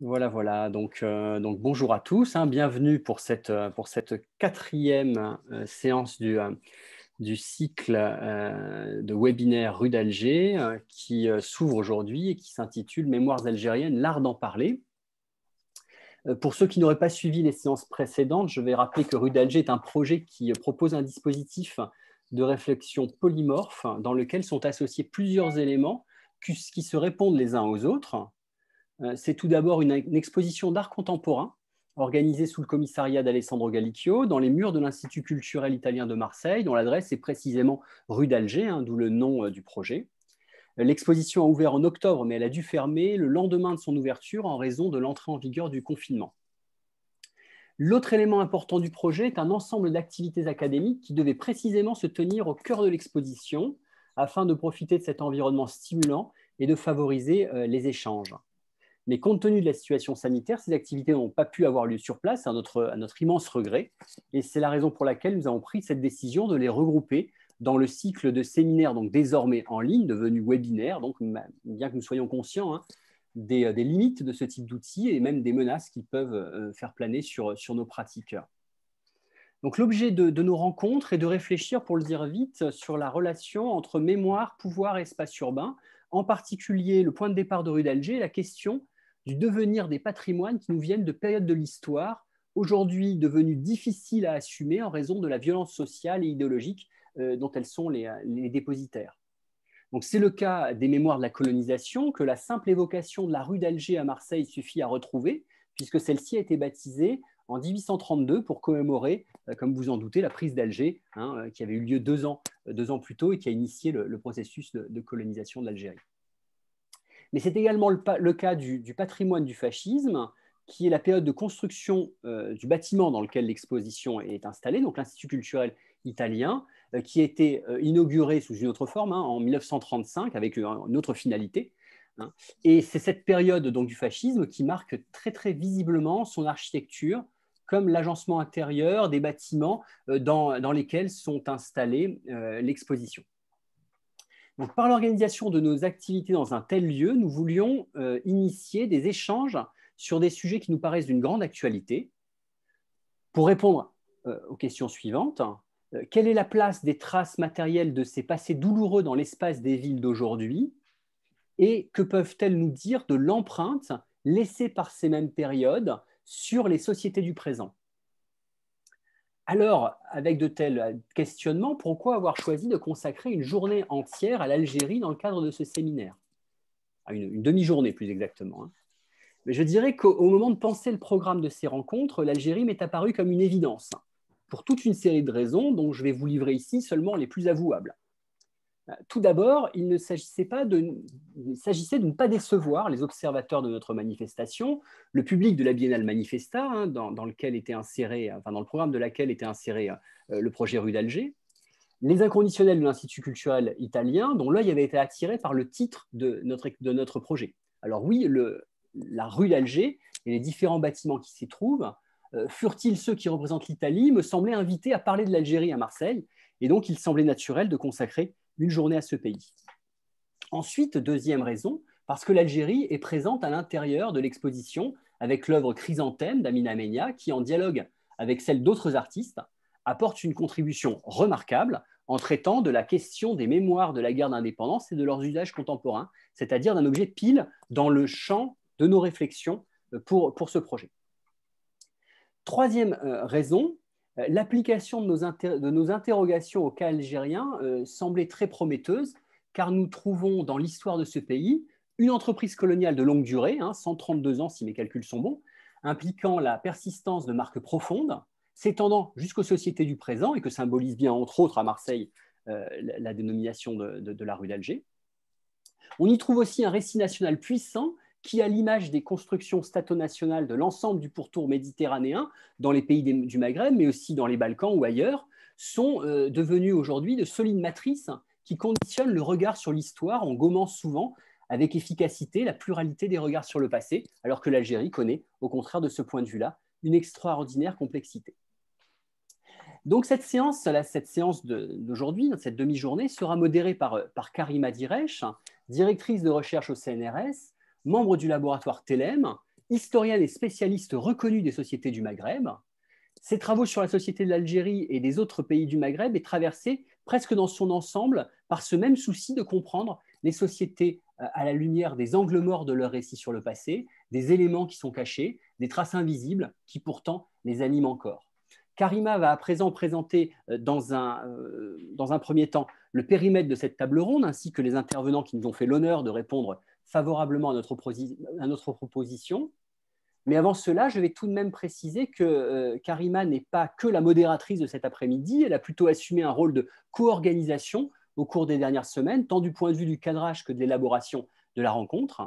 Voilà, voilà. Donc, euh, donc bonjour à tous. Hein. Bienvenue pour cette, euh, quatrième euh, séance du, du cycle de webinaire rue d'Alger qui s'ouvre aujourd'hui et qui s'intitule Mémoires algériennes, l'art d'en parler. Pour ceux qui n'auraient pas suivi les séances précédentes, je vais rappeler que Rue d'Alger est un projet qui propose un dispositif de réflexion polymorphe dans lequel sont associés plusieurs éléments qui se répondent les uns aux autres. Euh, c'est tout d'abord une, exposition d'art contemporain organisée sous le commissariat d'Alessandro Gallicchio dans les murs de l'Institut culturel italien de Marseille, dont l'adresse est précisément rue d'Alger, hein, d'où le nom euh, du projet. Euh, l'exposition a ouvert en octobre, mais elle a dû fermer le lendemain de son ouverture en raison de l'entrée en vigueur du confinement. L'autre élément important du projet est un ensemble d'activités académiques qui devaient précisément se tenir au cœur de l'exposition afin de profiter de cet environnement stimulant et de favoriser euh, les échanges. Mais compte tenu de la situation sanitaire, ces activités n'ont pas pu avoir lieu sur place, à notre, immense regret. Et c'est la raison pour laquelle nous avons pris cette décision de les regrouper dans le cycle de séminaires, donc désormais en ligne, devenu webinaire. Bien que nous soyons conscients hein, euh, des, limites de ce type d'outils et même des menaces qui peuvent euh, faire planer sur, sur nos pratiques. Donc l'objet de, nos rencontres est de réfléchir, pour le dire vite, sur la relation entre mémoire, pouvoir et espace urbain, en particulier le point de départ de rue d'Alger, la question du devenir des patrimoines qui nous viennent de périodes de l'histoire, aujourd'hui devenues difficiles à assumer en raison de la violence sociale et idéologique euh, dont elles sont les dépositaires. C'est le cas des mémoires de la colonisation que la simple évocation de la rue d'Alger à Marseille suffit à retrouver, puisque celle-ci a été baptisée en 1832 pour commémorer, euh, comme vous en doutez, la prise d'Alger, hein, euh, qui avait eu lieu deux ans, euh, deux ans plus tôt et qui a initié le, processus de, colonisation de l'Algérie. Mais c'est également le, cas du, patrimoine du fascisme, qui est la période de construction du bâtiment dans lequel l'exposition est installée, donc l'Institut culturel italien, qui a été inauguré sous une autre forme hein, en 1935 avec une autre finalité. Hein. Et c'est cette période donc, du fascisme qui marque très très visiblement son architecture comme l'agencement intérieur des bâtiments euh, dans, lesquels sont installées l'exposition. Donc, par l'organisation de nos activités dans un tel lieu, nous voulions initier des échanges sur des sujets qui nous paraissent d'une grande actualité. Pour répondre aux questions suivantes, euh, quelle est la place des traces matérielles de ces passés douloureux dans l'espace des villes d'aujourd'hui? Et que peuvent-elles nous dire de l'empreinte laissée par ces mêmes périodes sur les sociétés du présent alors, avec de tels questionnements, pourquoi avoir choisi de consacrer une journée entière à l'Algérie dans le cadre de ce séminaire? Une, une demi-journée plus exactement. Hein. Mais je dirais qu'au moment de penser le programme de ces rencontres, l'Algérie m'est apparue comme une évidence pour toute une série de raisons dont je vais vous livrer ici seulement les plus avouables. Euh, tout d'abord, il ne s'agissait pas de, s'agissait de ne pas décevoir les observateurs de notre manifestation, le public de la Biennale Manifesta, hein, dans, lequel était inséré, enfin, dans le programme de laquelle était inséré euh, le projet Rue d'Alger, les inconditionnels de l'Institut culturel italien, dont l'œil avait été attiré par le titre de notre, de notre projet. Alors oui, la rue d'Alger et les différents bâtiments qui s'y trouvent euh, furent-ils ceux qui représentent l'Italie, me semblaient invités à parler de l'Algérie à Marseille, et donc il semblait naturel de consacrer une journée à ce pays. Ensuite, deuxième raison, parce que l'Algérie est présente à l'intérieur de l'exposition avec l'œuvre Chrysanthème d'Amina Menia, qui, en dialogue avec celle d'autres artistes, apporte une contribution remarquable en traitant de la question des mémoires de la guerre d'indépendance et de leurs usages contemporains, c'est-à-dire d'un objet pile dans le champ de nos réflexions pour, pour ce projet. Troisième euh, raison, euh, l'application de, nos interrogations au cas algérien euh, semblait très prometteuse, car nous trouvons dans l'histoire de ce pays une entreprise coloniale de longue durée, 132 hein, ans si mes calculs sont bons, impliquant la persistance de marques profondes, s'étendant jusqu'aux sociétés du présent et que symbolise bien, entre autres, à Marseille, la, dénomination de la rue d'Alger. On y trouve aussi un récit national puissant qui, à l'image des constructions stato-nationales de l'ensemble du pourtour méditerranéen, dans les pays du Maghreb, mais aussi dans les Balkans ou ailleurs, sont euh, devenues aujourd'hui de solides matrices qui conditionnent le regard sur l'histoire en gommant souvent avec efficacité la pluralité des regards sur le passé, alors que l'Algérie connaît, au contraire de ce point de vue-là, une extraordinaire complexité. Donc cette séance, cette séance d'aujourd'hui, cette demi-journée, sera modérée par, par Karima Diresh, directrice de recherche au CNRS, membre du laboratoire TELEM, historienne et spécialiste reconnue des sociétés du Maghreb. Ses travaux sur la société de l'Algérie et des autres pays du Maghreb est traversé presque dans son ensemble par ce même souci de comprendre les sociétés euh, à la lumière des angles morts de leurs récits sur le passé, des éléments qui sont cachés, des traces invisibles qui pourtant les animent encore. Karima va à présent présenter euh, dans un, euh, dans un premier temps le périmètre de cette table ronde ainsi que les intervenants qui nous ont fait l'honneur de répondre favorablement à notre, proposition. Mais avant cela, je vais tout de même préciser que Karima n'est pas que la modératrice de cet après-midi, elle a plutôt assumé un rôle de co-organisation au cours des dernières semaines, tant du point de vue du cadrage que de l'élaboration de la rencontre.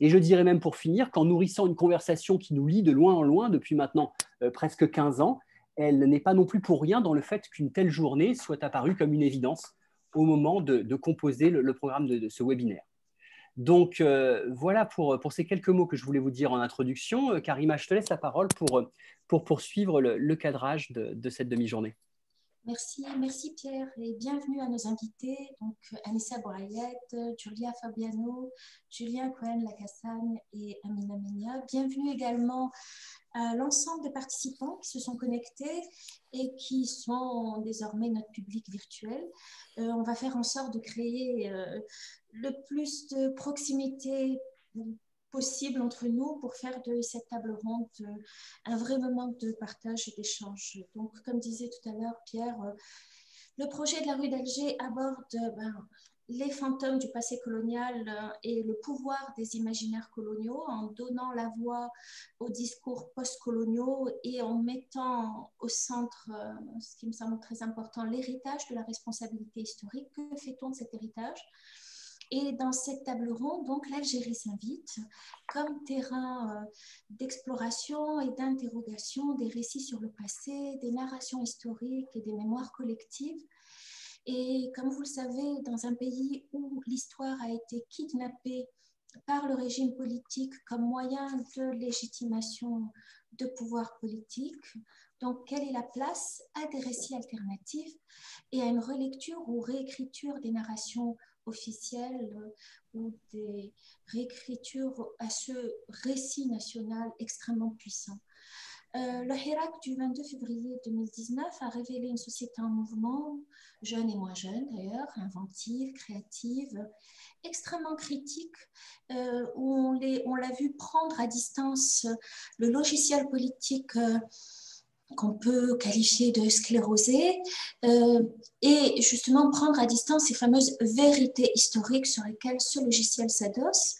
Et je dirais même pour finir qu'en nourrissant une conversation qui nous lie de loin en loin depuis maintenant euh, presque 15 ans, elle n'est pas non plus pour rien dans le fait qu'une telle journée soit apparue comme une évidence au moment de, composer le, programme de, ce webinaire. Donc euh, voilà pour, pour, ces quelques mots que je voulais vous dire en introduction. Euh, Karima, je te laisse la parole pour, pour poursuivre le, cadrage de cette demi-journée. Merci, merci Pierre et bienvenue à nos invités, donc Anissa Bourayette, Julia Fabiano, Julien Cohen-Lacassagne et Amina Menia. Bienvenue également à l'ensemble des participants qui se sont connectés et qui sont désormais notre public virtuel. Euh, on va faire en sorte de créer euh, le plus de proximité possible entre nous pour faire de cette table ronde euh, un vrai moment de partage et d'échange. Donc, comme disait tout à l'heure Pierre, euh, le projet de la rue d'Alger aborde ben, les fantômes du passé colonial euh, et le pouvoir des imaginaires coloniaux en donnant la voix aux discours post-coloniaux et en mettant au centre, ce qui me semble très important, l'héritage de la responsabilité historique. Que fait-on de cet héritage? Et dans cette table ronde, donc l'Algérie s'invite comme terrain euh, d'exploration et d'interrogation des récits sur le passé, des narrations historiques et des mémoires collectives. Et comme vous le savez, dans un pays où l'histoire a été kidnappée par le régime politique comme moyen de légitimation de pouvoir politique. Donc, quelle est la place à des récits alternatifs et à une relecture ou réécriture des narrations officielles euh, ou des réécritures à ce récit national extrêmement puissant. Euh, le Hirak du 22 février 2019 a révélé une société en mouvement, jeune et moins jeune d'ailleurs, inventive, créative, extrêmement critique, euh, où on l'a vu prendre à distance le logiciel politique qu'on peut qualifier de sclérosé, euh, et justement prendre à distance ces fameuses vérités historiques sur lesquelles ce logiciel s'adosse.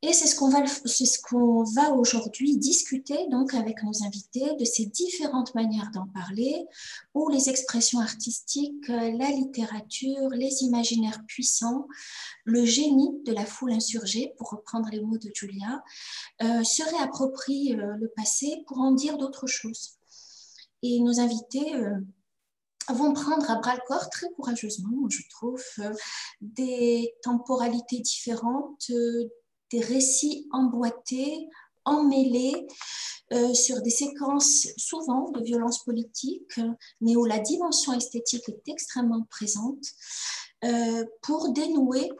Et c'est ce qu'on va, ce qu'on va aujourd'hui discuter donc avec nos invités de ces différentes manières d'en parler, où les expressions artistiques, la littérature, les imaginaires puissants, le génie de la foule insurgée, pour reprendre les mots de Julia, euh, se réapproprient euh, le passé pour en dire d'autres choses. Et nos invités euh, vont prendre à bras le corps très courageusement, je trouve, euh, des temporalités différentes, euh, des récits emboîtés, emmêlés, sur des séquences souvent de violence politique, mais où la dimension esthétique est extrêmement présente, pour dénouer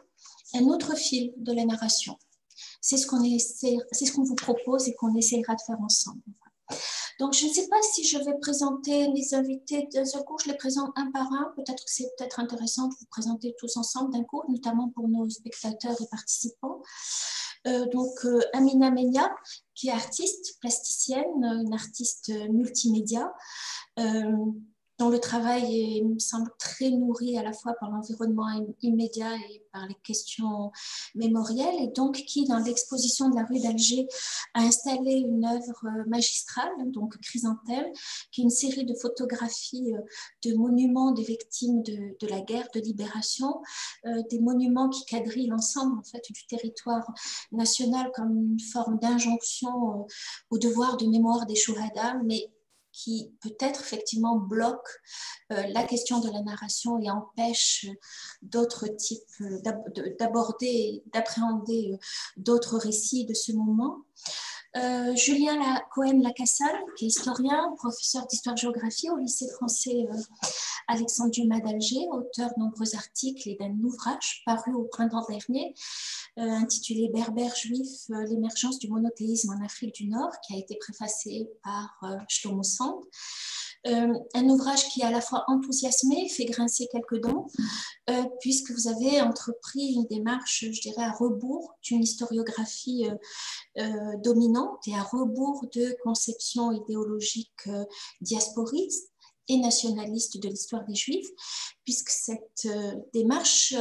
un autre fil de la narration. C'est ce qu'on ce qu'on vous propose et qu'on essaiera de faire ensemble. Donc, je ne sais pas si je vais présenter les invités d'un seul coup, je les présente un par un. Peut-être que c'est peut-être intéressant de vous présenter tous ensemble d'un coup, notamment pour nos spectateurs et participants. Euh, donc, euh, Amina Menia, qui est artiste, plasticienne, une artiste multimédia. Euh, dont le travail me semble très nourri à la fois par l'environnement immédiat et par les questions mémorielles, et donc qui, dans l'exposition de la rue d'Alger, a installé une œuvre magistrale, donc Chrysanthème, qui est une série de photographies euh, de monuments des victimes de, la guerre de libération, euh, des monuments qui quadrillent l'ensemble en fait, du territoire national comme une forme d'injonction euh, au devoir de mémoire des Chouhada, mais qui peut-être effectivement bloque euh, la question de la narration et empêche d'autres types euh, d'aborder, d'appréhender euh, d'autres récits de ce moment. Euh, Julien Cohen-Lacassalle, qui est historien, professeur d'histoire-géographie au lycée français euh, Alexandre Dumas d'Alger, auteur de nombreux articles et d'un ouvrage paru au printemps dernier, euh, intitulé Berbère juif, l'émergence du monothéisme en Afrique du Nord, qui a été préfacé par Shlomo Sand. Euh, un ouvrage qui à la fois enthousiasmé, fait grincer quelques dents, euh, puisque vous avez entrepris une démarche, je dirais, à rebours d'une historiographie euh, dominante et à rebours de conceptions idéologiques diasporistes et nationalistes de l'histoire des Juifs, puisque cette démarche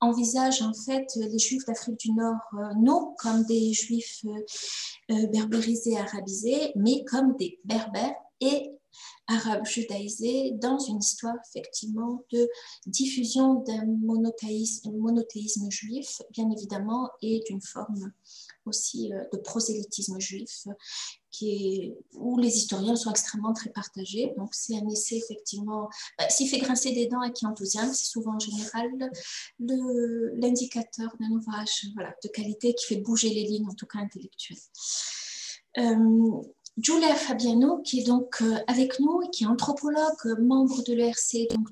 envisage en fait les Juifs d'Afrique du Nord non comme des Juifs berbérisés, arabisés, mais comme des Berbères et arabe judaïsé dans une histoire effectivement de diffusion d'un monothéisme, juif, bien évidemment, et d'une forme aussi euh, de prosélytisme juif, qui est, où les historiens sont extrêmement très partagés. Donc c'est un essai effectivement, bah, s'il fait grincer des dents et qui enthousiasme, c'est souvent en général l'indicateur d'un ouvrage voilà, de qualité qui fait bouger les lignes, en tout cas intellectuelles. Euh, Giulia Fabiano, qui est donc euh, avec nous et qui est anthropologue, membre de l'ERC donc.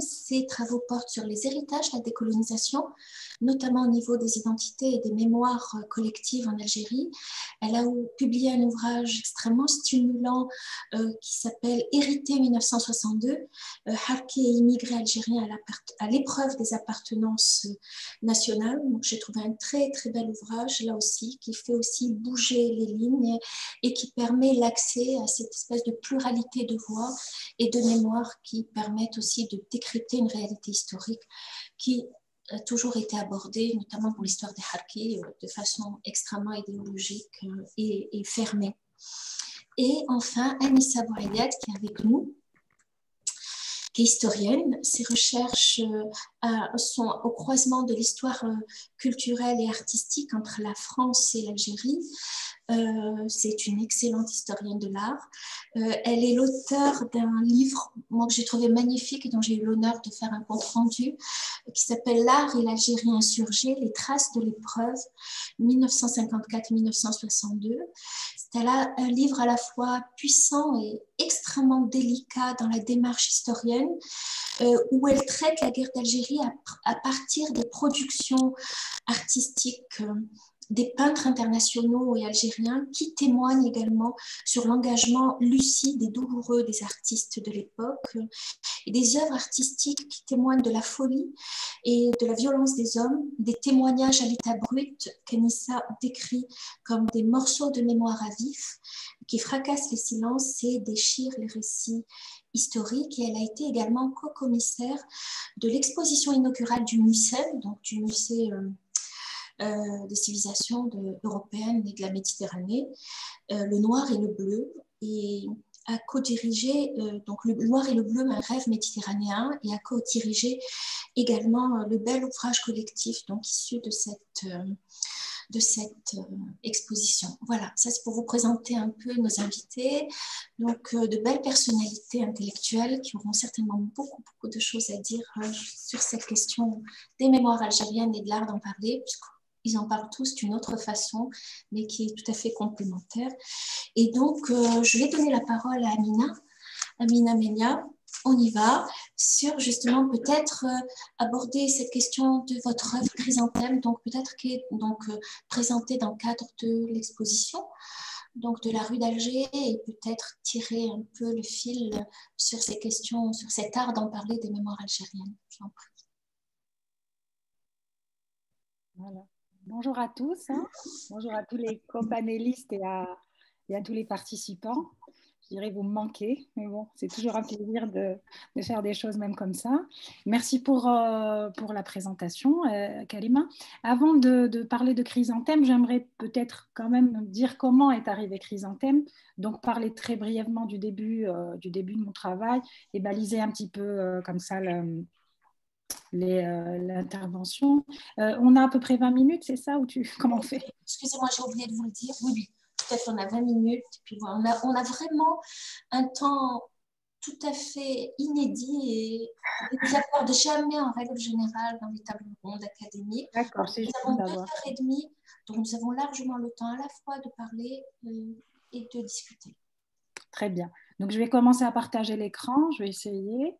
Ses travaux portent sur les héritages, la décolonisation, notamment au niveau des identités et des mémoires euh, collectives en Algérie. Elle a publié un ouvrage extrêmement stimulant euh, qui s'appelle Hérité 1962, euh, Harki et immigrés algériens à l'épreuve des appartenances nationales. J'ai trouvé un très très bel ouvrage là aussi qui fait aussi bouger les lignes et qui permet l'accès à cette espèce de pluralité de voix et de mémoires qui permettent aussi de décrypter une réalité historique qui a toujours été abordé, notamment pour l'histoire des Harkis, euh, de façon extrêmement idéologique euh, et, fermée. Et enfin, Anissa Bourayed, qui est avec nous, historienne. Ses recherches euh, sont au croisement de l'histoire culturelle et artistique entre la France et l'Algérie. Euh, c'est une excellente historienne de l'art. Euh, elle est l'auteur d'un livre, que j'ai trouvé magnifique et dont j'ai eu l'honneur de faire un compte rendu, qui s'appelle L'art et l'Algérie insurgée, les traces de l'épreuve 1954-1962. C'est un livre à la fois puissant et extrêmement délicat dans la démarche historienne, euh, où elle traite la guerre d'Algérie à, partir des productions artistiques des peintres internationaux et algériens qui témoignent également sur l'engagement lucide et douloureux des artistes de l'époque et des œuvres artistiques qui témoignent de la folie et de la violence des hommes, des témoignages à l'état brut qu'Anissa décrit comme des morceaux de mémoire à vif qui fracassent les silences et déchirent les récits historiques. Et elle a été également co-commissaire de l'exposition inaugurale du musée, donc du musée euh, des civilisations européennes et de la Méditerranée, euh, le noir et le bleu, et a co-dirigé euh, donc le noir et le bleu, un rêve méditerranéen, et a co-dirigé également le bel ouvrage collectif donc issu de cette exposition. Voilà, ça c'est pour vous présenter un peu nos invités. Donc, de belles personnalités intellectuelles qui auront certainement beaucoup, beaucoup de choses à dire sur cette question des mémoires algériennes et de l'art d'en parler, ils en parlent tous d'une autre façon, mais qui est tout à fait complémentaire. Et donc, euh, je vais donner la parole à Amina, Amina Menia. On y va sur justement peut-être euh, aborder cette question de votre œuvre chrysanthème, donc peut-être qui est donc euh, présentée dans le cadre de l'exposition donc de la rue d'Alger et peut-être tirer un peu le fil sur ces questions, sur cet art d'en parler des mémoires algériennes. J'en prie. Voilà. Bonjour à tous, hein. bonjour à tous les co-panélistes et à, tous les participants. Je dirais vous me manquez, mais bon, c'est toujours un plaisir de, faire des choses même comme ça. Merci pour, euh, pour la présentation, euh, Kalima. Avant de, parler de Chrysanthème, j'aimerais peut-être quand même dire comment est arrivé Chrysanthème. Donc, parler très brièvement du début, euh, du début de mon travail et baliser un petit peu comme ça le, euh, l'intervention. Euh, on a à peu près 20 minutes, c'est ça ou tu Comment on fait? Excusez-moi, j'ai oublié de vous le dire. Oui, oui, peut-être on a 20 minutes. Puis on, a, on a vraiment un temps tout à fait inédit et nous aborde jamais en règle générale dans les tables rondes académiques. D'accord, c'est Nous avons deux heures et demie, donc nous avons largement le temps à la fois de parler euh, et de discuter. Très bien. Donc, je vais commencer à partager l'écran. Je vais essayer.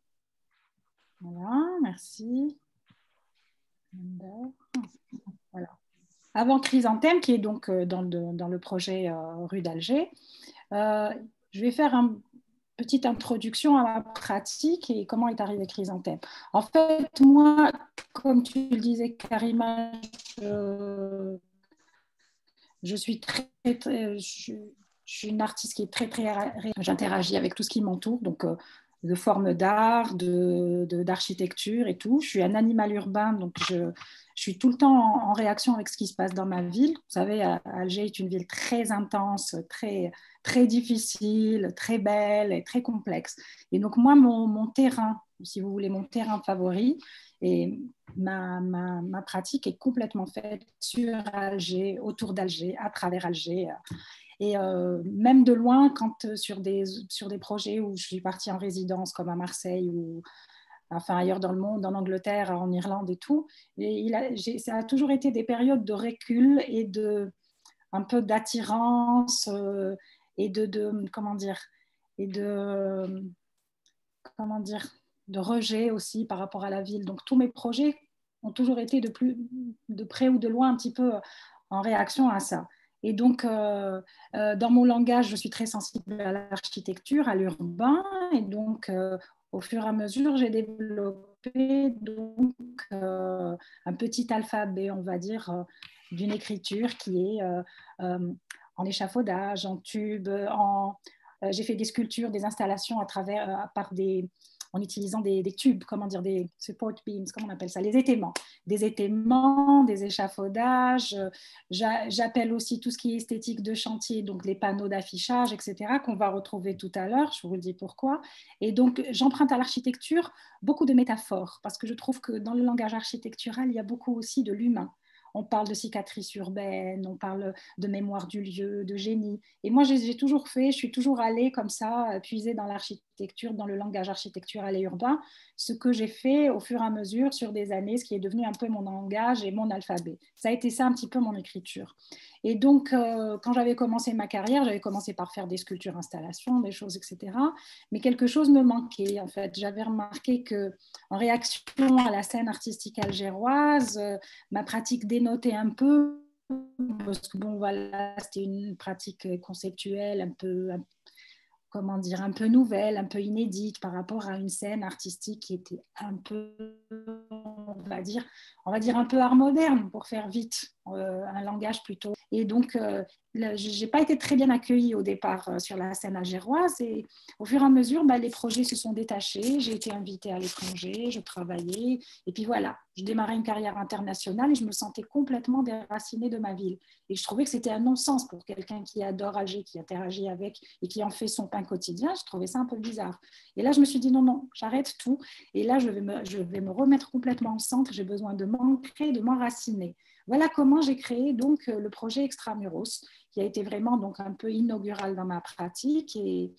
Voilà, merci. Voilà. Avant Chrysanthème, qui est donc euh, dans le, projet euh, rue d'Alger, euh, je vais faire une petite introduction à ma pratique et comment est arrivé Chrysanthème. En fait, moi, comme tu le disais, Karima, je, suis très, je, suis une artiste qui est très, très, j'interagis avec tout ce qui m'entoure, donc de formes d'art, d'architecture de, et tout. Je suis un animal urbain, donc je, je suis tout le temps en, réaction avec ce qui se passe dans ma ville. Vous savez, Alger est une ville très intense, très, très difficile, très belle et très complexe. Et donc moi, mon, mon terrain, si vous voulez, mon terrain favori, et ma, ma, ma, pratique est complètement faite sur Alger, autour d'Alger, à travers Alger. Et euh, même de loin, quand euh, sur des, sur des projets où je suis partie en résidence, comme à Marseille ou enfin ailleurs dans le monde, en Angleterre, en Irlande et tout, et ça a toujours été des périodes de recul et de un peu d'attirance euh, et de, de, comment dire et de comment dire de rejet aussi par rapport à la ville. Donc tous mes projets ont toujours été de plus de près ou de loin un petit peu en réaction à ça. Et donc, euh, euh, dans mon langage, je suis très sensible à l'architecture, à l'urbain. Et donc, euh, au fur et à mesure, j'ai développé donc, un petit alphabet, on va dire, d'une écriture qui est en échafaudage, en tube, j'ai fait des sculptures, des installations à travers, par des, en utilisant des, tubes, comment dire, des support beams, comment on appelle ça, les étéments. Des étéments, des échafaudages. J'appelle aussi tout ce qui est esthétique de chantier, donc les panneaux d'affichage, etc., qu'on va retrouver tout à l'heure, je vous le dis pourquoi. Et donc, j'emprunte à l'architecture beaucoup de métaphores, parce que je trouve que dans le langage architectural, il y a beaucoup aussi de l'humain on parle de cicatrices urbaines, on parle de mémoire du lieu, de génie. Et moi, j'ai toujours fait, je suis toujours allée comme ça, euh, puiser dans l'architecture, dans le langage architectural et urbain, ce que j'ai fait au fur et à mesure sur des années, ce qui est devenu un peu mon langage et mon alphabet. Ça a été ça un petit peu mon écriture. Et donc, euh, quand j'avais commencé ma carrière, j'avais commencé par faire des sculptures, installations, des choses, etc. Mais quelque chose me manquait, en fait. J'avais remarqué que, en réaction à la scène artistique algéroise, euh, ma pratique dénotait un peu parce que bon voilà c'était une pratique conceptuelle un peu comment dire, un peu nouvelle, un peu inédite par rapport à une scène artistique qui était un peu, on va dire, on va dire un peu art moderne pour faire vite, un langage plutôt. Et donc, euh, je n'ai pas été très bien accueillie au départ euh, sur la scène algéroise et au fur et à mesure, bah, les projets se sont détachés. J'ai été invitée à l'étranger, je travaillais et puis voilà, je démarrais une carrière internationale et je me sentais complètement déracinée de ma ville. Et je trouvais que c'était un non-sens pour quelqu'un qui adore Alger, qui interagit avec et qui en fait son pain quotidien. Je trouvais ça un peu bizarre. Et là, je me suis dit non, non, j'arrête tout. Et là, je vais me, je vais me remettre complètement en centre. J'ai besoin de m'ancrer, de m'enraciner. Voilà comment j'ai créé donc le projet Extramuros, qui a été vraiment donc un peu inaugural dans ma pratique et,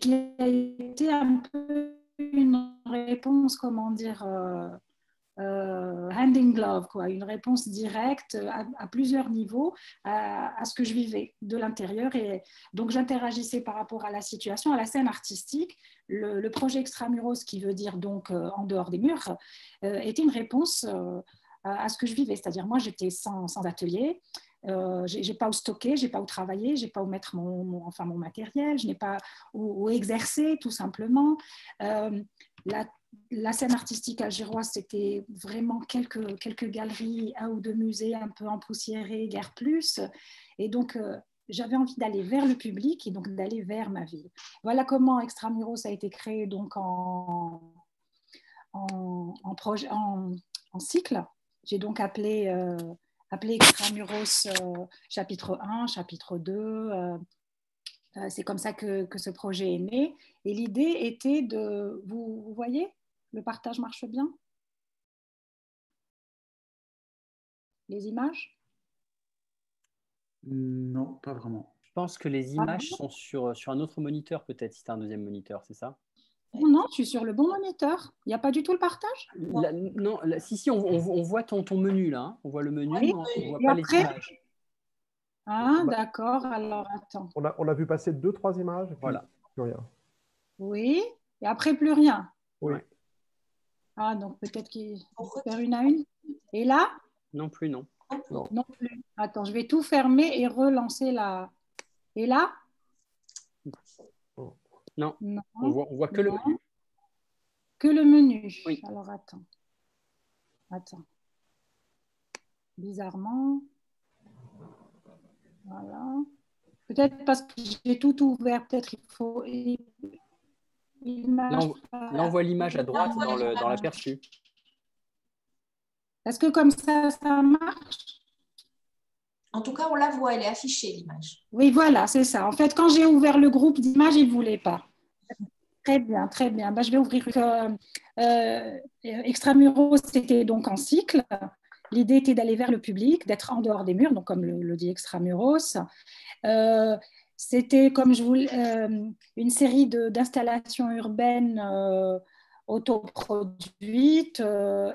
qui a été un peu une réponse, comment dire, euh, euh, handing glove, quoi, une réponse directe à, plusieurs niveaux à, ce que je vivais de l'intérieur. Et donc j'interagissais par rapport à la situation, à la scène artistique. Le, projet Extramuros, qui veut dire donc euh, en dehors des murs, était une réponse à ce que je vivais. C'est-à-dire, moi, j'étais sans, atelier, euh, j'ai pas où stocker, j'ai pas où travailler, j'ai pas où mettre mon, enfin, mon matériel, je n'ai pas où, exercer, tout simplement. Euh, la, scène artistique algéroise, c'était vraiment quelques, quelques galeries, un ou deux musées un peu empoussiérés, guère plus. Et donc, euh, j'avais envie d'aller vers le public et donc d'aller vers ma ville. Voilà comment Extramuros a été créé donc en, en cycle. J'ai donc appelé, euh, appelé Extramuros euh, chapitre 1, chapitre 2. Euh, c'est comme ça que, que, ce projet est né. Et l'idée était de... Vous, vous voyez Le partage marche bien? Les images? Non, pas vraiment. Je pense que les ah images sont sur, sur un autre moniteur, peut-être, si tu as un deuxième moniteur, c'est ça? Non, je suis sur le bon moniteur. Il n'y a pas du tout le partage? Non, si, si, on, voit ton, ton, menu là. Hein. On voit le menu, mais on ne voit pas les images. Ah, d'accord. Alors, attends. On a, on a, vu passer deux, trois images. voilà. Plus rien. Oui. Et après, plus rien. Oui. Ah, donc peut-être qu'il faut faire une à une. Et là? Non plus, non. non. plus. Attends, je vais tout fermer et relancer la. Et là? Non. On, voit, voit que le menu. Que le menu. Oui. Alors attends. Attends. Bizarrement. Voilà. Peut-être parce que j'ai tout ouvert, peut-être il faut. Là, on, voit l'image à droite dans, le, dans l'aperçu. Est-ce que comme ça, ça marche? En tout cas, on la voit, elle est affichée, l'image. Oui, voilà, c'est ça. En fait, quand j'ai ouvert le groupe d'images, il ne voulait pas. Très bien, très bien. Ben, je vais ouvrir. Euh, euh, Extramuros, c'était donc en cycle. L'idée était d'aller vers le public, d'être en dehors des murs, donc comme le, dit Extramuros. Euh, c'était, comme je vous une série d'installations urbaines euh, autoproduites, euh,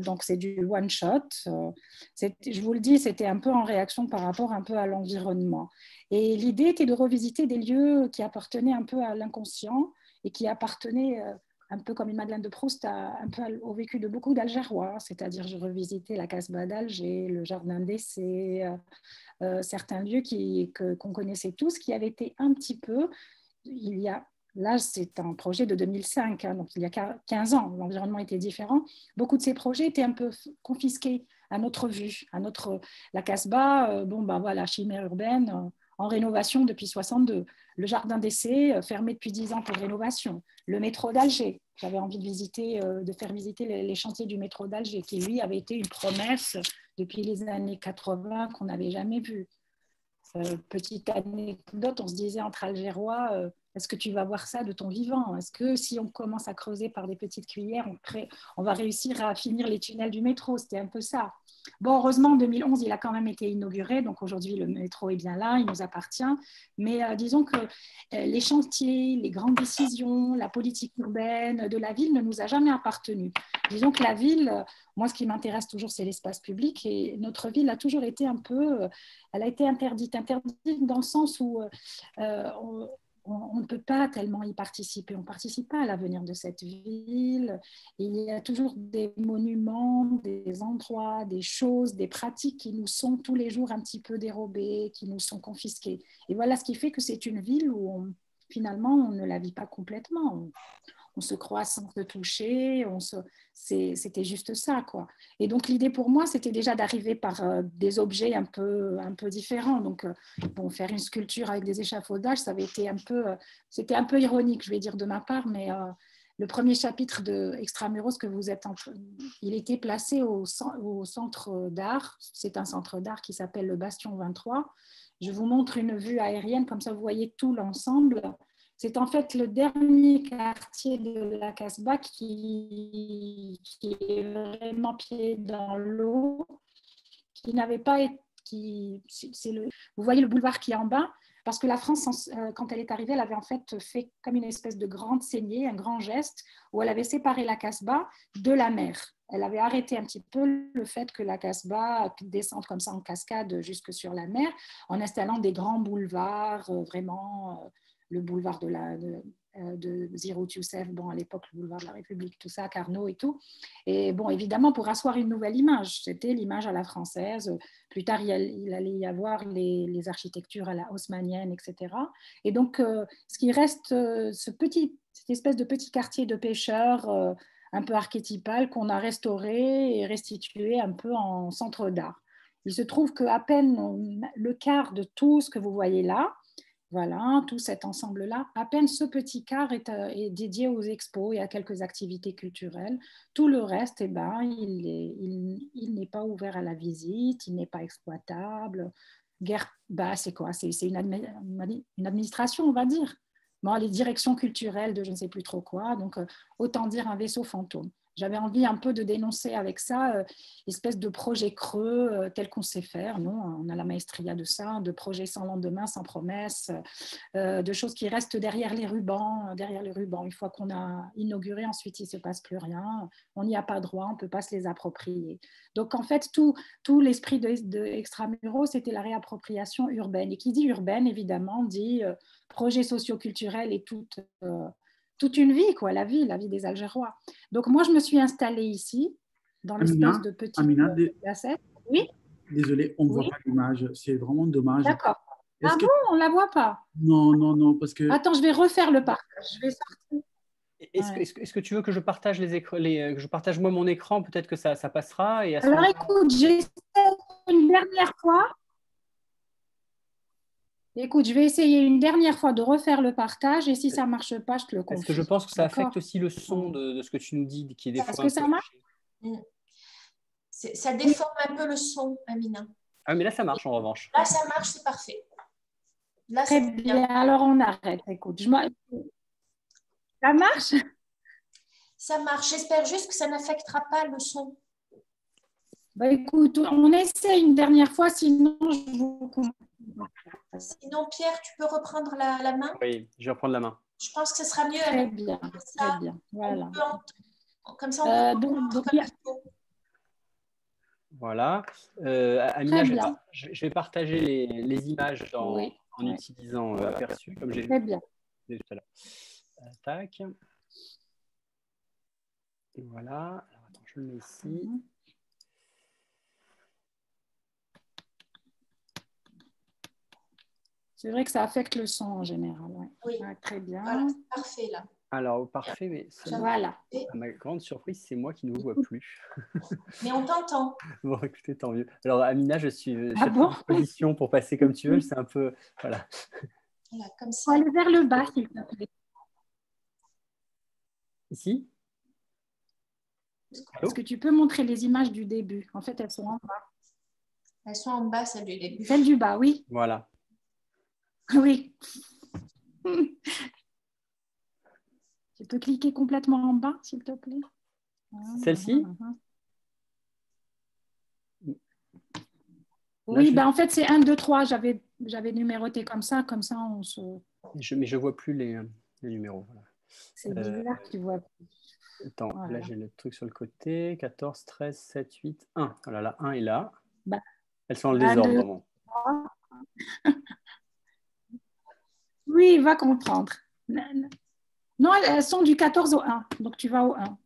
donc c'est du one shot. je vous le dis, c'était un peu en réaction par rapport un peu à l'environnement. Et l'idée était de revisiter des lieux qui appartenaient un peu à l'inconscient et qui appartenaient un peu comme une Madeleine de Proust, un peu au vécu de beaucoup d'Algérois, c'est-à-dire je revisitais la Casbah d'Alger, le Jardin d'essai, euh, certains lieux qu'on connaissait tous, qui avaient été un petit peu, il y a, là c'est un projet de 2005, hein, donc il y a 15 ans, l'environnement était différent, beaucoup de ces projets étaient un peu confisqués à notre vue, à notre, la Casbah, euh, bon ben voilà, chimère urbaine, euh, en rénovation depuis 62. Le jardin d'essai, fermé depuis 10 ans pour rénovation. Le métro d'Alger, j'avais envie de visiter, de faire visiter les, chantiers du métro d'Alger, qui lui avait été une promesse depuis les années 80 qu'on n'avait jamais vu. Euh, petite anecdote, on se disait entre Algérois, euh, est-ce que tu vas voir ça de ton vivant? Est-ce que si on commence à creuser par des petites cuillères, on, va réussir à finir les tunnels du métro? C'était un peu ça. Bon, heureusement, en 2011, il a quand même été inauguré, donc aujourd'hui, le métro est bien là, il nous appartient. Mais euh, disons que les chantiers, les grandes décisions, la politique urbaine de la ville ne nous a jamais appartenu. Disons que la ville, moi, ce qui m'intéresse toujours, c'est l'espace public. Et notre ville a toujours été un peu, euh, elle a été interdite, interdite dans le sens où euh, on, ne peut pas tellement y participer. On ne participe pas à l'avenir de cette ville. il y a toujours des monuments, des endroits, des choses, des pratiques qui nous sont tous les jours un petit peu dérobées, qui nous sont confisquées. Et voilà ce qui fait que c'est une ville où finalement on ne la vit pas complètement on se croit sans se toucher, on se... c'était juste ça. quoi. Et donc l'idée pour moi, c'était déjà d'arriver par euh, des objets un peu, un peu différents. Donc, euh, faire une sculpture avec des échafaudages, ça avait été un peu, euh, c'était un peu ironique, je vais dire de ma part, mais le premier chapitre de Extramuros que vous êtes en il était placé au centre d'art. C'est un centre d'art qui s'appelle le Bastion 23. Je vous montre une vue aérienne, comme ça vous voyez tout l'ensemble. C'est en fait le dernier quartier de la Casbah qui, est vraiment pied dans l'eau, qui n'avait pas été. Qui, le, vous voyez le boulevard qui est en bas, parce que la France, euh, quand elle est arrivée, elle avait en fait fait comme une espèce de grande saignée, un grand geste, où elle avait séparé la Casbah de la mer. Elle avait arrêté un petit peu le fait que la Casbah descende comme ça en cascade jusque sur la mer, en installant des grands boulevards euh, vraiment euh, le boulevard de, la, de, euh, de Zero Youssef, bon, à l'époque, le boulevard de la République, tout ça, Carnot et tout. Et bon, évidemment, pour asseoir une nouvelle image, c'était l'image à la française. Plus tard, il, allait y avoir les, architectures à la haussmannienne, etc. Et donc, euh, ce qui reste, euh, cette espèce de petit quartier de pêcheurs un peu archétypal qu'on a restauré et restitué un peu en centre d'art. Il se trouve qu'à peine le quart de tout ce que vous voyez là, voilà, tout cet ensemble-là, à peine ce petit quart euh, est, dédié aux expos et à quelques activités culturelles. Tout le reste, eh ben, il n'est pas ouvert à la visite, il n'est pas exploitable. Guerre, bah, c'est quoi? C'est une, administration, on va dire. Bon, les directions culturelles de je ne sais plus trop quoi, donc euh, autant dire un vaisseau fantôme. J'avais envie un peu de dénoncer avec ça euh, espèce de projet creux euh, tel qu'on sait faire. Non, on a la maestria de ça, de projets sans lendemain, sans promesse, euh, de choses qui restent derrière les rubans, derrière les rubans. Une fois qu'on a inauguré, ensuite il ne se passe plus rien. On n'y a pas droit, on ne peut pas se les approprier. Donc en fait, tout, l'esprit de, Extramuros, c'était la réappropriation urbaine. Et qui dit urbaine, évidemment, dit projet socioculturel et toute toute une vie, quoi, la vie, la vie des Algérois. Donc moi, je me suis installée ici, dans l'espace de petit Amina, Oui Désolée, on ne voit pas l'image. C'est vraiment dommage. D'accord. Ah bon, on ne la voit pas? Non, non, non, parce que... Attends, je vais refaire le partage. Je vais sortir. Est-ce que, tu veux que je partage les écrans, les, que je partage moi mon écran? Peut-être que ça, ça passera. Et Alors écoute, j'essaie une dernière fois. Écoute, je vais essayer une dernière fois de refaire le partage et si ça ne marche pas, je te le confie. Parce que je pense que ça affecte aussi le son de, ce que tu nous dis, qui est des Est-ce que ça marche. Ça déforme un peu le son, Amina. Ah, mais là, ça marche en revanche. Là, ça marche, c'est parfait. Là, Très bien. Alors, on arrête. Écoute, je ça marche? Ça marche. J'espère juste que ça n'affectera pas le son. Bah, écoute, on essaie une dernière fois, sinon je vous Sinon, Pierre, tu peux reprendre la, main? Oui, je vais reprendre la main. Je pense que ce sera mieux. Très bien, très bien. Voilà. comme ça, on peut euh, Voilà. Euh, Amina, je vais, partager les, images en utilisant euh, Aperçu, comme j'ai Très bien. tout à l'heure. Euh, tac. Et voilà. Alors, attends, je le mets ici. Mhm. C'est vrai que ça affecte le son en général. Oui. très bien. Voilà, parfait là. Alors, parfait, mais voilà. à ma grande surprise, c'est moi qui ne vous vois plus. mais on t'entend. bon, écoutez, tant mieux. Alors, Amina, je suis ah bon? position pour passer comme tu veux. C'est un peu. Voilà. voilà comme ça. aller vers le bas, s'il te plaît. Ici? Est-ce que tu peux montrer les images du début? En fait, elles sont en bas. Elles sont en bas, celles du début. Celles du bas, oui. Voilà. Oui. tu peux cliquer complètement en bas, s'il te plaît. Celle-ci Oui, ben, en fait, c'est 1, 2, 3. J'avais, numéroté comme ça, comme ça, on se... Je, mais je ne vois plus les, les numéros. C'est euh, bizarre que tu vois plus. Attends, là, j'ai le truc sur le côté. 14, 13, 7, 8, 1. Voilà, la 1 est là. Bah, Elles sont en désordre, Oui, va comprendre. Non, elles sont du 14 au 1. Donc, tu vas au 1.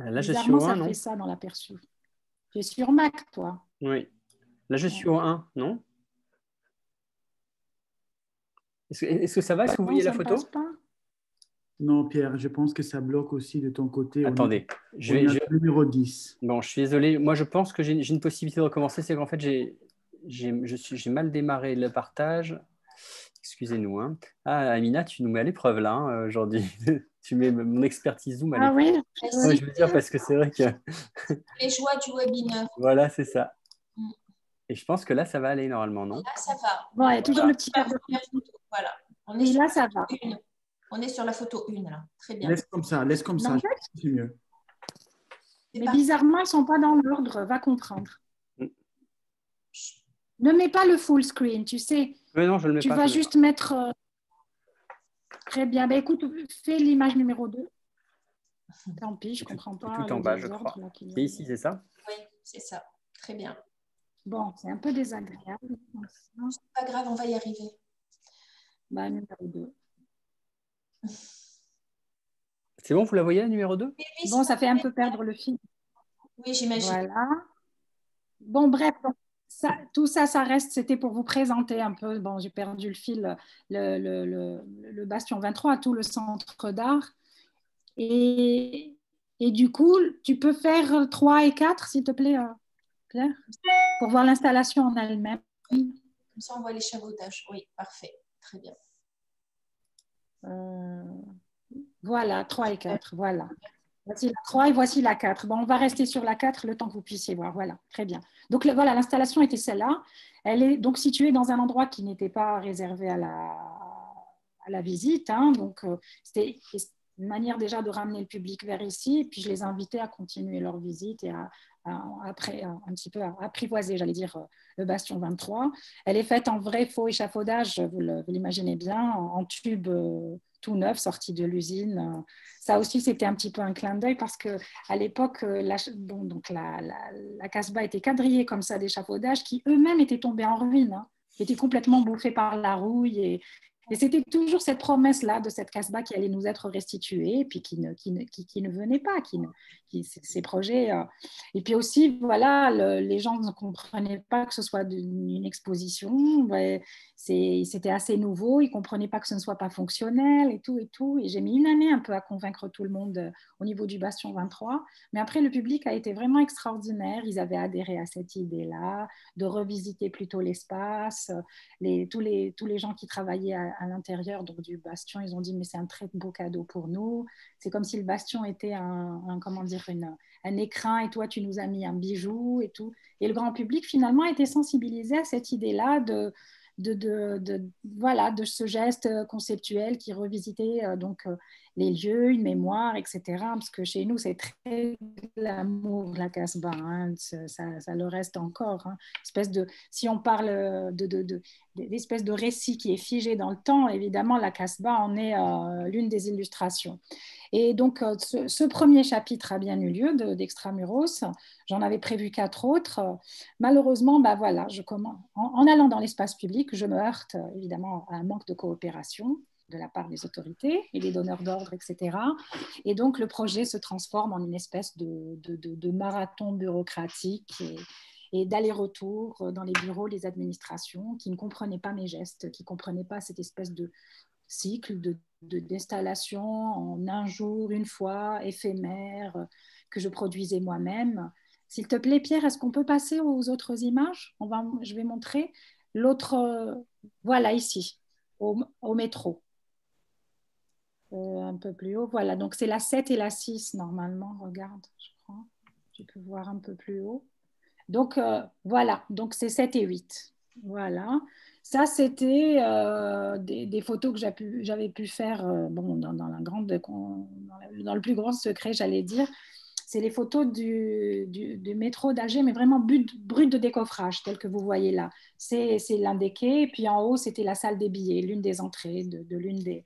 Euh, là, je suis au 1, ça non fait ça dans l'aperçu. Tu es sur Mac, toi Oui. Là, je suis au 1, non Est-ce que, ça va Est-ce que vous voyez la photo Non, Pierre, je pense que ça bloque aussi de ton côté. Attendez, je vais. Je... Numéro 10. Bon, je suis désolé. Moi, je pense que j'ai une possibilité de recommencer. C'est qu'en fait, j'ai mal démarré le partage. Excusez-nous. Hein. Ah, Amina, tu nous mets à l'épreuve là hein, aujourd'hui. tu mets mon expertise Zoom à Ah oui Je veux dire parce que c'est vrai que. Les joies du webinaire. Voilà, c'est ça. Mm. Et je pense que là, ça va aller normalement, non? Là, ça va. Bon, il y a toujours le petit. Voilà. On est là, ça va. On est sur la photo 1 là. Très bien. Laisse comme ça, laisse comme ça. C'est mieux. Mais bizarrement, ils ne sont pas dans l'ordre. Va comprendre. Ne mets pas le full screen, tu sais tu vas juste mettre. Euh, très bien. Ben, écoute, fais l'image numéro 2. Tant pis, je ne comprends pas. Tout en bas, je crois. C'est ici, c'est ça? Oui, c'est ça. Très bien. Bon, c'est un peu désagréable. C'est pas grave, on va y arriver. Bah, numéro 2. C'est bon, vous la voyez, numéro 2 Bon, ça fait un peu perdre le fil. Oui, j'imagine. Voilà. Bon, bref, tout ça, ça reste, c'était pour vous présenter un peu, bon, j'ai perdu le fil, le, le, le, Bastion 23, tout le centre d'art. Et, et, du coup, tu peux faire 3 et 4, s'il te plaît, euh, Claire, pour voir l'installation en elle-même. Comme ça, on voit l'échafaudage. Oui, parfait. Très bien. Euh, voilà, 3 et 4, voilà. Voici la 3 et voici la 4. Bon, on va rester sur la 4 le temps que vous puissiez voir. Voilà, très bien. Donc voilà, l'installation était celle-là. Elle est donc située dans un endroit qui n'était pas réservé à la, visite. Hein. donc, euh, une manière déjà de ramener le public vers ici. Puis je les invitais à continuer leur visite et à, après, un petit peu à apprivoiser, j'allais dire, le Bastion 23. Elle est faite en vrai faux échafaudage, vous l'imaginez bien, en, tube euh, tout neuf, sorti de l'usine. Ça aussi, c'était un petit peu un clin d'œil parce que à l'époque, euh, la, bon, donc la, la, Casbah était quadrillée comme ça d'échafaudages qui eux-mêmes étaient tombés en ruine, hein, étaient complètement bouffés par la rouille et, et c'était toujours cette promesse-là de cette Casbah qui allait nous être restituée, puis qui ne, qui ne, qui, ne venait pas, qui, qui ces projets. Euh. Et puis aussi, voilà, les gens ne comprenaient pas que ce soit une, exposition. c'était assez nouveau, ils ne comprenaient pas que ce ne soit pas fonctionnel et tout et tout. Et j'ai mis une année un peu à convaincre tout le monde euh, au niveau du Bastion 23. Mais après, le public a été vraiment extraordinaire. Ils avaient adhéré à cette idée-là de revisiter plutôt l'espace. Les, tous, les, tous les gens qui travaillaient à, à l'intérieur du bastion, ils ont dit mais c'est un très beau cadeau pour nous. C'est comme si le bastion était un, comment dire une, un écrin et toi tu nous as mis un bijou et tout. Et le grand public finalement a été sensibilisé à cette idée-là de de, de, voilà, de ce geste conceptuel qui revisitait euh, donc euh, les lieux, une mémoire, etc. Parce que chez nous, c'est très l'amour, la Casbah. Hein. Ça, le reste encore. Hein. Espèce de, si on parle de, de, de, de récit qui est figé dans le temps, évidemment, la Casbah en est euh, l'une des illustrations. Et donc, euh, ce, premier chapitre a bien eu lieu d'Extramuros. J'en avais prévu quatre autres. Malheureusement, bah voilà, je commence, en allant dans l'espace public, je me heurte évidemment à un manque de coopération de la part des autorités et des donneurs d'ordre, etc. Et donc, le projet se transforme en une espèce de, marathon bureaucratique et, d'aller-retour dans les bureaux, les administrations, qui ne comprenaient pas mes gestes, qui ne comprenaient pas cette espèce de cycle de, d'installation en un jour, une fois, éphémère, que je produisais moi-même. S'il te plaît, Pierre, est-ce qu'on peut passer aux autres images? Je vais montrer l'autre, voilà ici, au métro. Euh, un peu plus haut. Voilà, donc c'est la 7 et la 6 normalement. Regarde, je crois. Tu peux voir un peu plus haut. Donc euh, voilà, donc c'est 7 et 8. Voilà. Ça, c'était euh, des, photos que j'avais pu, faire bon, dans, le plus grand secret, j'allais dire. C'est les photos du, métro d'Alger, mais vraiment brut, de décoffrage, tel que vous voyez là. C'est l'un des quais, et puis en haut, c'était la salle des billets, l'une des entrées de l'une des,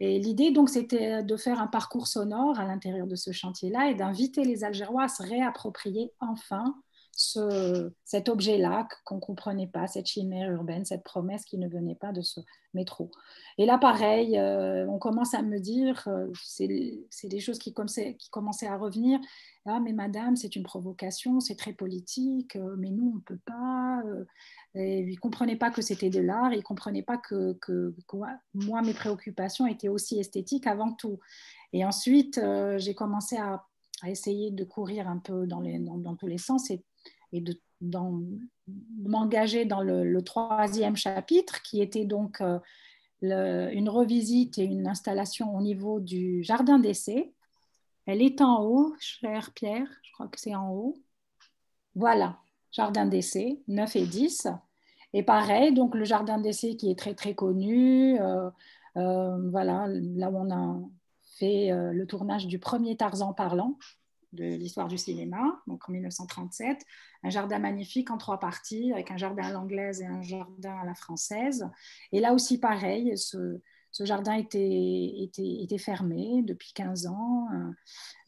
et l'idée, donc, c'était de faire un parcours sonore à l'intérieur de ce chantier-là et d'inviter les Algérois à se réapproprier enfin ce, cet objet-là qu'on ne comprenait pas, cette chimère urbaine, cette promesse qui ne venait pas de ce métro. Et là, pareil, euh, on commence à me dire, euh, c'est des choses qui, qui, commençaient à revenir, ah mais madame, c'est une provocation, c'est très politique, euh, mais nous, on ne peut pas. Et ils ne comprenaient pas que c'était de l'art, ils ne comprenaient pas que, moi, mes préoccupations étaient aussi esthétiques avant tout. Et ensuite, j'ai commencé à, essayer de courir un peu dans, tous les sens et et de, m'engager dans le, troisième chapitre, qui était donc euh, une revisite et une installation au niveau du jardin d'essai. Elle est en haut, cher Pierre, je crois que c'est en haut. Voilà, jardin d'essai, 9 et 10. Et pareil, donc le jardin d'essai qui est très très connu, euh, euh, voilà, là où on a fait le tournage du premier Tarzan parlant, de l'histoire du cinéma, donc en 1937. Un jardin magnifique en trois parties, avec un jardin à l'anglaise et un jardin à la française. Et là aussi, pareil, jardin était, était, était, fermé depuis 15 ans.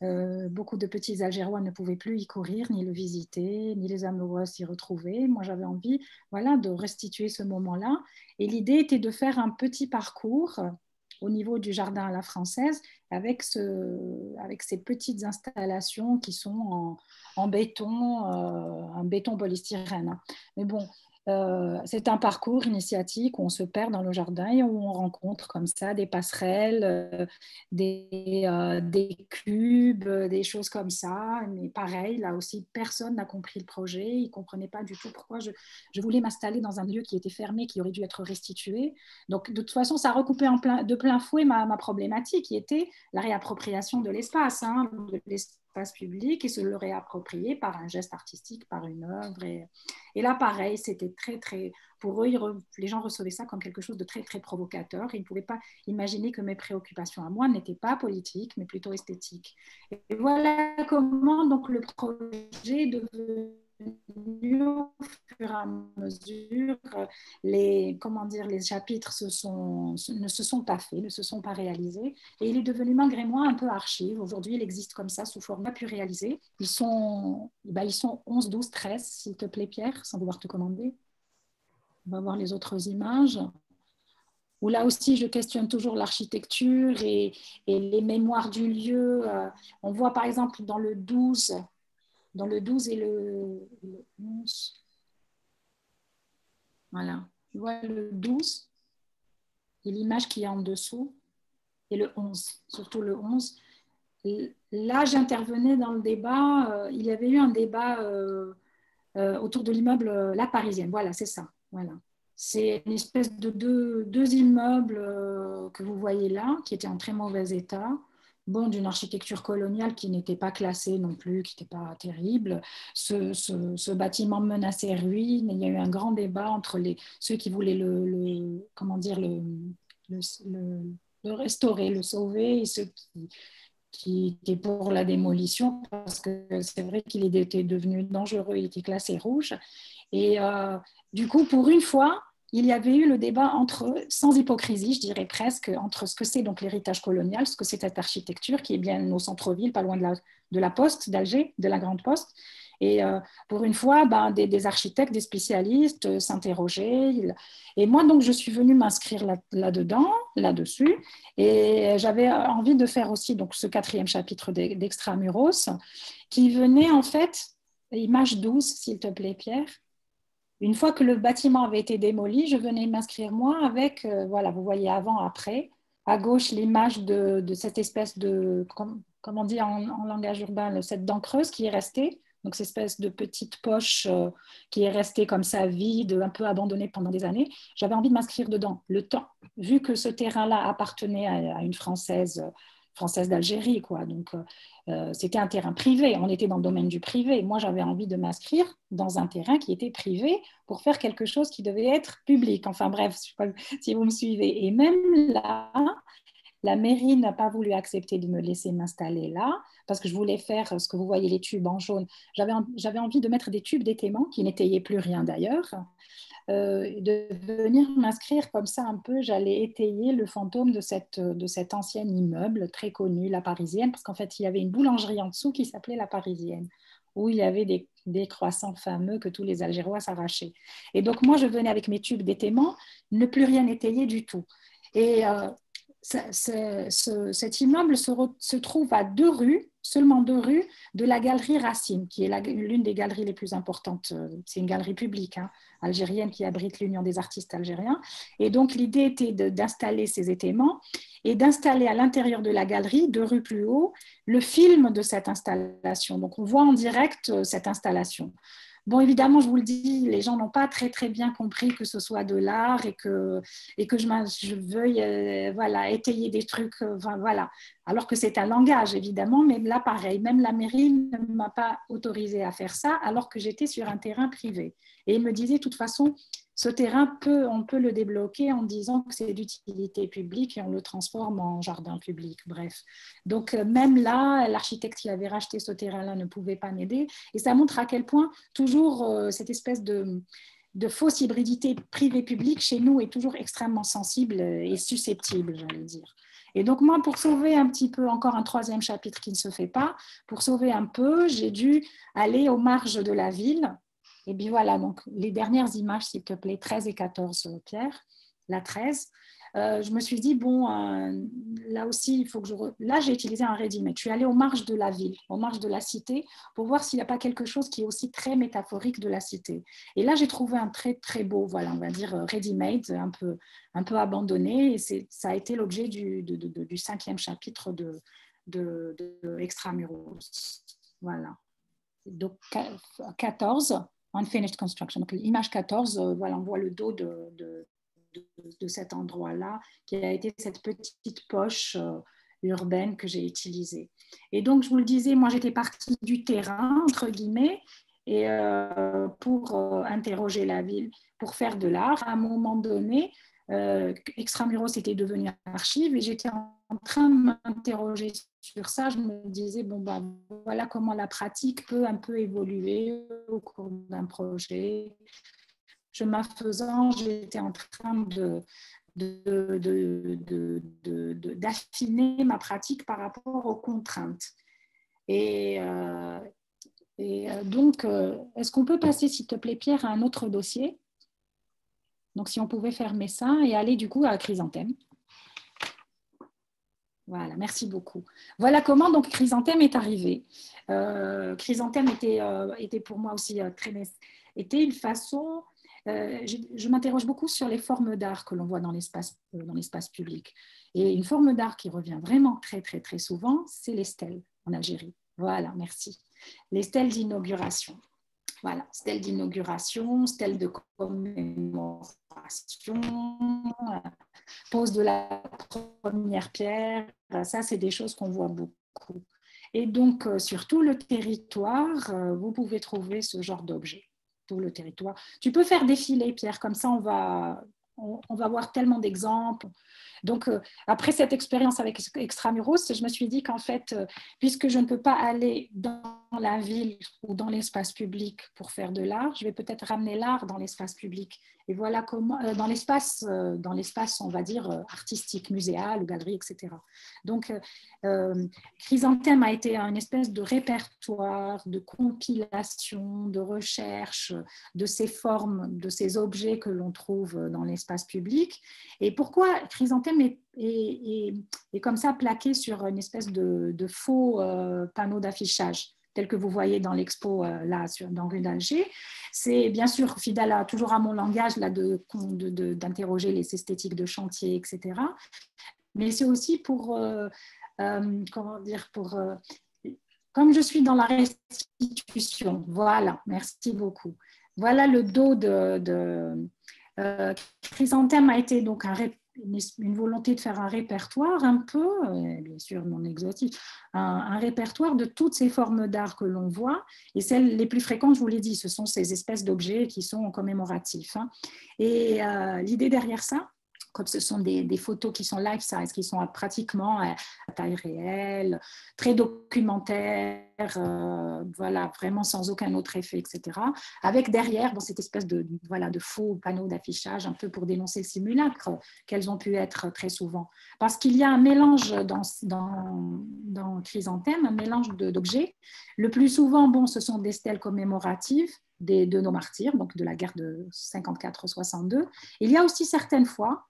Euh, beaucoup de petits Algérois ne pouvaient plus y courir, ni le visiter, ni les amoureux s'y retrouver. Moi, j'avais envie voilà, de restituer ce moment-là. Et l'idée était de faire un petit parcours au niveau du jardin à la française avec, ce, avec ces petites installations qui sont en, béton, euh, un béton polystyrène. Mais bon, euh, c'est un parcours initiatique où on se perd dans le jardin et où on rencontre comme ça des passerelles, euh, des, euh, des, cubes, des choses comme ça. Mais pareil, là aussi, personne n'a compris le projet. Ils ne comprenaient pas du tout pourquoi je, voulais m'installer dans un lieu qui était fermé, qui aurait dû être restitué. Donc, de toute façon, ça recoupait en plein, de plein fouet ma, ma, problématique qui était la réappropriation de l'espace, hein, de l'espace l'espace public et se le réapproprier par un geste artistique, par une œuvre. Et, là, pareil, c'était très, très. Pour eux, les gens recevaient ça comme quelque chose de très, très provocateur. Ils ne pouvaient pas imaginer que mes préoccupations à moi n'étaient pas politiques, mais plutôt esthétiques. Et voilà comment donc le projet de au fur et à mesure, les, comment dire, les chapitres ne se sont pas faits, ne se sont pas réalisés. Et il est devenu malgré moi un peu archive. Aujourd'hui, il existe comme ça sous forme pu réalisé. Ils sont, bah, ils sont 11, 12, 13, s'il te plaît, Pierre, sans devoir te commander. On va voir les autres images. Où là aussi, je questionne toujours l'architecture et, et, les mémoires du lieu. Euh, on voit par exemple dans le 12, dans le 12 et le, 11. Voilà. Tu vois le 12 et l'image qui est en dessous et le 11, surtout le 11. là, j'intervenais dans le débat. Euh, il y avait eu un débat euh, euh, autour de l'immeuble La Parisienne. Voilà, c'est ça. Voilà. C'est une espèce de deux immeubles que vous voyez là, qui étaient en très mauvais état bon, d'une architecture coloniale qui n'était pas classée non plus, qui n'était pas terrible. Ce, bâtiment menaçait ruine. Il y a eu un grand débat entre les, ceux qui voulaient le, comment dire, le, le, restaurer, le sauver, et ceux qui, qui étaient pour la démolition, parce que c'est vrai qu'il était devenu dangereux, il était classé rouge. Et euh, du coup, pour une fois, il y avait eu le débat entre, sans hypocrisie, je dirais presque, entre ce que c'est donc l'héritage colonial, ce que c'est cette architecture qui est bien au centre-ville, pas loin de la, de la poste d'Alger, de la Grande Poste. Et euh, pour une fois, ben, des, architectes, des spécialistes euh, s'interrogeaient. Et moi, donc, je suis venue m'inscrire là-dedans, là dessus Et j'avais envie de faire aussi donc, ce quatrième chapitre d'Extramuros, qui venait en fait, image 12, s'il te plaît, Pierre, une fois que le bâtiment avait été démoli, je venais m'inscrire moi avec, euh, voilà, vous voyez avant, après. À gauche, l'image de, cette espèce de, comment on dit en, langage urbain, cette dent creuse qui est restée. Donc, cette espèce de petite poche euh, qui est restée comme ça, vide, un peu abandonnée pendant des années. J'avais envie de m'inscrire dedans. Le temps, vu que ce terrain-là appartenait à, une Française française d'Algérie, quoi. Donc, euh, euh, c'était un terrain privé. On était dans le domaine du privé. Moi, j'avais envie de m'inscrire dans un terrain qui était privé pour faire quelque chose qui devait être public. Enfin, bref, si vous me suivez. Et même là, la mairie n'a pas voulu accepter de me laisser m'installer là parce que je voulais faire ce que vous voyez, les tubes en jaune. J'avais envie de mettre des tubes d'étaiement qui n'étayaient plus rien d'ailleurs euh, de venir m'inscrire comme ça un peu, j'allais étayer le fantôme de, cette, de cet ancien immeuble très connu, la Parisienne, parce qu'en fait, il y avait une boulangerie en dessous qui s'appelait la Parisienne, où il y avait des, des croissants fameux que tous les Algérois s'arrachaient. Et donc, moi, je venais avec mes tubes d'étaiement, ne plus rien étayer du tout. Et euh, cet immeuble se, se, trouve à deux rues, seulement deux rues, de la galerie Racine, qui est l'une des galeries les plus importantes. Euh, c'est une galerie publique hein, algérienne qui abrite l'Union des artistes algériens. Et donc l'idée était d'installer ces étéments et d'installer à l'intérieur de la galerie, deux rues plus haut, le film de cette installation. Donc on voit en direct euh, cette installation. Bon, évidemment, je vous le dis, les gens n'ont pas très très bien compris que ce soit de l'art et que, je veuille euh, voilà, étayer des trucs, euh, voilà. Alors que c'est un langage, évidemment, mais là, pareil, même la mairie ne m'a pas autorisé à faire ça alors que j'étais sur un terrain privé. Et il me disait, de toute façon, ce terrain, peut, on peut le débloquer en disant que c'est d'utilité publique et on le transforme en jardin public. Bref. Donc, euh, même là, l'architecte qui avait racheté ce terrain-là ne pouvait pas m'aider. Et ça montre à quel point, toujours, euh, cette espèce de, de fausse hybridité privée-publique chez nous est toujours extrêmement sensible et susceptible, j'allais dire. Et donc, moi, pour sauver un petit peu, encore un troisième chapitre qui ne se fait pas, pour sauver un peu, j'ai dû aller aux marges de la ville et bien voilà, donc les dernières images, s'il te plaît, 13 et 14, Pierre, la 13. Euh, je me suis dit, bon, euh, là aussi, il faut que je... Là, j'ai utilisé un ready Je suis allée aux marges de la ville, aux marges de la cité, pour voir s'il n'y a pas quelque chose qui est aussi très métaphorique de la cité. Et là, j'ai trouvé un très, très beau, voilà, on va dire, euh, ready-made, un peu, un peu abandonné. Et ça a été l'objet du, du, cinquième chapitre de, de Extramuros. Voilà. Donc, 14 unfinished construction. Donc, l'image 14, euh, voilà, on voit le dos de, de, de, cet endroit-là, qui a été cette petite poche euh, urbaine que j'ai utilisée. Et donc, je vous le disais, moi, j'étais partie du terrain, entre guillemets, et pour interroger la ville, pour faire de l'art. À un moment donné, euh, Extramuros était devenu archive et j'étais en train de m'interroger sur ça. Je me disais, bon, bah, voilà comment la pratique peut un peu évoluer au cours d'un projet. Chemin faisant, j'étais en train d'affiner ma pratique par rapport aux contraintes. Et, euh, euh, donc, est-ce qu'on peut passer, s'il te plaît, Pierre, à un autre dossier? Donc, si on pouvait fermer ça et aller du coup à Chrysanthème. Voilà, merci beaucoup. Voilà comment donc Chrysanthème est arrivé. Euh, Chrysanthème était, euh, était pour moi aussi euh, très était une façon. je, je m'interroge beaucoup sur les formes d'art que l'on voit dans l'espace dans l'espace public. Et une forme d'art qui revient vraiment très très très souvent, c'est les stèles en Algérie. Voilà, merci. Les stèles d'inauguration. Voilà, stèle d'inauguration, stèle de commémoration, pose de la première pierre. Ça, c'est des choses qu'on voit beaucoup. Et donc, euh, sur tout le territoire, euh, vous pouvez trouver ce genre d'objet. Tout le territoire. Tu peux faire défiler, Pierre, comme ça, on va, on, va voir tellement d'exemples. Donc, euh, après cette expérience avec Extramuros, je me suis dit qu'en fait, puisque je ne peux pas aller dans la ville ou dans l'espace public pour faire de l'art, je vais peut-être ramener l'art dans l'espace public. Et voilà comment, euh, dans l'espace, euh, dans l'espace, on va dire, euh, artistique, muséal, galerie, etc. Donc, Chrysanthème a été une espèce de répertoire, de compilation, de recherche de ces formes, de ces objets que l'on trouve dans l'espace public. Et pourquoi Chrysanthème est, est, comme ça plaqué sur une espèce de, faux panneau d'affichage tel que vous voyez dans l'expo euh, là sur, dans rue d'Alger. C'est bien sûr fidèle toujours à mon langage là d'interroger de, les esthétiques de chantier, etc. Mais c'est aussi pour, euh, euh, comment dire, pour, comme je suis dans la restitution, voilà, merci beaucoup. Voilà le dos de, de Chrysanthème a été donc un, une, volonté de faire un répertoire un peu, euh, bien sûr non exhaustif, un, répertoire de toutes ces formes d'art que l'on voit. Et celles les plus fréquentes, je vous l'ai dit, ce sont ces espèces d'objets qui sont commémoratifs. Hein. Et euh, l'idée derrière ça, comme ce sont des, photos qui sont life size, qui sont pratiquement à, taille réelle, très documentaires, euh, voilà, vraiment sans aucun autre effet, etc. Avec derrière, dans cette espèce de, voilà, de faux panneaux d'affichage, un peu pour dénoncer le simulacre, qu'elles ont pu être très souvent. Parce qu'il y a un mélange dans, dans, Chrysanthème, un mélange d'objets. Le plus souvent, bon, ce sont des stèles commémoratives, de nos martyrs, donc de la guerre de 54-62. Il y a aussi certaines fois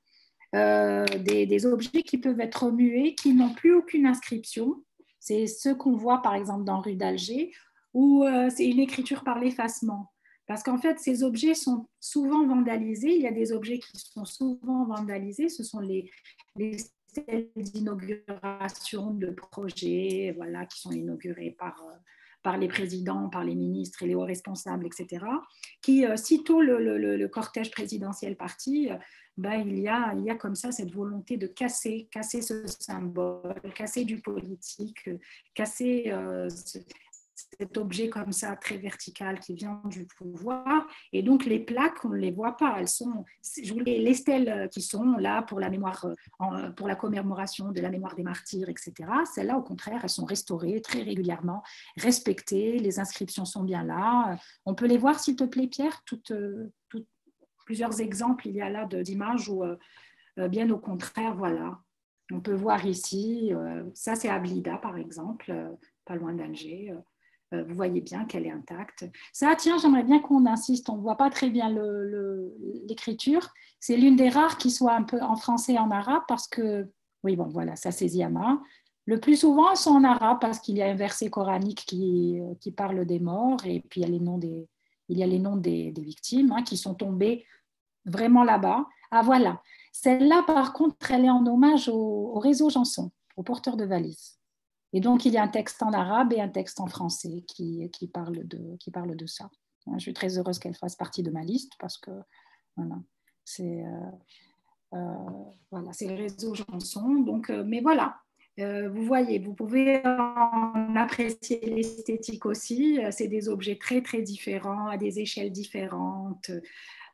euh, des, objets qui peuvent être muets, qui n'ont plus aucune inscription. C'est ce qu'on voit par exemple dans rue d'Alger, où euh, c'est une écriture par l'effacement. Parce qu'en fait, ces objets sont souvent vandalisés. Il y a des objets qui sont souvent vandalisés. Ce sont les, les d'inauguration de projets voilà, qui sont inaugurés par, euh, par les présidents, par les ministres et les hauts responsables, etc., qui, sitôt le, le, cortège présidentiel parti, ben, il, y a, il y a comme ça cette volonté de casser, casser ce symbole, casser du politique, casser euh, cet objet comme ça très vertical qui vient du pouvoir. Et donc les plaques, on ne les voit pas. Elles sont, je voulais, les stèles qui sont là pour la mémoire, pour la commémoration de la mémoire des martyrs, etc. Celles-là, au contraire, elles sont restaurées très régulièrement, respectées. Les inscriptions sont bien là. On peut les voir, s'il te plaît, Pierre, toutes, toutes plusieurs exemples il y a là d'images où, euh, euh, bien au contraire, voilà, on peut voir ici, euh, ça c'est Ablida par exemple, pas loin d'Alger. Vous voyez bien qu'elle est intacte. Ça, tiens, j'aimerais bien qu'on insiste. On ne voit pas très bien l'écriture. C'est l'une des rares qui soit un peu en français et en arabe parce que, oui, bon, voilà, ça c'est Ziyama. Le plus souvent, sont en arabe parce qu'il y a un verset coranique qui, qui parle des morts et puis il y a les noms des, il y a les noms des, victimes hein, qui sont tombées vraiment là-bas. Ah voilà, celle-là par contre, elle est en hommage au, réseau Janson, au porteur de valises. Et donc il y a un texte en arabe et un texte en français qui, qui, parle, de, qui parle de ça. Je suis très heureuse qu'elle fasse partie de ma liste parce que voilà, c'est euh, euh, le réseau Janson. Euh, mais voilà, vous voyez, vous pouvez en apprécier l'esthétique aussi. C'est des objets très, très différents, à des échelles différentes,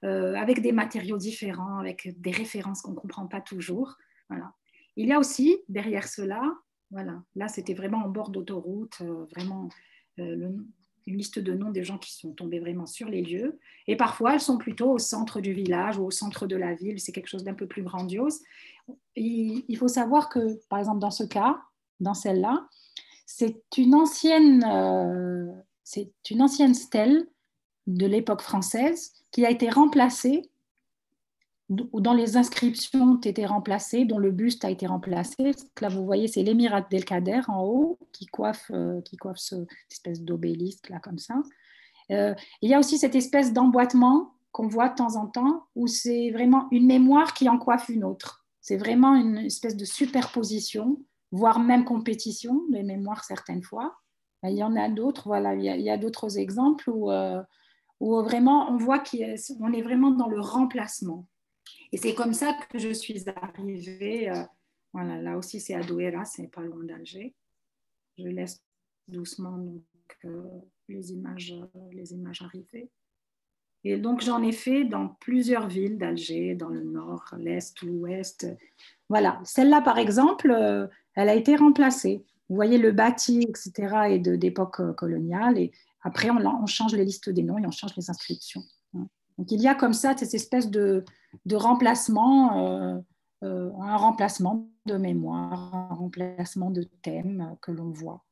avec des matériaux différents, avec des références qu'on ne comprend pas toujours. Voilà. Il y a aussi, derrière cela, voilà, là, c'était vraiment en bord d'autoroute, vraiment une liste de noms des gens qui sont tombés vraiment sur les lieux. Et parfois, elles sont plutôt au centre du village ou au centre de la ville. C'est quelque chose d'un peu plus grandiose il faut savoir que, par exemple, dans ce cas, dans celle-là, c'est une ancienne, euh, c'est une ancienne stèle de l'époque française qui a été remplacée, dont les inscriptions ont été remplacées, dont le buste a été remplacé. Là, vous voyez, c'est l'émirat d'El-Kader en haut qui coiffe, euh, qui coiffe cette espèce d'obélisque, là, comme ça. Euh, il y a aussi cette espèce d'emboîtement qu'on voit de temps en temps, où c'est vraiment une mémoire qui en coiffe une autre. C'est vraiment une espèce de superposition, voire même compétition des mémoires certaines fois. Il y en a d'autres, voilà, il y a, d'autres exemples euh, où, vraiment on voit qu'on est vraiment dans le remplacement. Et c'est comme ça que je suis arrivée. Euh, voilà, là aussi c'est à Douera, c'est pas loin d'Alger. Je laisse doucement euh, les, images, les images arriver. Et donc, j'en ai fait dans plusieurs villes d'Alger, dans le nord, l'est, l'ouest. Voilà. Celle-là, par exemple, euh, elle a été remplacée. Vous voyez, le bâti, etc., est d'époque euh, coloniale. Et après, on, change les listes des noms et on change les inscriptions. Donc, il y a comme ça cette espèce de, remplacement, euh, un remplacement de mémoire, un remplacement de thème que l'on voit.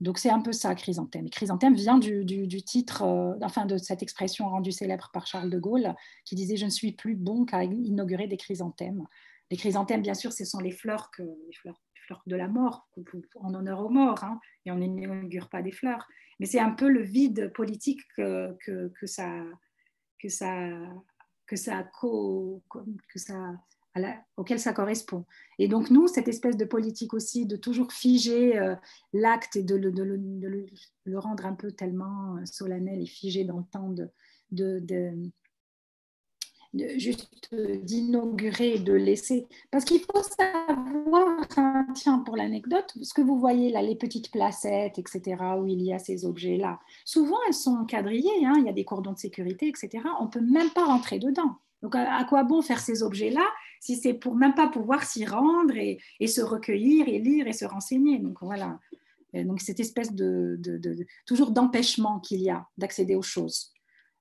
Donc c'est un peu ça, chrysanthème. Chrysanthème vient du, titre, euh, enfin de cette expression rendue célèbre par Charles de Gaulle, qui disait Je ne suis plus bon qu'à inaugurer des chrysanthèmes. Les chrysanthèmes, bien sûr, ce sont les fleurs, que, les fleurs, de la mort, en honneur aux morts, hein, et on n'inaugure pas des fleurs. Mais c'est un peu le vide politique que, que, ça, que ça, que ça, que ça auquel ça correspond. Et donc, nous, cette espèce de politique aussi de toujours figer euh, l'acte et de, le, rendre un peu tellement euh, solennel et figé dans le temps de, juste d'inaugurer de laisser. Parce qu'il faut savoir, hein, tiens, pour l'anecdote, ce que vous voyez là, les petites placettes, etc., où il y a ces objets-là, souvent elles sont quadrillées, hein, il y a des cordons de sécurité, etc. On ne peut même pas rentrer dedans. Donc, à quoi bon faire ces objets-là si c'est pour même pas pouvoir s'y rendre et, se recueillir et lire et se renseigner? Donc voilà, donc cette espèce de, toujours d'empêchement qu'il y a d'accéder aux choses.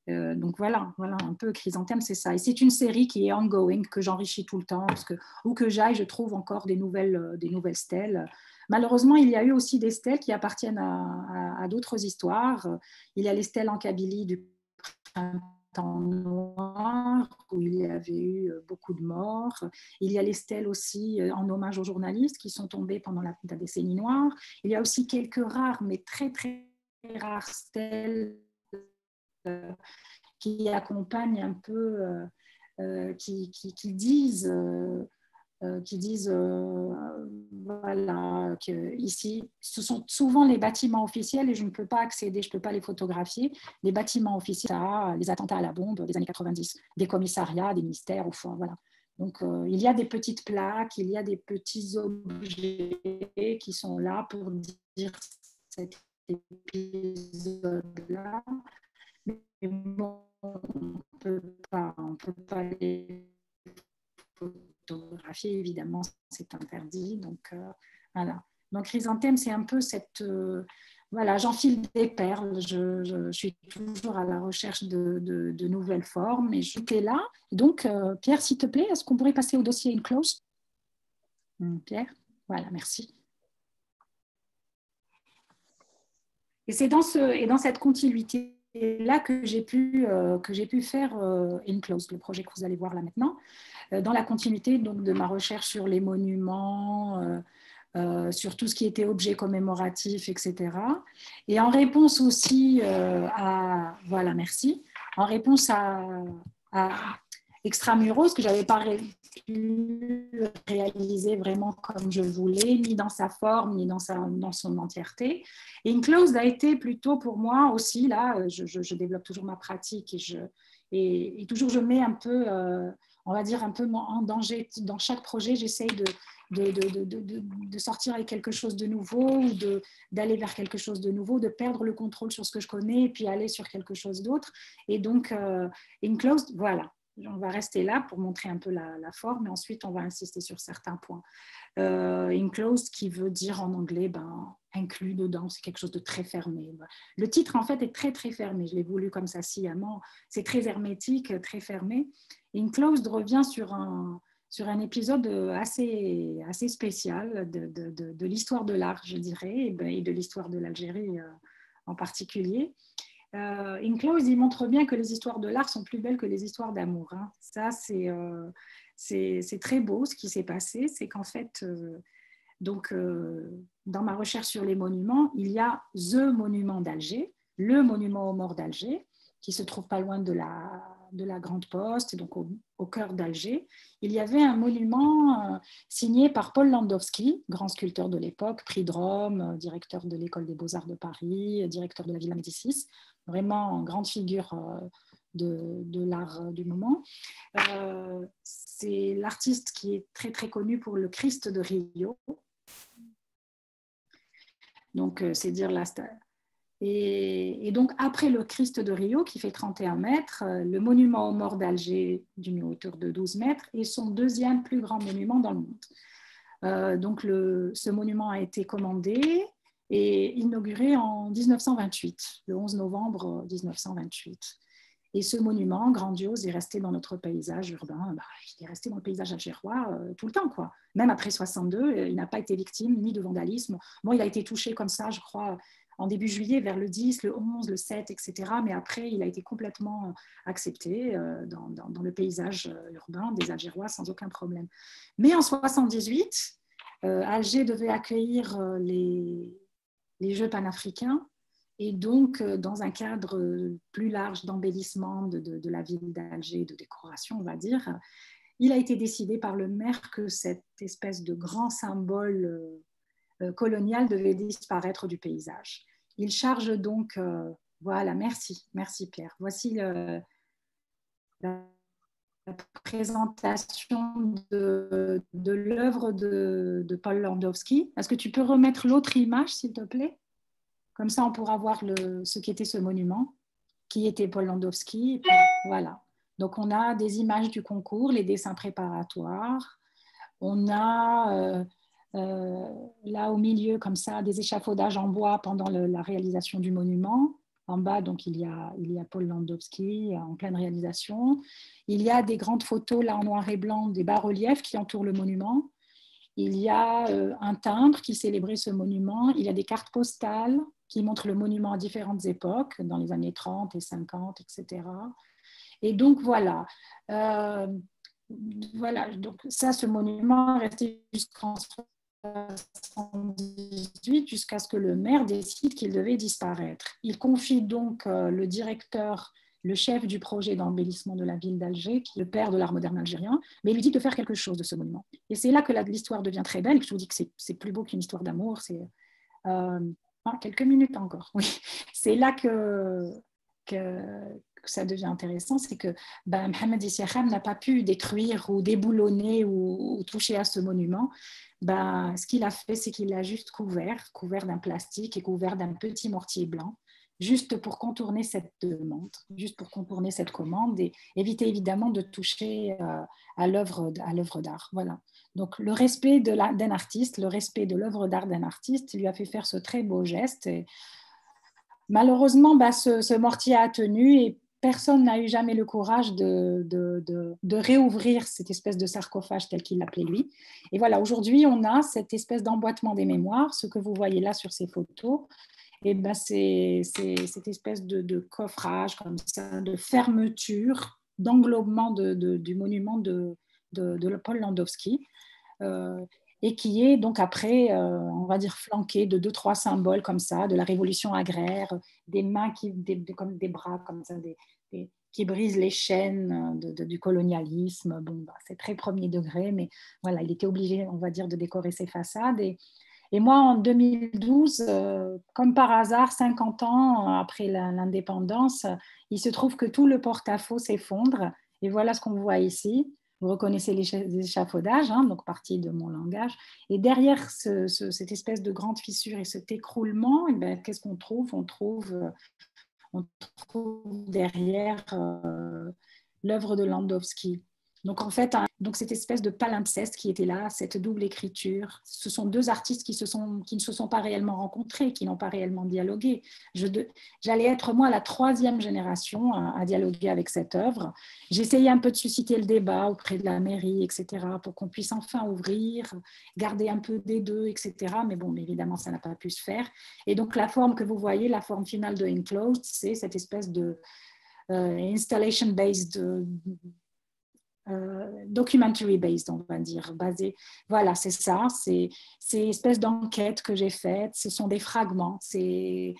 Euh, donc voilà, voilà un peu Chrysanthème, c'est ça. Et c'est une série qui est ongoing, que j'enrichis tout le temps, parce que où que j'aille, je trouve encore des nouvelles, euh, des nouvelles stèles. Malheureusement, il y a eu aussi des stèles qui appartiennent à, d'autres histoires. Il y a les stèles en Kabylie du printemps temps noir, où il y avait eu euh, beaucoup de morts. Il y a les stèles aussi en hommage aux journalistes qui sont tombés pendant la, décennie noire. Il y a aussi quelques rares, mais très très rares stèles qui accompagnent un peu, qui, qui, disent euh, qui disent euh, voilà, que ici, ce sont souvent les bâtiments officiels et je ne peux pas accéder, je ne peux pas les photographier. Les bâtiments officiels, les attentats à la bombe des années 90, des commissariats, des ministères, au fond, voilà. Donc, euh, il y a des petites plaques, il y a des petits objets qui sont là pour dire cet épisode-là. Bon, on ne peut pas, les évidemment, c'est interdit. Donc, euh, voilà. Donc, chrysanthème, c'est un peu cette. Euh, voilà, j'enfile des perles. Je, suis toujours à la recherche de, nouvelles formes et je suis là. Donc, euh, Pierre, s'il te plaît, est-ce qu'on pourrait passer au dossier in close hmm, Pierre? Voilà, merci. Et c'est dans, ce, et dans cette continuité là que j'ai pu, que j'ai pu faire in close, le projet que vous allez voir là maintenant. Euh, dans la continuité donc, de ma recherche sur les monuments, euh, euh, sur tout ce qui était objet commémoratif, etc. Et en réponse aussi à, voilà, merci, en réponse à Extramuros, que je n'avais pas pu réaliser vraiment comme je voulais, ni dans sa forme, ni dans, sa, dans son entièreté. Et Inclosed a été plutôt pour moi aussi, là, je, je, développe toujours ma pratique et, toujours je mets un peu on va dire, un peu en danger. Dans chaque projet, j'essaye de, de, de, de, sortir avec quelque chose de nouveau ou d'aller vers quelque chose de nouveau, de perdre le contrôle sur ce que je connais et puis aller sur quelque chose d'autre. Et donc, euh, Inclosed, voilà, on va rester là pour montrer un peu la, forme et ensuite on va insister sur certains points. Euh, enclosed qui veut dire en anglais ben, inclus dedans, c'est quelque chose de très fermé. Le titre en fait est très très fermé, je l'ai voulu comme ça sciemment, c'est très hermétique, très fermé. Enclosed revient sur un, sur un épisode assez, assez spécial de, l'histoire de l'art, je dirais, ben, et de l'histoire de l'Algérie euh, en particulier. Euh, il montre bien que les histoires de l'art sont plus belles que les histoires d'amour. Hein. Ça, euh, c'est très beau ce qui s'est passé. C'est qu'en fait, euh, donc, dans ma recherche sur les monuments, il y a The Monument d'Alger, le monument aux morts d'Alger, qui se trouve pas loin de la, de la Grande Poste, donc au, au cœur d'Alger. Il y avait un monument signé par Paul Landowski, grand sculpteur de l'époque, prix de Rome, directeur de l'école des beaux-arts de Paris, directeur de la Villa Médicis, vraiment grande figure euh, de, l'art euh, du moment. Euh, c'est l'artiste qui est très très connu pour le Christ de Rio. Donc, c'est dire la, et, et, donc, après le Christ de Rio, qui fait 31 mètres, le monument aux morts d'Alger, d'une hauteur de 12 mètres, est son deuxième plus grand monument dans le monde. donc, ce monument a été commandé et inauguré en 1928, le 11 novembre 1928. Et ce monument grandiose est resté dans notre paysage urbain, bah, il est resté dans le paysage algérois euh, tout le temps. Quoi. Même après 62, euh, il n'a pas été victime ni de vandalisme. Bon, il a été touché comme ça, je crois, en début juillet, vers le 10, le 11, le 7, etc. Mais après, il a été complètement accepté euh, dans, dans, le paysage urbain des Algérois sans aucun problème. Mais en 78, Alger devait accueillir les, les Jeux panafricains. Et donc, euh, dans un cadre plus large d'embellissement de, la ville d'Alger, de décoration, on va dire, il a été décidé par le maire que cette espèce de grand symbole euh, euh, colonial devait disparaître du paysage. Il charge donc, voilà, merci, merci Pierre. Voici la présentation de, l'œuvre de, Paul Landowski. Est-ce que tu peux remettre l'autre image, s'il te plaît? Comme ça, on pourra voir le, ce qu'était ce monument, qui était Paul Landowski. Voilà. Donc, on a des images du concours, les dessins préparatoires. On a euh, euh, là au milieu, comme ça, des échafaudages en bois pendant la réalisation du monument. En bas, donc, il y a, Paul Landowski en pleine réalisation. Il y a des grandes photos, là en noir et blanc, des bas-reliefs qui entourent le monument. Il y a euh, un timbre qui célébrait ce monument. Il y a des cartes postales qui montrent le monument à différentes époques, dans les années 30 et 50, etc. Et donc, voilà. Euh, voilà, donc ça, ce monument est resté jusqu'en 1978 jusqu'à ce que le maire décide qu'il devait disparaître. Il confie donc euh, le directeur, le chef du projet d'embellissement de la ville d'Alger, qui est le père de l'art moderne algérien, mais il lui dit de faire quelque chose de ce monument. Et c'est là que l'histoire devient très belle. Je vous dis que c'est plus beau qu'une histoire d'amour. C'est euh, ah, quelques minutes encore. Oui, c'est là que, que, ça devient intéressant, c'est que ben, Mohamed Issiakham n'a pas pu détruire ou déboulonner ou, toucher à ce monument. Ben, ce qu'il a fait, c'est qu'il l'a juste couvert, couvert d'un plastique et couvert d'un petit mortier blanc, juste pour contourner cette demande, juste pour contourner cette commande et éviter évidemment de toucher euh, à l'œuvre d'art. Voilà. Donc le respect d'un artiste, le respect de l'œuvre d'art d'un artiste lui a fait faire ce très beau geste. Malheureusement, ben, ce, mortier a tenu et personne n'a eu jamais le courage de, de, réouvrir cette espèce de sarcophage tel qu'il l'appelait lui. Et voilà, aujourd'hui, on a cette espèce d'emboîtement des mémoires, ce que vous voyez là sur ces photos. Et ben c'est cette espèce de, coffrage comme ça, de fermeture, d'englobement du monument de, Paul Landowski. Euh, et qui est donc après, euh, on va dire, flanqué de deux, trois symboles comme ça, de la révolution agraire, des mains qui, des, comme des bras comme ça, qui brisent les chaînes du colonialisme. Bon, bah, c'est très premier degré, mais voilà, il était obligé, on va dire, de décorer ses façades. Et, et moi, en 2012, euh, comme par hasard, 50 ans après l'indépendance, il se trouve que tout le porte-à-faux s'effondre. Et voilà ce qu'on voit ici. Vous reconnaissez les échafaudages, hein, donc partie de mon langage. Et derrière cette espèce de grande fissure et cet écroulement, eh ben, qu'est-ce qu'on trouve? On trouve, euh, on trouve derrière euh, l'œuvre de Landowski. Donc en fait, donc cette espèce de palimpseste qui était là, cette double écriture, ce sont deux artistes qui, ne se sont pas réellement rencontrés, qui n'ont pas réellement dialogué. J'allais être moi la troisième génération à, dialoguer avec cette œuvre. J'essayais un peu de susciter le débat auprès de la mairie, etc., pour qu'on puisse enfin ouvrir, garder un peu des deux, etc. Mais bon, évidemment, ça n'a pas pu se faire. Et donc la forme que vous voyez, la forme finale de Enclosed, c'est cette espèce de euh, installation-based euh, documentary based, on va dire, basé. Voilà, c'est ça, c'est ces espèces d'enquêtes que j'ai faites, ce sont des fragments, c'est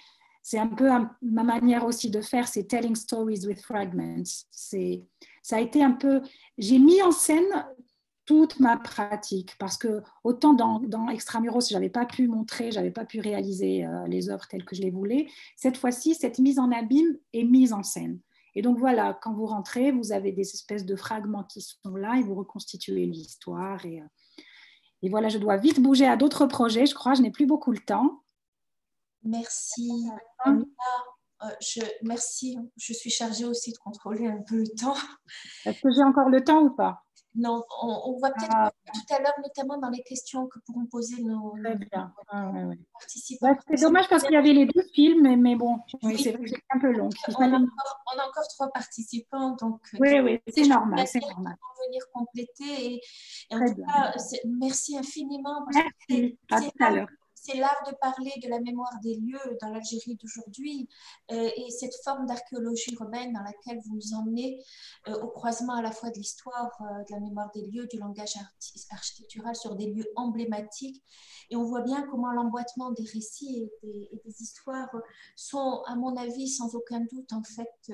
un peu ma manière aussi de faire, c'est telling stories with fragments. C'est ça a été un peu, j'ai mis en scène toute ma pratique parce que autant dans, dans Extramuros, je n'avais pas pu montrer, j'avais pas pu réaliser euh, les œuvres telles que je les voulais. Cette fois-ci, cette mise en abîme est mise en scène. Et donc voilà, quand vous rentrez, vous avez des espèces de fragments qui sont là et vous reconstituez l'histoire. Et, euh, et voilà, je dois vite bouger à d'autres projets, je crois, je n'ai plus beaucoup le temps. Merci. Euh, je, merci, je suis chargée aussi de contrôler un peu le temps. Est-ce que j'ai encore le temps ou pas? Non, on, voit peut-être ah. tout à l'heure, notamment dans les questions que pourront poser nos, ah, participants. c'est dommage parce qu'il y avait les deux films, mais, bon, c'est un peu long. On, a encore, trois participants, donc euh, oui, oui, c'est normal. C'est normal. venir compléter. Et, en tout cas, merci infiniment. Merci, à tout à l'heure c'est l'art de parler de la mémoire des lieux dans l'Algérie d'aujourd'hui euh, et cette forme d'archéologie romaine dans laquelle vous nous emmenez euh, au croisement à la fois de l'histoire, euh, de la mémoire des lieux, du langage architectural sur des lieux emblématiques. Et on voit bien comment l'emboîtement des récits et des, histoires sont, à mon avis, sans aucun doute, en fait,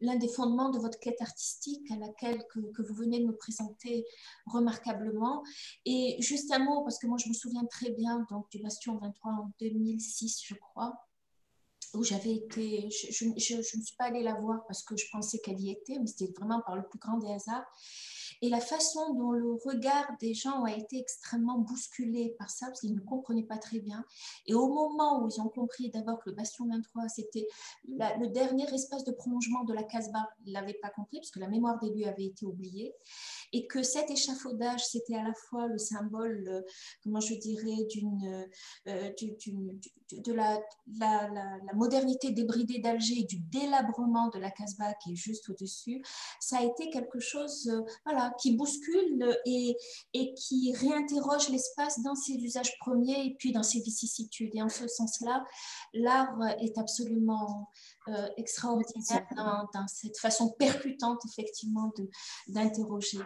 l'un des fondements de votre quête artistique à laquelle que, vous venez de nous présenter remarquablement. Et juste un mot, parce que moi je me souviens très bien donc, du Bastion 23 en 2006, je crois, où j'avais été, je ne suis pas allée la voir parce que je pensais qu'elle y était, mais c'était vraiment par le plus grand des hasards et la façon dont le regard des gens a été extrêmement bousculé par ça, parce qu'ils ne comprenaient pas très bien. Et au moment où ils ont compris d'abord que le Bastion 23, c'était le dernier espace de prolongement de la Casbah, ils ne l'avaient pas compris, parce que la mémoire des lieux avait été oubliée, et que cet échafaudage, c'était à la fois le symbole, euh, comment je dirais, d'une, euh, de la, modernité débridée d'Alger, du délabrement de la Casbah qui est juste au-dessus, ça a été quelque chose, euh, voilà, qui bouscule et, qui réinterroge l'espace dans ses usages premiers et puis dans ses vicissitudes. Et en ce sens-là, l'art est absolument euh, extraordinaire dans, cette façon percutante, effectivement, d'interroger.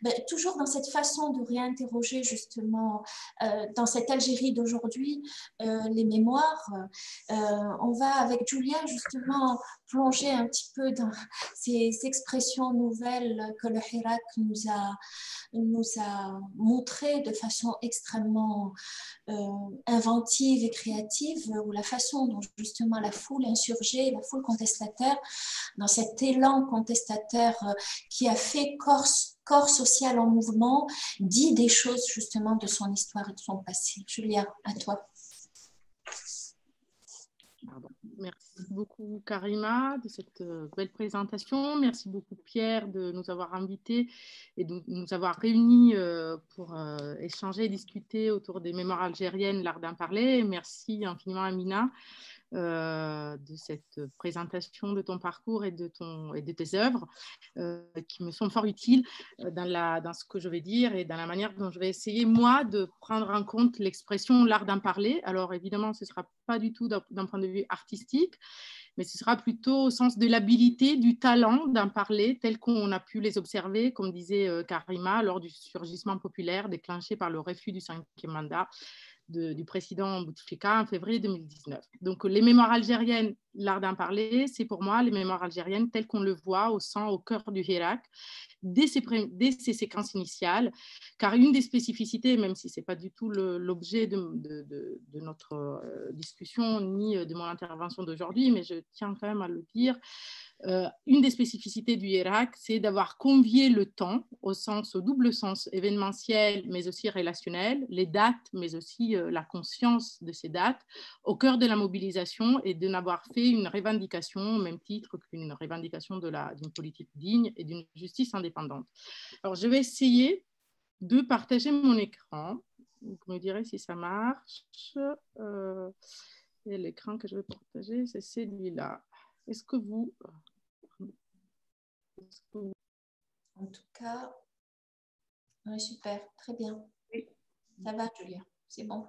Ben, toujours dans cette façon de réinterroger, justement, euh, dans cette Algérie d'aujourd'hui, euh, les mémoires, on va avec Julia, justement, plonger un petit peu dans ces expressions nouvelles que le Hirak nous a, nous a montrées de façon extrêmement inventive et créative, ou la façon dont justement la foule insurgée, la foule contestataire, dans cet élan contestataire euh, qui a fait corps, social en mouvement, dit des choses justement de son histoire et de son passé. Julia, à toi. Merci beaucoup Karima de cette euh, belle présentation. Merci beaucoup Pierre de nous avoir invités et de nous avoir réunis euh, pour échanger et discuter autour des mémoires algériennes, l'art d'en parler. Merci infiniment Amina euh, de cette présentation de ton parcours et de, ton, et de tes œuvres euh, qui me sont fort utiles euh, dans, la, dans ce que je vais dire et dans la manière dont je vais essayer, moi, de prendre en compte l'expression l'art d'en parler. Alors, évidemment, ce ne sera pas du tout d'un point de vue artistique, mais ce sera plutôt au sens de l'habilité, du talent d'en parler, tel qu'on a pu les observer, comme disait Karima, lors du surgissement populaire déclenché par le refus du cinquième mandat du président Bouteflika en février 2019. Donc les mémoires algériennes l'art d'en parler, c'est pour moi les mémoires algériennes telles qu'on le voit au sang, au cœur du Hirak, dès ces, séquences initiales, car une des spécificités, même si ce n'est pas du tout l'objet de, notre euh, discussion ni de mon intervention d'aujourd'hui, mais je tiens quand même à le dire, euh, une des spécificités du Irak, c'est d'avoir convié le temps au sens, au double sens événementiel, mais aussi relationnel, les dates, mais aussi euh, la conscience de ces dates, au cœur de la mobilisation et de n'avoir fait une revendication au même titre qu'une revendication d'une politique digne et d'une justice indépendante. Alors, je vais essayer de partager mon écran. Vous me direz si ça marche. Euh, et l'écran que je vais partager, c'est celui-là. Est-ce que vous en tout cas, super, très bien. Ça va, Julia, c'est bon.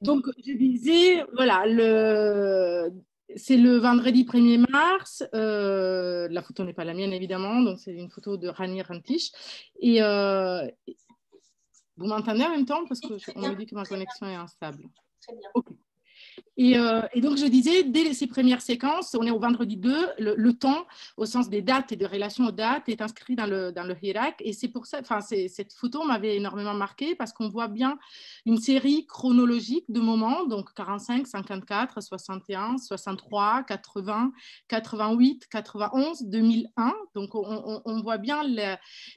Donc, je disais, voilà, le, c'est le vendredi 1er mars. Euh, la photo n'est pas la mienne, évidemment. Donc, c'est une photo de Rani Rantich. Et euh, vous m'entendez en même temps? Parce qu'on me dit que ma connexion est instable. Très bien. Euh, et, donc, je disais, dès ces premières séquences, on est au vendredi 2, le, temps, au sens des dates et de relations aux dates, est inscrit dans le, dans le Hirak. Et c'est pour ça, enfin, cette photo m'avait énormément marqué parce qu'on voit bien une série chronologique de moments, donc 45, 54, 61, 63, 80, 88, 91, 2001. Donc, on, voit bien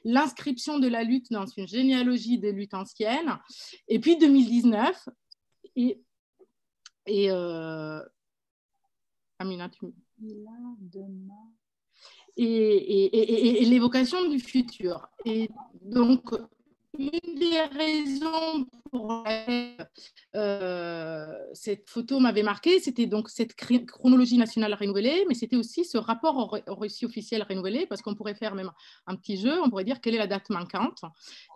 l'inscription de la lutte dans une généalogie de lutte ancienne. Et puis 2019, et et euh, Amina, tu et, et, et, l'évocation du futur. Et donc, une des raisons pour euh, cette photo m'avait marqué, c'était donc cette chronologie nationale renouvelée, mais c'était aussi ce rapport au, récit officiel renouvelé, parce qu'on pourrait faire même un petit jeu, on pourrait dire quelle est la date manquante.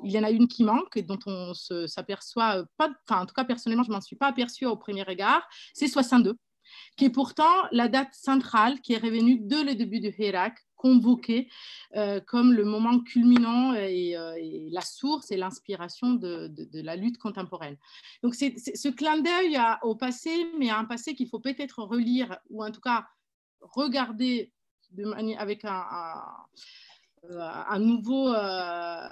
Il y en a une qui manque et dont on s'aperçoit pas, enfin en tout cas personnellement je m'en suis pas aperçue au premier regard, c'est 62 qui est pourtant la date centrale qui est revenue dès le début du Hirak convoqué euh, comme le moment culminant et, euh, la source et l'inspiration de, la lutte contemporaine. Donc c'est ce clin d'œil au passé, mais à un passé qu'il faut peut-être relire ou en tout cas regarder de avec un, un, nouveau, euh,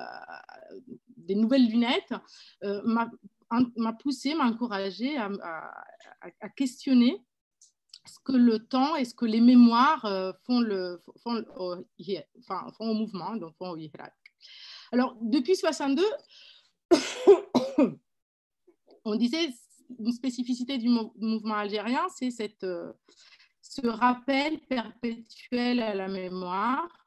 des nouvelles lunettes, m'a poussé, m'a encouragé à questionner ce que le temps et ce que les mémoires euh, font, le, font, au, enfin, font au mouvement, donc font au Irak. Alors, depuis 62, on disait une spécificité du mouvement algérien, c'est cette, euh, ce rappel perpétuel à la mémoire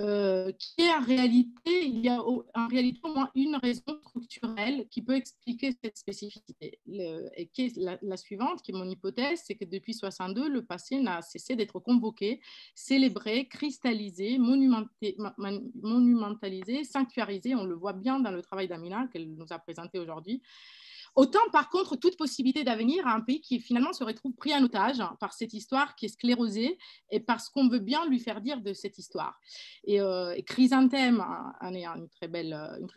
euh, qui est en réalité, il y a en réalité au moins une raison structurelle qui peut expliquer cette spécificité, et qui est la, suivante, qui est mon hypothèse, c'est que depuis 62, le passé n'a cessé d'être convoqué, célébré, cristallisé, monumentalisé, sanctuarisé, on le voit bien dans le travail d'Amina qu'elle nous a présenté aujourd'hui, Autant, par contre, toute possibilité d'avenir à un pays qui finalement se retrouve pris en otage par cette histoire qui est sclérosée et parce qu'on veut bien lui faire dire de cette histoire. Et, euh, Chrysanthème en est une très, belle,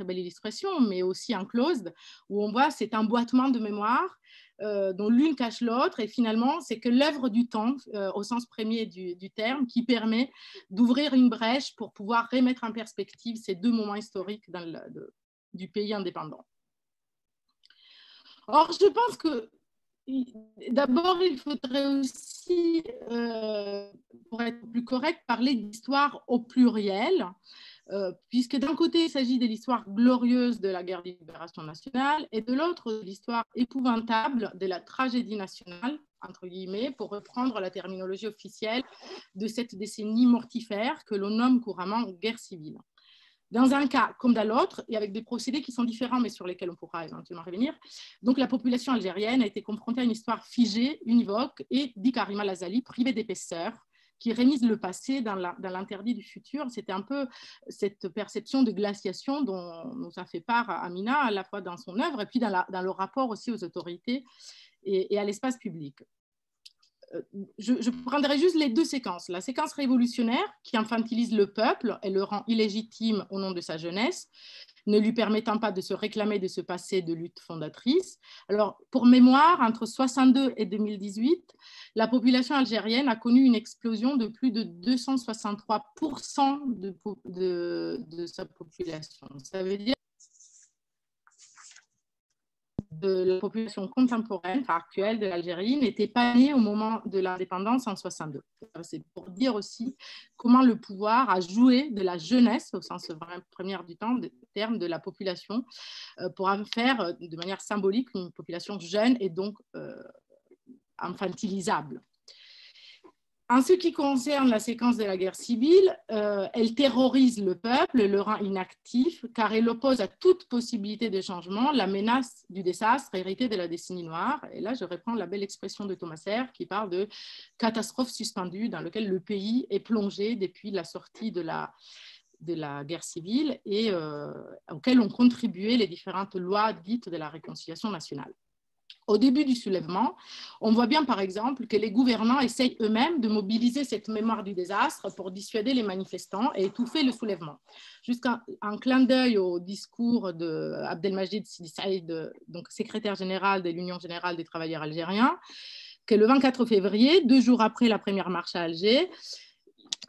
illustration, mais aussi un closed, où on voit cet emboîtement de mémoire euh, dont l'une cache l'autre, et finalement, c'est que l'œuvre du temps, euh, au sens premier du, terme, qui permet d'ouvrir une brèche pour pouvoir remettre en perspective ces deux moments historiques du pays indépendant. Or, je pense que d'abord, il faudrait aussi, euh, pour être plus correct, parler d'histoire au pluriel, euh, puisque d'un côté, il s'agit de l'histoire glorieuse de la guerre de libération nationale, et de l'autre, l'histoire épouvantable de la tragédie nationale, entre guillemets, pour reprendre la terminologie officielle de cette décennie mortifère que l'on nomme couramment guerre civile. Dans un cas comme dans l'autre, et avec des procédés qui sont différents, mais sur lesquels on pourra éventuellement revenir, la population algérienne a été confrontée à une histoire figée, univoque, et, dit Karima Lazali, privée d'épaisseur, qui rémise le passé dans l'interdit du futur. C'était un peu cette perception de glaciation dont nous a fait part Amina, à la fois dans son œuvre et puis dans, le rapport aussi aux autorités et à l'espace public. Je, prendrai juste les deux séquences. La séquence révolutionnaire qui infantilise le peuple et le rend illégitime au nom de sa jeunesse, ne lui permettant pas de se réclamer de ce passé de lutte fondatrice. Alors, pour mémoire, entre 62 et 2018, la population algérienne a connu une explosion de plus de 263% de, de, de sa population. Ça veut dire de la population contemporaine, actuelle de l'Algérie, n'était pas née au moment de l'indépendance en 62. C'est pour dire aussi comment le pouvoir a joué de la jeunesse, au sens premier du temps, de terme de la population, euh, pour en faire euh, de manière symbolique une population jeune et donc euh, infantilisable. En ce qui concerne la séquence de la guerre civile, euh, elle terrorise le peuple, le rend inactif, car elle oppose à toute possibilité de changement la menace du désastre hérité de la décennie noire. Et là, je reprends la belle expression de Thomas Serre qui parle de catastrophe suspendue dans laquelle le pays est plongé depuis la sortie de la, guerre civile et euh, auquel ont contribué les différentes lois dites de la réconciliation nationale au début du soulèvement, on voit bien par exemple que les gouvernants essayent eux-mêmes de mobiliser cette mémoire du désastre pour dissuader les manifestants et étouffer le soulèvement. Jusqu'à un clin d'œil au discours d'Abdelmajid Sidi Saïd, donc secrétaire général de l'Union générale des travailleurs algériens, que le 24 février, deux jours après la première marche à Alger,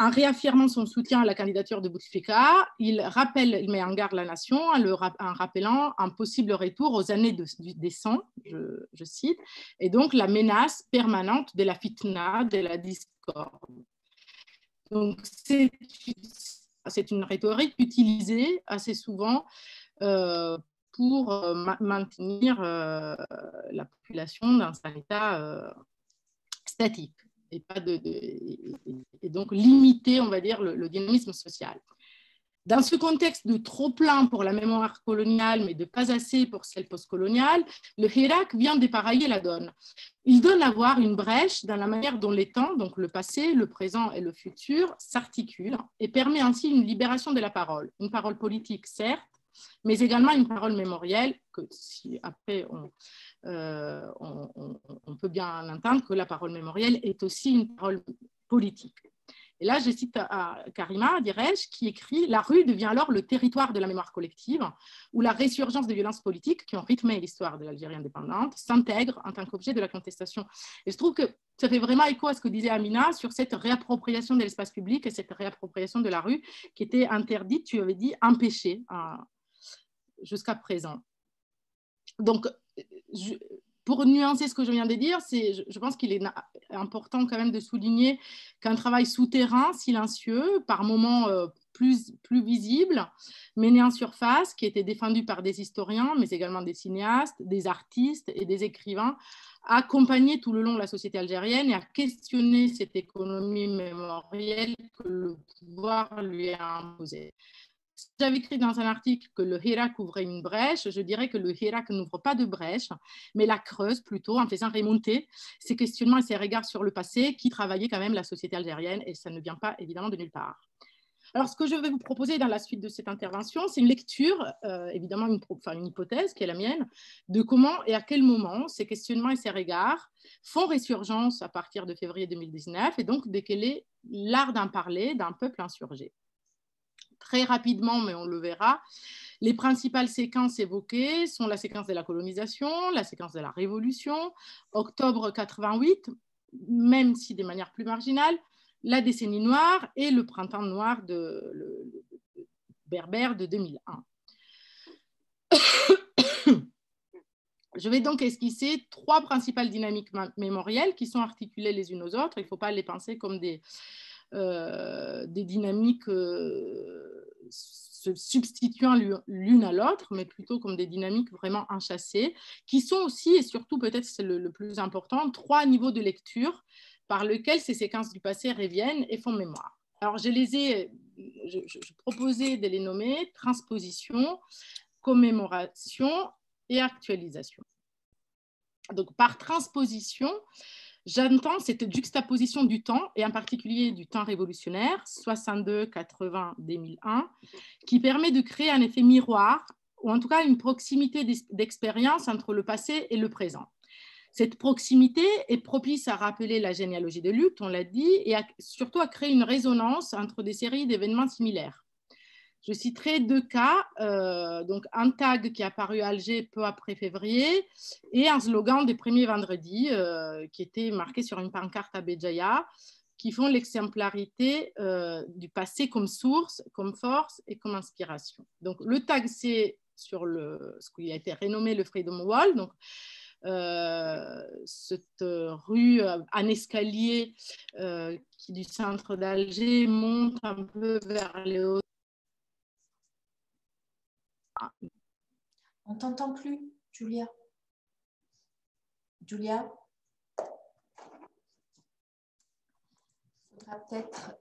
en réaffirmant son soutien à la candidature de Bouteflika, il rappelle, il met en garde la nation en, rappelant un possible retour aux années des 100, je, cite, et donc la menace permanente de la fitna, de la discorde. Donc c'est une rhétorique utilisée assez souvent euh, pour euh, maintenir euh, la population dans un état statique et, donc limiter, on va dire, le, dynamisme social. Dans ce contexte de trop plein pour la mémoire coloniale, mais de pas assez pour celle postcoloniale, le Hirak vient dépareiller la donne. Il donne à voir une brèche dans la manière dont les temps, donc le passé, le présent et le futur, s'articulent et permet ainsi une libération de la parole. Une parole politique, certes, mais également une parole mémorielle, que si après on, euh, on, peut bien entendre que la parole mémorielle est aussi une parole politique. Et là, je cite Karima dirais-je, qui écrit La rue devient alors le territoire de la mémoire collective, où la résurgence des violences politiques qui ont rythmé l'histoire de l'Algérie indépendante s'intègre en tant qu'objet de la contestation. Et je trouve que ça fait vraiment écho à ce que disait Amina sur cette réappropriation de l'espace public et cette réappropriation de la rue qui était interdite, tu avais dit, empêchée hein, jusqu'à présent. Donc, pour nuancer ce que je viens de dire, je, je pense qu'il est important quand même de souligner qu'un travail souterrain, silencieux, par moments euh, plus, plus visible, mené en surface, qui était défendu par des historiens, mais également des cinéastes, des artistes et des écrivains, a accompagné tout le long la société algérienne et a questionné cette économie mémorielle que le pouvoir lui a imposée. J'avais écrit dans un article que le Hirak ouvrait une brèche. Je dirais que le Hirak n'ouvre pas de brèche, mais la creuse plutôt en faisant remonter ses questionnements et ses regards sur le passé qui travaillaient quand même la société algérienne et ça ne vient pas évidemment de nulle part. Alors, ce que je vais vous proposer dans la suite de cette intervention, c'est une lecture, euh, évidemment une, une hypothèse qui est la mienne, de comment et à quel moment ces questionnements et ces regards font résurgence à partir de février 2019 et donc de quel est l'art d'en parler d'un peuple insurgé très rapidement, mais on le verra. Les principales séquences évoquées sont la séquence de la colonisation, la séquence de la révolution, octobre 88, même si de manière plus marginale, la décennie noire et le printemps noir de le, berbère de 2001. Je vais donc esquisser trois principales dynamiques mémorielles qui sont articulées les unes aux autres. Il ne faut pas les penser comme des, des dynamiques euh, se substituant l'une à l'autre, mais plutôt comme des dynamiques vraiment enchâssées, qui sont aussi, et surtout peut-être c'est le, plus important, trois niveaux de lecture par lesquels ces séquences du passé reviennent et font mémoire. Alors, je les ai, je, je proposais de les nommer transposition, commémoration et actualisation. Donc, par transposition, J'entends cette juxtaposition du temps, et en particulier du temps révolutionnaire, 62, 80, 2001, qui permet de créer un effet miroir, ou en tout cas une proximité d'expérience entre le passé et le présent. Cette proximité est propice à rappeler la généalogie de lutte, on l'a dit, et surtout à créer une résonance entre des séries d'événements similaires. Je citerai deux cas, euh, donc un tag qui est apparu à Alger peu après février et un slogan des premiers vendredis euh, qui était marqué sur une pancarte à Béjaïa qui font l'exemplarité euh, du passé comme source, comme force et comme inspiration. Donc le tag c'est sur le, ce qui a été renommé le Freedom Wall, donc cette rue, un escalier qui du centre d'Alger monte un peu vers les hauts On t'entend plus, Julia. Julia Faudra peut-être.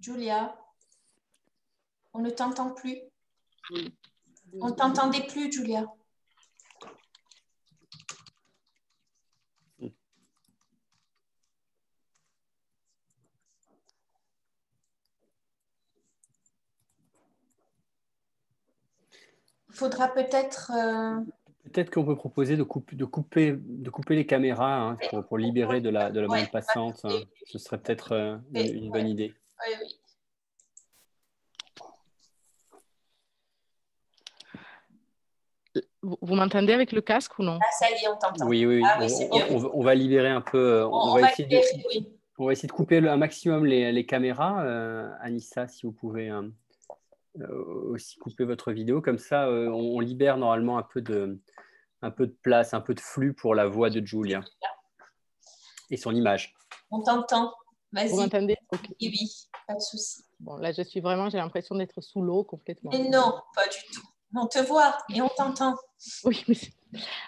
Julia, on ne t'entend plus. On ne t'entendait plus, Julia. Faudra peut-être. Euh, peut-être qu'on peut proposer de, couper, de, couper, de couper les caméras hein, pour, pour, libérer de la, de la bande passante. Hein. Ce serait peut-être euh, une, bonne idée. Oui, oui. Vous m'entendez avec le casque ou non? Ah, Ça y est, on t'entend. Oui, oui, ah, on, on, va libérer un peu. Euh, on, va, essayer de, on va essayer de couper un maximum les, les caméras. Anissa, si vous pouvez. Hein. Euh, aussi couper votre vidéo. Comme ça, euh, on, libère normalement un peu, de, un peu de place, un peu de flux pour la voix de Julia et son image. On t'entend. Vas-y. Vous m'entendez? Oui, pas de souci. Bon, là, je suis vraiment, j'ai l'impression d'être sous l'eau complètement. Mais non, pas du tout. On te voit et on t'entend. Oui, mais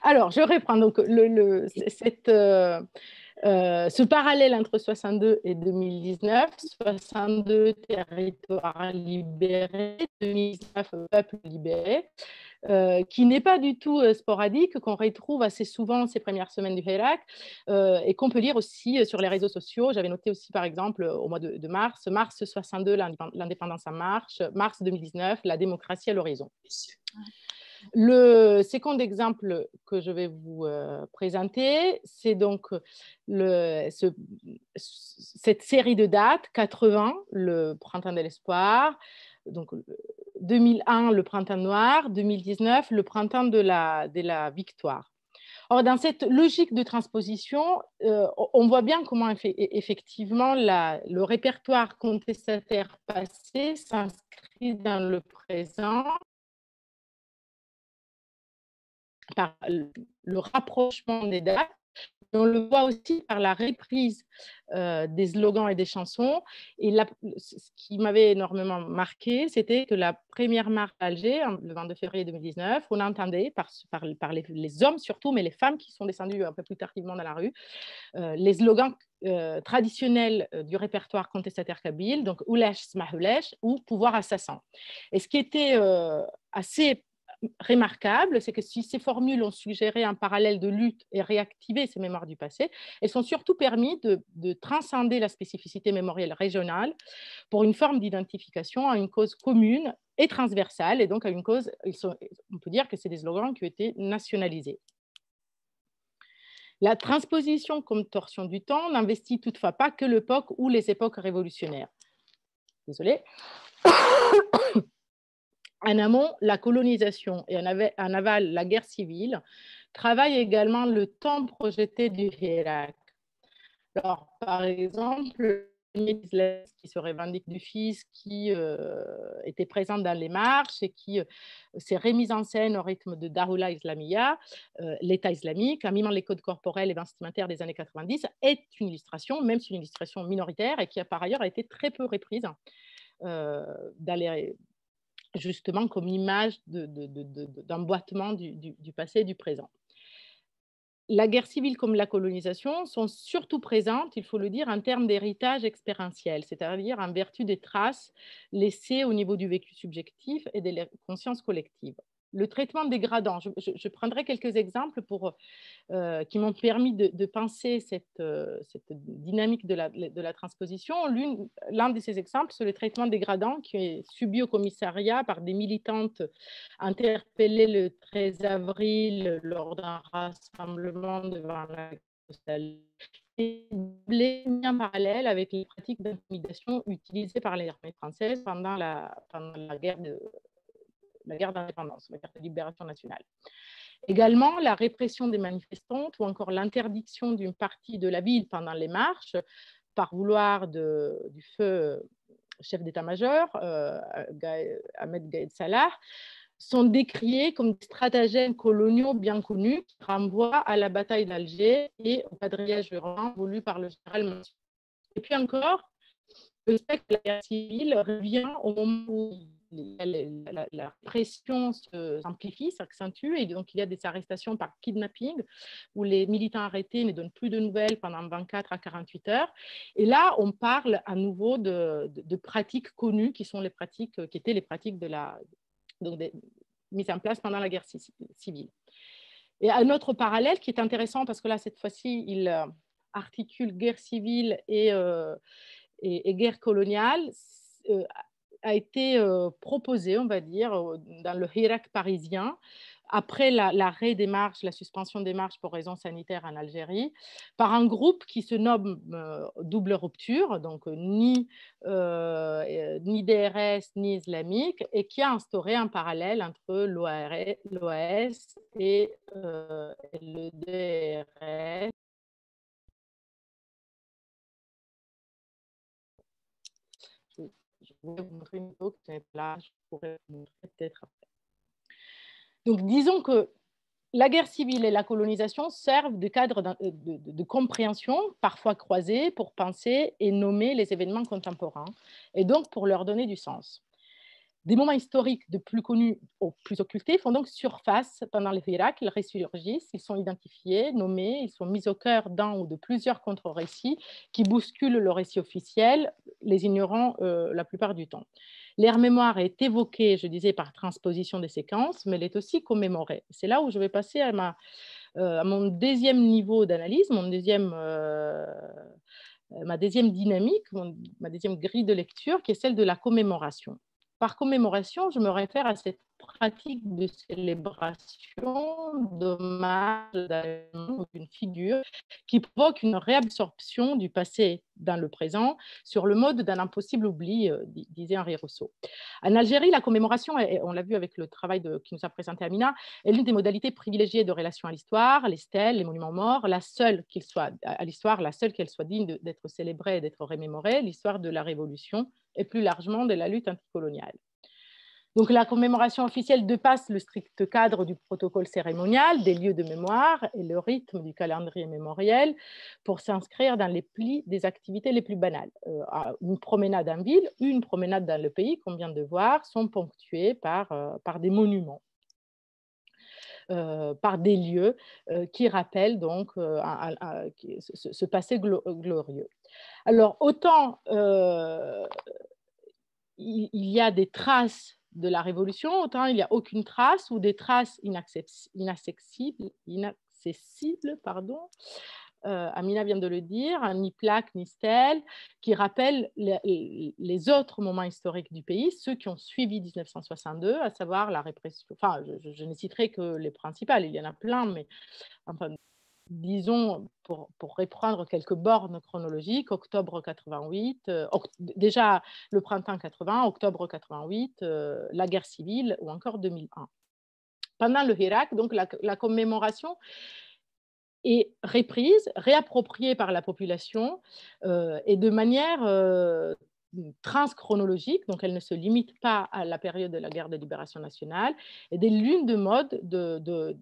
alors, je reprends donc le, le cette, euh, euh, ce parallèle entre 62 et 2019, 62 territoires libérés, 2019 peuple libéré, euh, qui n'est pas du tout euh, sporadique, qu'on retrouve assez souvent ces premières semaines du Hirak et qu'on peut lire aussi sur les réseaux sociaux. J'avais noté aussi par exemple au mois de, mars, mars 62, l'indépendance en marche, mars 2019, la démocratie à l'horizon. Le second exemple que je vais vous euh, présenter, c'est donc cette série de dates, 80, le printemps de l'espoir, donc 2001, le printemps noir, 2019, le printemps de la, victoire. Or, dans cette logique de transposition, euh, on voit bien comment effectivement le répertoire contestataire passé s'inscrit dans le présent par le rapprochement des dates. On le voit aussi par la reprise euh, des slogans et des chansons. Et ce qui m'avait énormément marqué, c'était que la première marche à Alger, le 22 février 2019, on entendait par, par, les, hommes surtout, mais les femmes qui sont descendues un peu plus tardivement dans la rue, euh, les slogans euh, traditionnels du répertoire contestataire kabyle, donc Oulesh Smahulesh ou Pouvoir assassin. Et ce qui était assez remarquable, c'est que si ces formules ont suggéré un parallèle de lutte et réactivé ces mémoires du passé, elles sont surtout permis de, transcender la spécificité mémorielle régionale pour une forme d'identification à une cause commune et transversale, et donc à une cause, on peut dire que c'est des slogans qui ont été nationalisés. La transposition comme torsion du temps n'investit toutefois pas que l'époque ou les époques révolutionnaires. Désolée. En amont, la colonisation et en aval, la guerre civile travaillent également le temps projeté du Hirak. Alors, par exemple, qui se revendique du fils, qui euh, était présente dans les marches et qui euh, s'est remise en scène au rythme de Darula Islamia, euh, l'État islamique, en mimant les codes corporels et vestimentaires des années 90, est une illustration, même si une illustration minoritaire, et qui a par ailleurs été très peu reprise dans les justement comme image d'emboîtement du, passé et du présent. La guerre civile comme la colonisation sont surtout présentes, il faut le dire, en termes d'héritage expérientiel, c'est-à-dire en vertu des traces laissées au niveau du vécu subjectif et des consciences collectives. Le traitement dégradant. Je, prendrai quelques exemples pour, euh, qui m'ont permis de, penser cette, euh, cette, dynamique de la, transposition. L'un de ces exemples, c'est le traitement dégradant qui est subi au commissariat par des militantes interpellées le 13 avril lors d'un rassemblement devant la et mis en parallèle avec les pratiques d'intimidation utilisées par l'armée française pendant la, pendant la guerre de, la guerre d'indépendance, la guerre de libération nationale. Également, la répression des manifestantes ou encore l'interdiction d'une partie de la ville pendant les marches par vouloir de, du feu chef d'état-major, euh, Ahmed Gaïd Salah, sont décriés comme des stratagèmes coloniaux bien connus qui renvoient à la bataille d'Alger et au quadrillage rang voulu par le général Et puis encore, le spectre de la guerre civile revient au moment où la, pression s'amplifie, s'accentue, et donc il y a des arrestations par kidnapping, où les militants arrêtés ne donnent plus de nouvelles pendant 24 à 48 heures. Et là, on parle à nouveau de, pratiques connues, qui sont les pratiques, qui étaient les pratiques de la, donc mises en place pendant la guerre civile. Et un autre parallèle qui est intéressant, parce que là, cette fois-ci, il euh, articule guerre civile et, euh, guerre coloniale, euh, a été proposé, on va dire, dans le Hirak parisien, après l'arrêt des marches, la suspension des marches pour raisons sanitaires en Algérie, par un groupe qui se nomme Double Rupture, donc ni, ni DRS ni islamique, et qui a instauré un parallèle entre l'OAS et le DRS vous montrer. Donc, disons que la guerre civile et la colonisation servent de cadre de, de, compréhension, parfois croisés, pour penser et nommer les événements contemporains, et donc pour leur donner du sens. Des moments historiques de plus connus aux plus occultés font donc surface pendant les Irak, ils ressurgissent, ils sont identifiés, nommés, ils sont mis au cœur d'un ou de plusieurs contre-récits qui bousculent le récit officiel, les ignorant euh, la plupart du temps. L'air mémoire est évoqué, je disais, par transposition des séquences, mais elle est aussi commémorée. C'est là où je vais passer à, euh, mon deuxième niveau d'analyse, mon deuxième... Euh, ma deuxième dynamique, ma deuxième grille de lecture, qui est celle de la commémoration. Par commémoration, je me réfère à cette pratique de célébration, d'hommage d'une figure qui provoque une réabsorption du passé dans le présent sur le mode d'un impossible oubli, euh, disait Henri Rousseau. En Algérie, la commémoration, on l'a vu avec le travail de, qui nous a présenté Amina, est l'une des modalités privilégiées de relation à l'histoire, les stèles, les monuments morts, la seule qu'il soit à l'histoire, la seule qu'elle soit digne d'être célébrée et d'être remémorée, l'histoire de la Révolution et plus largement de la lutte anticoloniale. Donc la commémoration officielle dépasse le strict cadre du protocole cérémonial, des lieux de mémoire et le rythme du calendrier mémoriel pour s'inscrire dans les plis des activités les plus banales. Euh, une promenade en ville, une promenade dans le pays qu'on vient de voir sont ponctuées par, euh, des monuments. Euh, par des lieux qui rappellent donc ce, passé glorieux. Alors, autant il, y a des traces de la Révolution, autant il n'y a aucune trace ou des traces inaccessibles, inaccessibles pardon, euh, Amina vient de le dire, ni plaque ni stèle, qui rappellent les, autres moments historiques du pays, ceux qui ont suivi 1962, à savoir la répression. Enfin, je, ne citerai que les principales, il y en a plein, mais enfin, disons, pour, pour, reprendre quelques bornes chronologiques, octobre 88, euh, déjà le printemps 80, octobre 88, euh, la guerre civile ou encore 2001. Pendant le Hirak, donc la, commémoration est reprise, réappropriée par la population euh, et de manière transchronologique, donc elle ne se limite pas à la période de la guerre de libération nationale, et des l'une de modes de,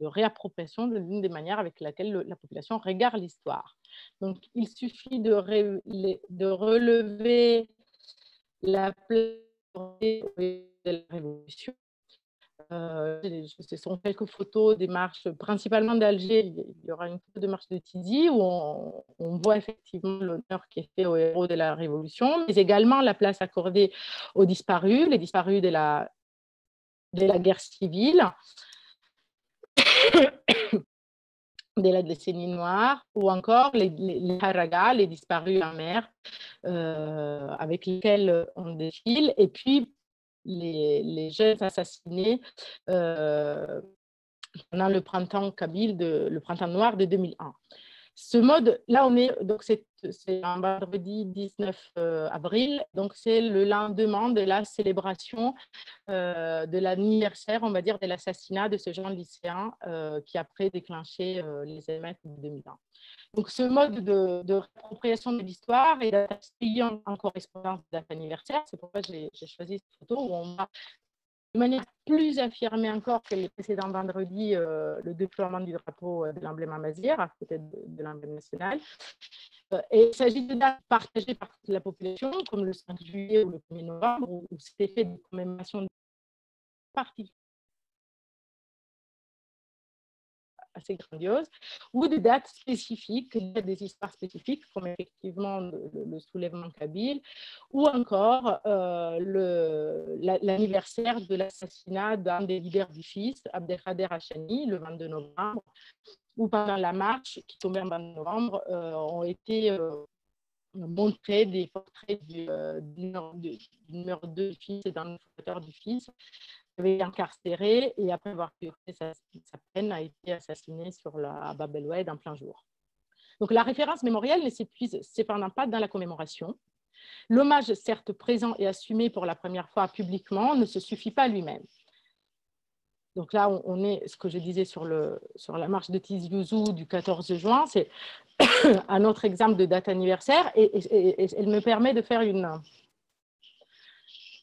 réappropriation, de l'une des manières avec laquelle la population regarde l'histoire. Donc il suffit de, de relever la de la révolution euh, ce sont quelques photos des marches, principalement d'Alger. Il y aura une photo de marche de Tizi où on, voit effectivement l'honneur qui est fait aux héros de la Révolution, mais également la place accordée aux disparus, les disparus de la guerre civile, de la décennie noire, ou encore les, les, haragas, les disparus en mer, avec lesquels on défile, et puis les, jeunes assassinés pendant le printemps kabyle, de, le printemps noir de 2001. Ce mode, là, on est, donc c'est un vendredi 19 euh, avril, donc c'est le lendemain de la célébration euh, de l'anniversaire, on va dire, de l'assassinat de ce jeune lycéen euh, qui a après déclenché les émeutes de 2001. Donc, ce mode de, de réappropriation de l'histoire et d'attribution en correspondance de anniversaire, c'est pourquoi j'ai choisi cette photo où on va de manière plus affirmée encore que les précédents vendredis, euh, le déploiement du drapeau euh, de l'emblème Amazir à côté de, l'emblème national. Euh, et il s'agit de dates partagées par la population, comme le 5 juillet ou le 1er novembre, où, où cet effet de commémoration particulière assez grandiose, ou des dates spécifiques, des histoires spécifiques, comme effectivement le, soulèvement kabyle, ou encore euh, l'anniversaire de l'assassinat d'un des leaders du fils, Abdelkader Hachani, le 22 novembre, ou pendant la marche qui tombait en 22 novembre, euh, ont été euh, montrés des portraits du, numéro 2 du fils et d'un fondateur du fils, incarcéré et après avoir purgé sa, peine, a été assassiné sur la Bab el en plein jour. Donc la référence mémorielle ne s'épuise cependant pas dans la commémoration. L'hommage, certes présent et assumé pour la première fois publiquement, ne se suffit pas lui-même. Donc là, on est, ce que je disais sur, le, sur la marche de Tizi du 14 juin, c'est un autre exemple de date anniversaire et, elle me permet de faire une,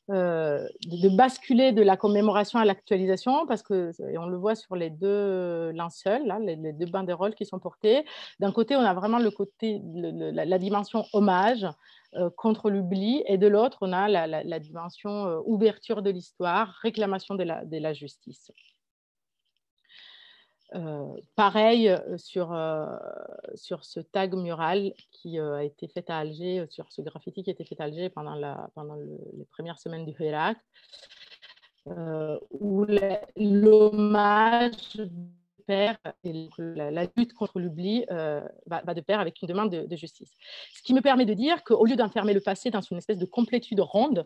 euh, de basculer de la commémoration à l'actualisation, parce que, et on le voit sur les deux linceuls, là, les, deux banderoles qui sont portées. D'un côté, on a vraiment le côté, la, dimension hommage euh, contre l'oubli, et de l'autre, on a la, dimension euh, ouverture de l'histoire, réclamation de la justice. Pareil sur, sur ce tag mural qui a été fait à Alger, sur ce graffiti qui a été fait à Alger pendant, la, pendant les premières semaines du Hirak, où l'hommage et la, lutte contre l'oubli va, de pair avec une demande de, justice. Ce qui me permet de dire qu'au lieu d'enfermer le passé dans une espèce de complétude ronde,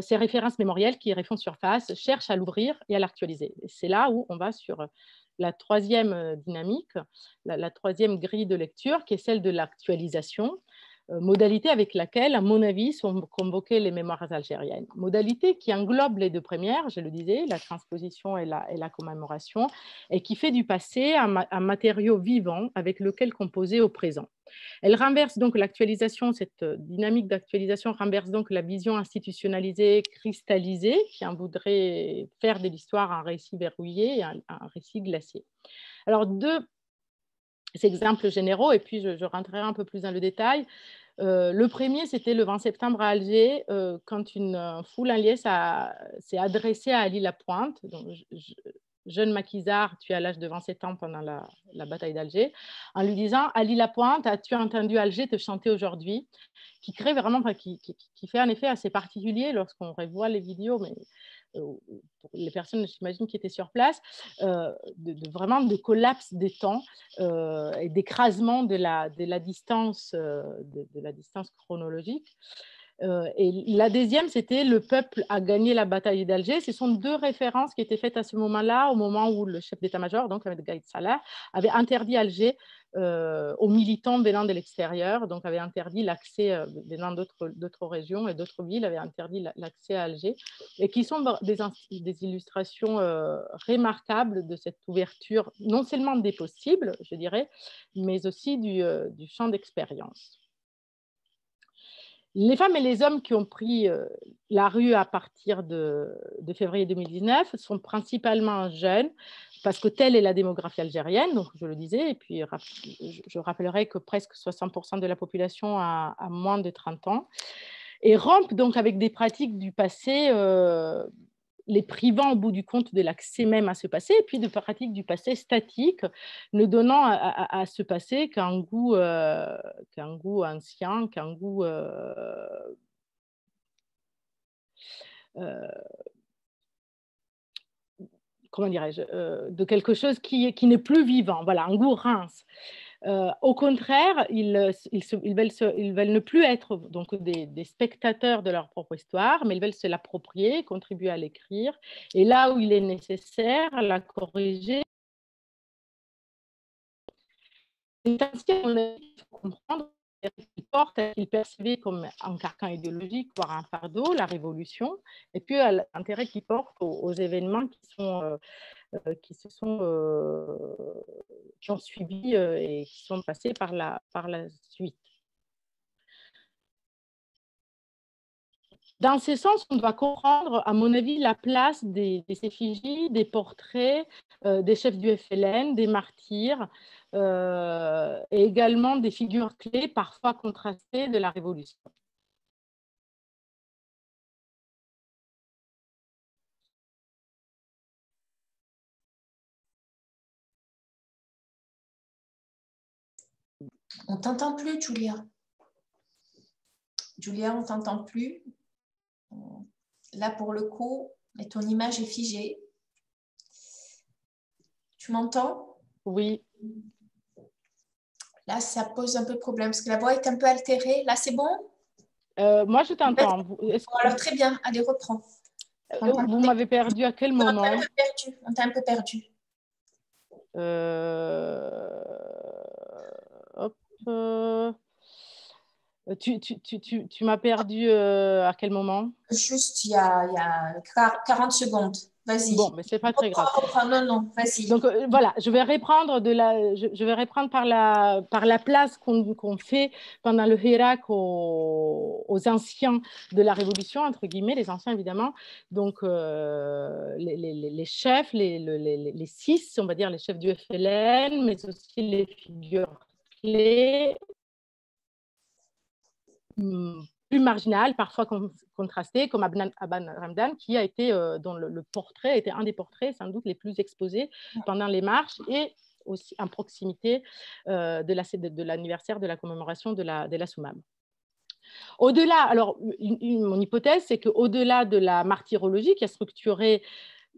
ces références mémorielles qui refont surface cherchent à l'ouvrir et à l'actualiser. C'est là où on va sur la troisième euh, dynamique, la, troisième grille de lecture, qui est celle de l'actualisation, modalité avec laquelle, à mon avis, sont convoquées les mémoires algériennes. Modalité qui englobe les deux premières, je le disais, la transposition et la, commémoration, et qui fait du passé un, un matériau vivant avec lequel composer au présent. Elle renverse donc l'actualisation, cette euh, dynamique d'actualisation renverse donc la vision institutionnalisée, cristallisée, qui en voudrait faire de l'histoire un récit verrouillé et un, récit glacé. Alors, deux exemples généraux, et puis je, rentrerai un peu plus dans le détail. Euh, le premier, c'était le 20 septembre à Alger, euh, quand une foule alliée s'est adressée à Ali Lapointe. Donc, jeune maquisard tué à l'âge de 27 ans pendant la, bataille d'Alger, en lui disant Ali Lapointe, as-tu entendu Alger te chanter aujourd'hui? Qui crée vraiment, qui, fait un effet assez particulier lorsqu'on revoit les vidéos, mais euh, les personnes, j'imagine, qui étaient sur place, euh, de, vraiment de collapse des temps euh, et d'écrasement de la, de la distance, de, la distance chronologique. Euh, et la deuxième, c'était le peuple a gagné la bataille d'Alger. Ce sont deux références qui étaient faites à ce moment-là, au moment où le chef d'état-major, donc Ahmed Gaïd Salah, avait interdit Alger euh, aux militants venant de l'extérieur, donc avait interdit l'accès euh, venant d'autres régions et d'autres villes, avait interdit l'accès à Alger, et qui sont des, illustrations remarquables de cette ouverture, non seulement des possibles, je dirais, mais aussi du champ d'expérience. Les femmes et les hommes qui ont pris euh, la rue à partir de, février 2019 sont principalement jeunes, parce que telle est la démographie algérienne, donc je le disais, et puis je rappellerai que presque 60% de la population a, moins de 30 ans, et rompent donc avec des pratiques du passé euh, les privant au bout du compte de l'accès même à ce passé, et puis de pratiques du passé statique, ne donnant à, ce passé qu'un goût, euh, qu'un goût ancien, qu'un goût euh, euh, comment dirais-je, de quelque chose qui, qui n'est plus vivant. Voilà, un goût rince. Au contraire, ils, ils, veulent ils, veulent ne plus être donc des, des, spectateurs de leur propre histoire, mais ils veulent se l'approprier, contribuer à l'écrire, et là où il est nécessaire, la corriger. C'est ainsi faut comprendre qu'il porte, qu'il percevait comme un carcan idéologique, voire un fardeau, la révolution, et puis l'intérêt qu'il porte aux, événements qui, sont, euh, euh, qui, se sont, euh, qui ont suivi et qui sont passés par la, par la suite. Dans ce sens, on doit comprendre, à mon avis, la place des, effigies, des portraits des chefs du FLN, des martyrs, euh, et également des figures clés, parfois contrastées, de la Révolution. On t'entend plus, Julia. Julia, on t'entend plus. Là, pour le coup, ton image est figée. Tu m'entends? Oui. Là, ça pose un peu de problème parce que la voix est un peu altérée. Là, c'est bon? Euh, Moi, je t'entends. alors, très bien. Allez, reprends. Euh, vous m'avez perdu à quel moment? On t'a un peu perdu. Euh, hop. Tu, tu, tu, tu m'as perdu à quel moment? Juste il y, a, il y a 40 secondes. Vas-y. Bon, mais c'est pas très grave. Non, non, vas-y. Donc euh, voilà, je vais reprendre de la, je, vais reprendre par la, par la place qu'on fait pendant le Hirak aux, anciens de la Révolution entre guillemets, les anciens évidemment. Donc euh, les, les, les, chefs, les, les, six, on va dire les chefs du FLN, mais aussi les figures clés hmm, plus marginal, parfois contrasté, comme Aban, Ramdan, qui a été, euh, dont le, portrait a été un des portraits sans doute les plus exposés pendant les marches et aussi en proximité euh, de l'anniversaire de, la commémoration de la, de la Soumam. Au-delà, alors mon hypothèse, c'est qu'au-delà de la martyrologie qui a structuré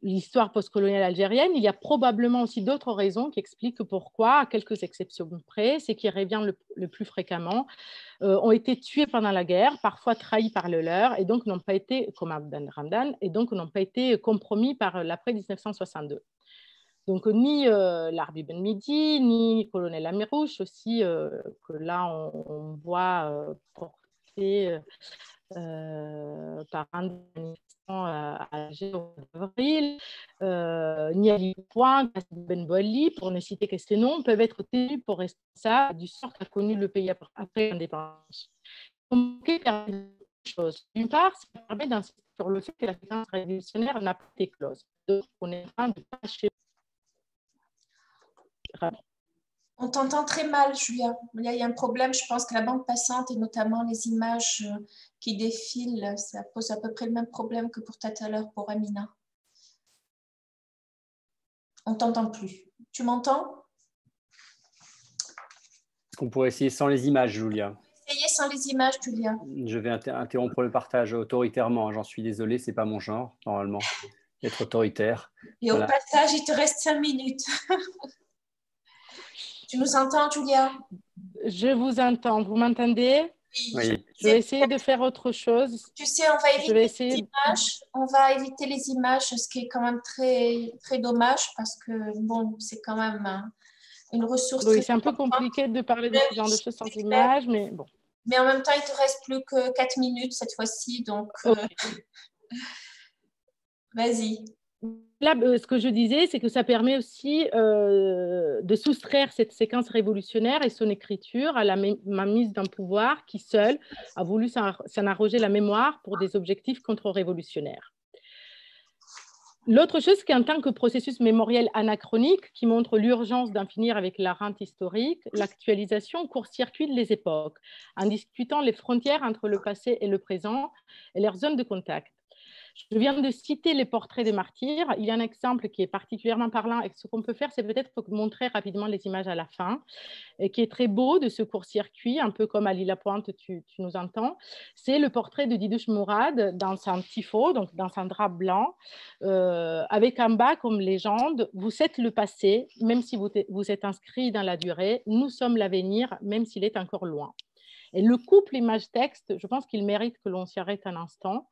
l'histoire postcoloniale algérienne, il y a probablement aussi d'autres raisons qui expliquent pourquoi, à quelques exceptions près, c'est qui reviennent le, plus fréquemment, euh, ont été tués pendant la guerre, parfois trahis par le leur, et donc n'ont pas été, comme Abdan Ramdan, et donc n'ont pas été compromis par l'après 1962. Donc ni euh, l'Arbi Ben Midi, ni colonel Amirouche aussi, euh, que là on, voit euh, porter par un à Alger avril, euh, Niali Point, Ben Boali, pour ne citer que ces noms, peuvent être tenus pour responsables du sort qu'a connu le pays après l'indépendance. D'une part, ça permet d'insister sur le fait que la séquence révolutionnaire n'a pas été close. Donc, on est en train de passer on t'entend très mal, Julia. Il y a un problème, je pense que la bande passante et notamment les images euh, qui défilent, ça pose à peu près le même problème que pour tout à l'heure pour Amina. On t'entend plus. Tu m'entends? On pourrait essayer sans les images, Julia? Essayer sans les images, Julia. Je vais interrompre le partage autoritairement. Hein. J'en suis désolé, c'est pas mon genre, normalement, d'être autoritaire. Et au passage, il te reste cinq minutes. Tu nous entends, Julia? Je vous entends. Vous m'entendez? Oui. Je vais essayer de faire autre chose. Tu sais, on va éviter les images. On va éviter les images, ce qui est quand même très, très dommage parce que, bon, c'est quand même une ressource. Oui, c'est un peu compliqué de parler de ce genre de choses sans images, mais bon. Mais en même temps, il te reste plus que 4 minutes cette fois-ci, donc euh, vas-y. Là, euh, ce que je disais, c'est que ça permet aussi euh, de soustraire cette séquence révolutionnaire et son écriture à la mise d'un pouvoir qui seul a voulu s'en arroger la mémoire pour des objectifs contre-révolutionnaires. L'autre chose, c'est qu'en tant que processus mémoriel anachronique qui montre l'urgence d'en finir avec la rente historique, l'actualisation court-circuite les époques en discutant les frontières entre le passé et le présent et leurs zones de contact. Je viens de citer les portraits des martyrs. Il y a un exemple qui est particulièrement parlant et ce qu'on peut faire, c'est peut-être montrer rapidement les images à la fin, et qui est très beau de ce court-circuit, un peu comme à l'île Pointe, tu, tu, nous entends. C'est le portrait de Didouche Mourad dans un tifo, donc dans un drap blanc, euh, avec en bas comme légende, vous êtes le passé, même si vous, vous êtes inscrit dans la durée, nous sommes l'avenir, même s'il est encore loin. Et le couple image-texte, je pense qu'il mérite que l'on s'y arrête un instant,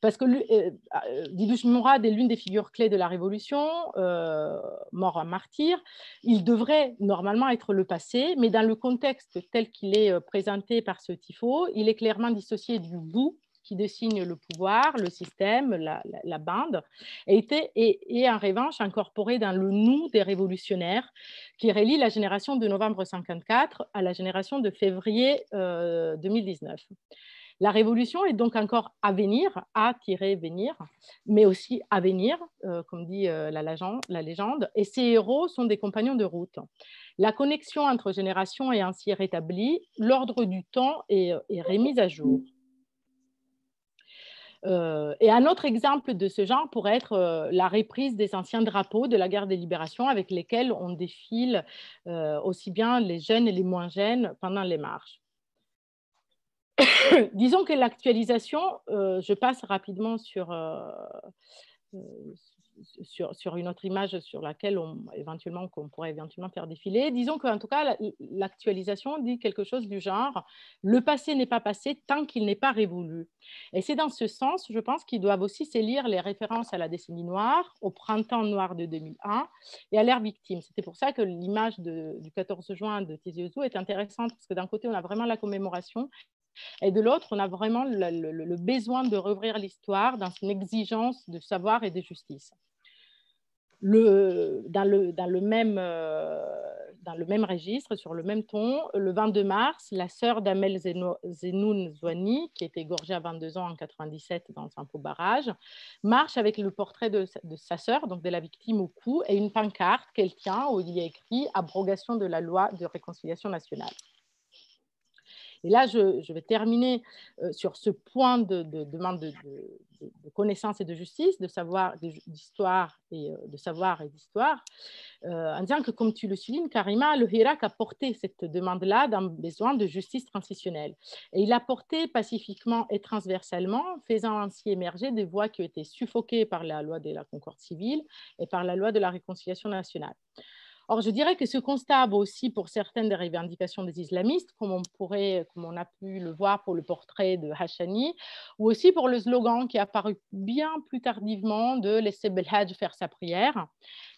parce que euh, euh, Didouche Mourad est l'une des figures clés de la Révolution, euh, mort en martyr. Il devrait normalement être le passé, mais dans le contexte tel qu'il est présenté par ce tifo, il est clairement dissocié du bout qui dessine le pouvoir, le système, la, bande, et, était, en revanche incorporé dans le nous des révolutionnaires qui relie la génération de novembre 54 à la génération de février 2019. La révolution est donc encore à venir, à-venir, mais aussi à venir, euh, comme dit euh, la, légende, et ces héros sont des compagnons de route. La connexion entre générations est ainsi rétablie, l'ordre du temps est, remis à jour. Euh, et un autre exemple de ce genre pourrait être la reprise des anciens drapeaux de la guerre des libérations avec lesquels on défile aussi bien les jeunes et les moins jeunes pendant les marches. Disons que l'actualisation, je passe rapidement sur, sur, une autre image sur laquelle on, éventuellement, qu'on pourrait éventuellement faire défiler. Disons qu'en tout cas, l'actualisation dit quelque chose du genre le passé n'est pas passé tant qu'il n'est pas révolu. Et c'est dans ce sens, je pense, qu'ils doivent aussi lire les références à la décennie noire, au printemps noir de 2001 et à l'ère victime. C'était pour ça que l'image du 14 juin de Tizi est intéressante, parce que d'un côté, on a vraiment la commémoration et de l'autre, on a vraiment le, besoin de rouvrir l'histoire dans une exigence de savoir et de justice. Euh, dans le même registre, sur le même ton, le 22 mars, la sœur d'Amel Zenoun Zouani, qui était égorgée à 22 ans en 97 dans un faux barrage, marche avec le portrait de, de sa sœur, donc de la victime au cou, et une pancarte qu'elle tient où il y a écrit Abrogation de la loi de réconciliation nationale. Et là, je, vais terminer euh, sur ce point de, demande de, connaissance et de justice, de savoir, d'histoire et euh, de savoir et d'histoire, euh, en disant que, comme tu le soulignes, Karima, le Hirak a porté cette demande-là d'un besoin de justice transitionnelle. Et il a porté pacifiquement et transversalement, faisant ainsi émerger des voix qui ont été suffoquées par la loi de la concorde civile et par la loi de la réconciliation nationale. Or, je dirais que ce constat vaut aussi pour certaines des revendications des islamistes, comme on, pourrait, comme on a pu le voir pour le portrait de Hachani, ou aussi pour le slogan qui est apparu bien plus tardivement de laisser Belhadj faire sa prière,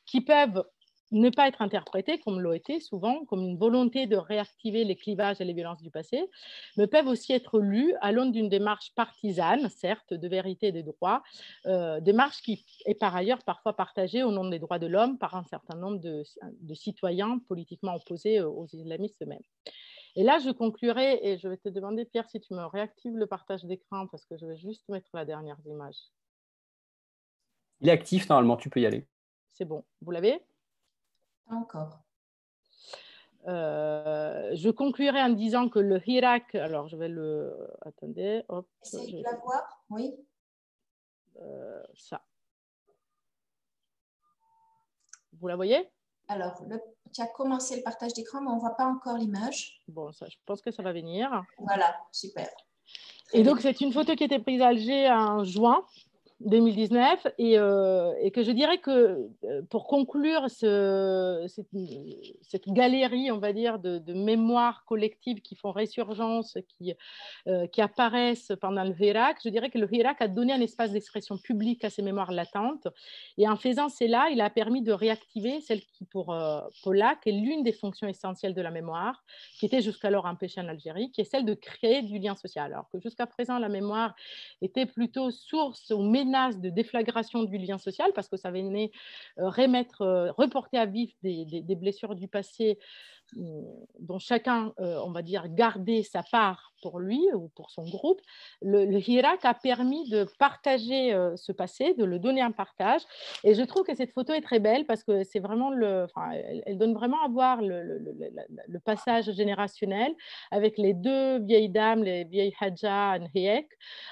qui peuvent ne pas être interprétés, comme l'ont été souvent, comme une volonté de réactiver les clivages et les violences du passé, mais peuvent aussi être lus à l'aune d'une démarche partisane, certes, de vérité et de droit, euh, démarche qui est par ailleurs parfois partagée au nom des droits de l'homme par un certain nombre de, citoyens politiquement opposés aux islamistes eux-mêmes. Et là, je conclurai et je vais te demander, Pierre, si tu me réactives le partage d'écran parce que je vais juste mettre la dernière image. Il est actif normalement, tu peux y aller. C'est bon. Vous l'avez? Encore. Euh, je conclurai en disant que le Hirak, alors je vais le. Attendez. Essayez de la voir, oui. Euh, ça. Vous la voyez? Alors, tu as commencé le partage d'écran, mais on ne voit pas encore l'image. Bon, ça, je pense que ça va venir. Voilà, super. Et donc, c'est une photo qui a été prise à Alger en juin. 2019 euh, et, que je dirais que euh, pour conclure ce, cette, galerie, on va dire, de, mémoires collectives qui font résurgence, qui, euh, qui apparaissent pendant le Hirak, je dirais que le Hirak a donné un espace d'expression publique à ces mémoires latentes et en faisant cela, il a permis de réactiver celle qui, pour Polak, est l'une des fonctions essentielles de la mémoire, qui était jusqu'alors empêchée en Algérie, qui est celle de créer du lien social. Alors que jusqu'à présent, la mémoire était plutôt source ou de déflagration du lien social parce que ça venait euh, remettre, euh, reporter à vif des, blessures du passé dont chacun, euh, on va dire, gardait sa part pour lui ou pour son groupe, le, Hirak a permis de partager euh, ce passé, de le donner en partage. Et je trouve que cette photo est très belle parce que c'est vraiment le, elle, donne vraiment à voir le, passage générationnel avec les deux vieilles dames, les vieilles Hadja et Hiek,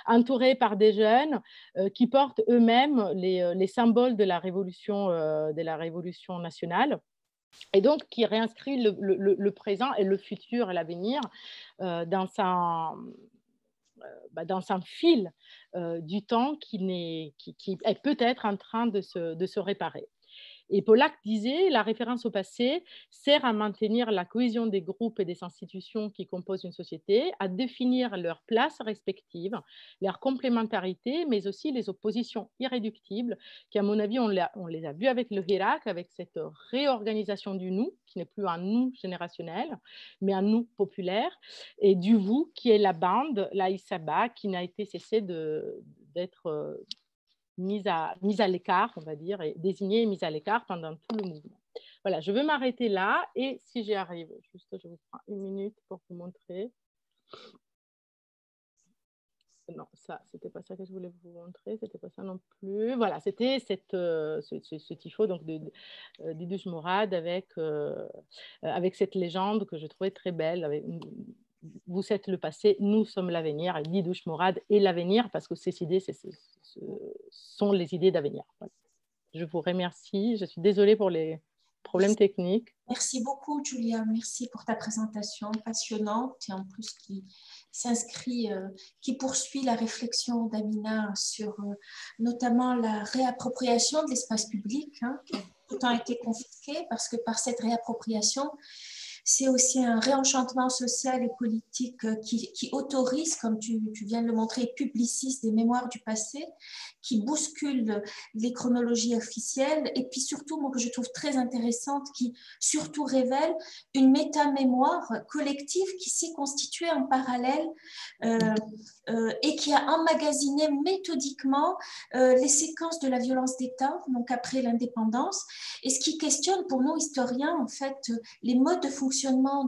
entourées par des jeunes euh, qui portent eux-mêmes les, les, symboles de la révolution, de la révolution nationale et donc qui réinscrit le, présent et le futur et l'avenir euh, dans, euh, bah, un fil euh, du temps qui, est peut-être en train de se réparer. Et Pollack disait, la référence au passé sert à maintenir la cohésion des groupes et des institutions qui composent une société, à définir leurs places respectives, leur complémentarité, mais aussi les oppositions irréductibles, qui à mon avis, on, les a vues avec le Hirak, avec cette réorganisation du nous, qui n'est plus un nous générationnel, mais un nous populaire, et du vous, qui est la bande, la Isaba, qui n'a été cessé d'être euh, mise à, mise à l'écart, on va dire, et désignée et mise à l'écart pendant tout le mouvement. Voilà, je vais m'arrêter là et si j'y arrive, juste je vous prends une minute pour vous montrer. Non, ça, c'était pas ça que je voulais vous montrer, c'était pas ça non plus. Voilà, c'était cette, euh, ce, ce, tifo donc de, de Mourad avec, euh, avec cette légende que je trouvais très belle, vous êtes le passé, nous sommes l'avenir. Didouche Mourad est l'avenir parce que ces idées ce sont les idées d'avenir. Je vous remercie. Je suis désolée pour les problèmes techniques. Merci beaucoup, Julia. Merci pour ta présentation passionnante et en plus qui s'inscrit, euh, qui poursuit la réflexion d'Amina sur euh, notamment la réappropriation de l'espace public, hein, qui a tout le temps été confisqué parce que par cette réappropriation, c'est aussi un réenchantement social et politique euh, qui, autorise, comme tu, viens de le montrer, publicise des mémoires du passé, qui bouscule les chronologies officielles, et puis surtout, moi que je trouve très intéressante, qui surtout révèle une méta-mémoire collective qui s'est constituée en parallèle euh, euh, et qui a emmagasiné méthodiquement les séquences de la violence d'État, donc après l'indépendance, et ce qui questionne pour nous historiens, en fait, les modes de fonctionnement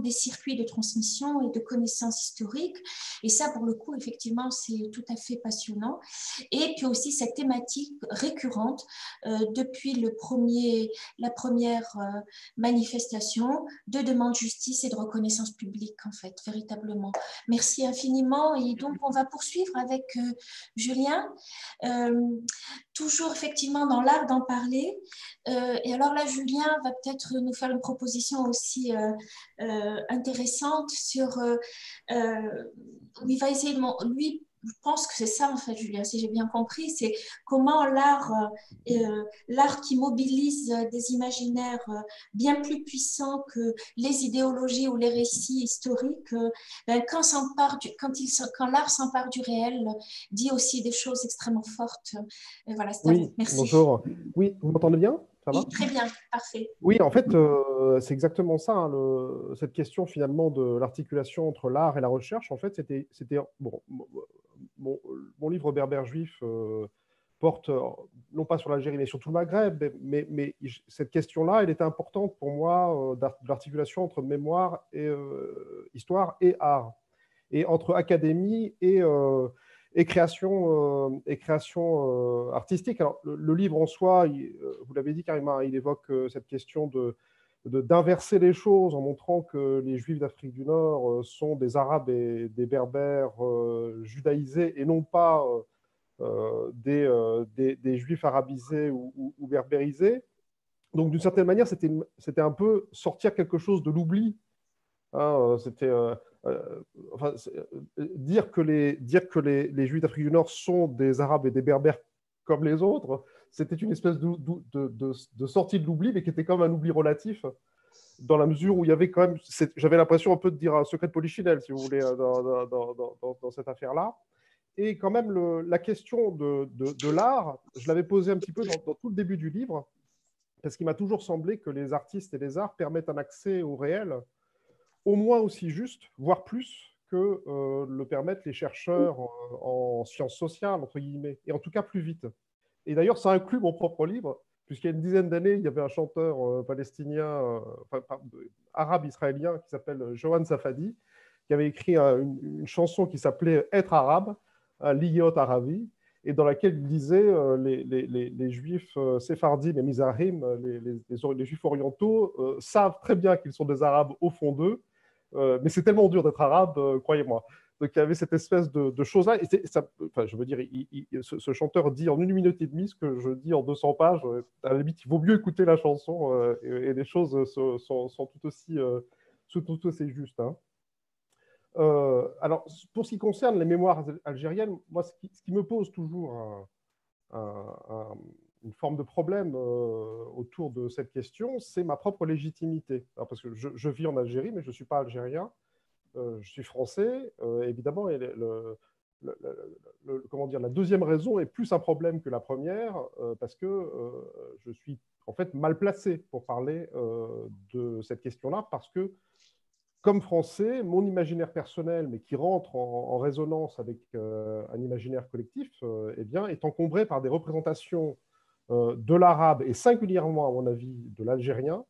des circuits de transmission et de connaissances historiques. Et ça, pour le coup, effectivement, c'est tout à fait passionnant. Et puis aussi cette thématique récurrente euh, depuis le premier, la première euh, manifestation de demande de justice et de reconnaissance publique, en fait, véritablement. Merci infiniment. Et donc, on va poursuivre avec euh, Julien, toujours effectivement dans l'art d'en parler. et alors là, Julien va peut-être nous faire une proposition aussi intéressante sur. Euh, euh, il va essayer de. Lui, je pense que c'est ça en fait, Julien, si j'ai bien compris, c'est comment l'art, l'art qui mobilise des imaginaires bien plus puissants que les idéologies ou les récits historiques, ben, quand, du, quand, il, quand l'art s'empare du réel, dit aussi des choses extrêmement fortes. Et voilà, oui, Merci. Bonjour. Oui, vous m'entendez bien? Oui, très bien, parfait. Oui, en fait, euh, c'est exactement ça, hein, cette question finalement de l'articulation entre l'art et la recherche. En fait, c'était, bon, mon, livre Berbère juif euh, porte euh, non pas sur l'Algérie, mais sur tout le Maghreb, mais, mais cette question-là, elle était importante pour moi de l'articulation entre mémoire et histoire et art, et entre académie et et création, euh, et création euh, artistique. Alors, le, livre en soi, euh, vous l'avez dit, Karima, il évoque cette question de d'inverser les choses en montrant que les Juifs d'Afrique du Nord sont des Arabes et des Berbères judaïsés et non pas des, des, Juifs arabisés ou, berbérisés. Donc, d'une certaine manière, c'était un peu sortir quelque chose de l'oubli. Hein, c'était enfin, euh, dire que, les, dire que les, Juifs d'Afrique du Nord sont des Arabes et des Berbères comme les autres, c'était une espèce de, sortie de l'oubli, mais qui était quand même un oubli relatif, dans la mesure où il y avait quand même, j'avais l'impression un peu de dire un secret de polichinelle, si vous voulez, euh, dans, cette affaire-là. Et quand même, la question de l'art, je l'avais posée un petit peu dans, tout le début du livre, parce qu'il m'a toujours semblé que les artistes et les arts permettent un accès au réel au moins aussi juste, voire plus, que euh, le permettent les chercheurs en, sciences sociales, entre guillemets, et en tout cas plus vite. Et d'ailleurs, ça inclut mon propre livre, puisqu'il y a une dizaine d'années, il y avait un chanteur palestinien, arabe-israélien, qui s'appelle Johan Safadi, qui avait écrit une, chanson qui s'appelait Être arabe, Liyot Arabi, et dans laquelle il disait euh, les, les, les, juifs euh, les, les, juifs orientaux, euh, savent très bien qu'ils sont des arabes au fond d'eux, mais c'est tellement dur d'être arabe, croyez-moi. Donc il y avait cette espèce de, de chose-là. Enfin, je veux dire, ce, chanteur dit en une minute et demie ce que je dis en 200 pages. À la limite, il vaut mieux écouter la chanson et, les choses sont, tout, aussi, justes. Hein. Euh, alors, pour ce qui concerne les mémoires algériennes, moi, ce qui, me pose toujours une forme de problème euh, autour de cette question, c'est ma propre légitimité. parce que je, vis en Algérie, mais je ne suis pas algérien. Euh, je suis français, évidemment, et comment dire, la deuxième raison est plus un problème que la première, parce que je suis en fait mal placé pour parler de cette question-là, parce que comme français, mon imaginaire personnel, mais qui rentre en, résonance avec euh, un imaginaire collectif, euh, eh bien, est encombré par des représentations euh, de l'arabe et singulièrement, à mon avis, de l'algérien,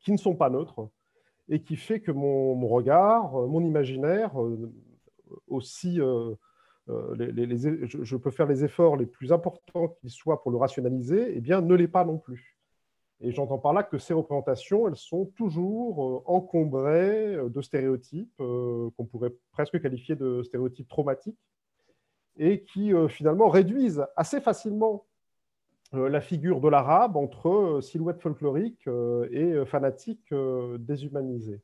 qui ne sont pas neutres et qui fait que mon, regard, mon imaginaire, aussi, je, peux faire les efforts les plus importants qu'ils soient pour le rationaliser, eh bien, ne l'est pas non plus. Et j'entends par là que ces représentations, elles sont toujours euh, encombrées euh, de stéréotypes euh, qu'on pourrait presque qualifier de stéréotypes traumatiques et qui finalement réduisent assez facilement la figure de l'arabe entre silhouette folklorique et fanatique déshumanisé.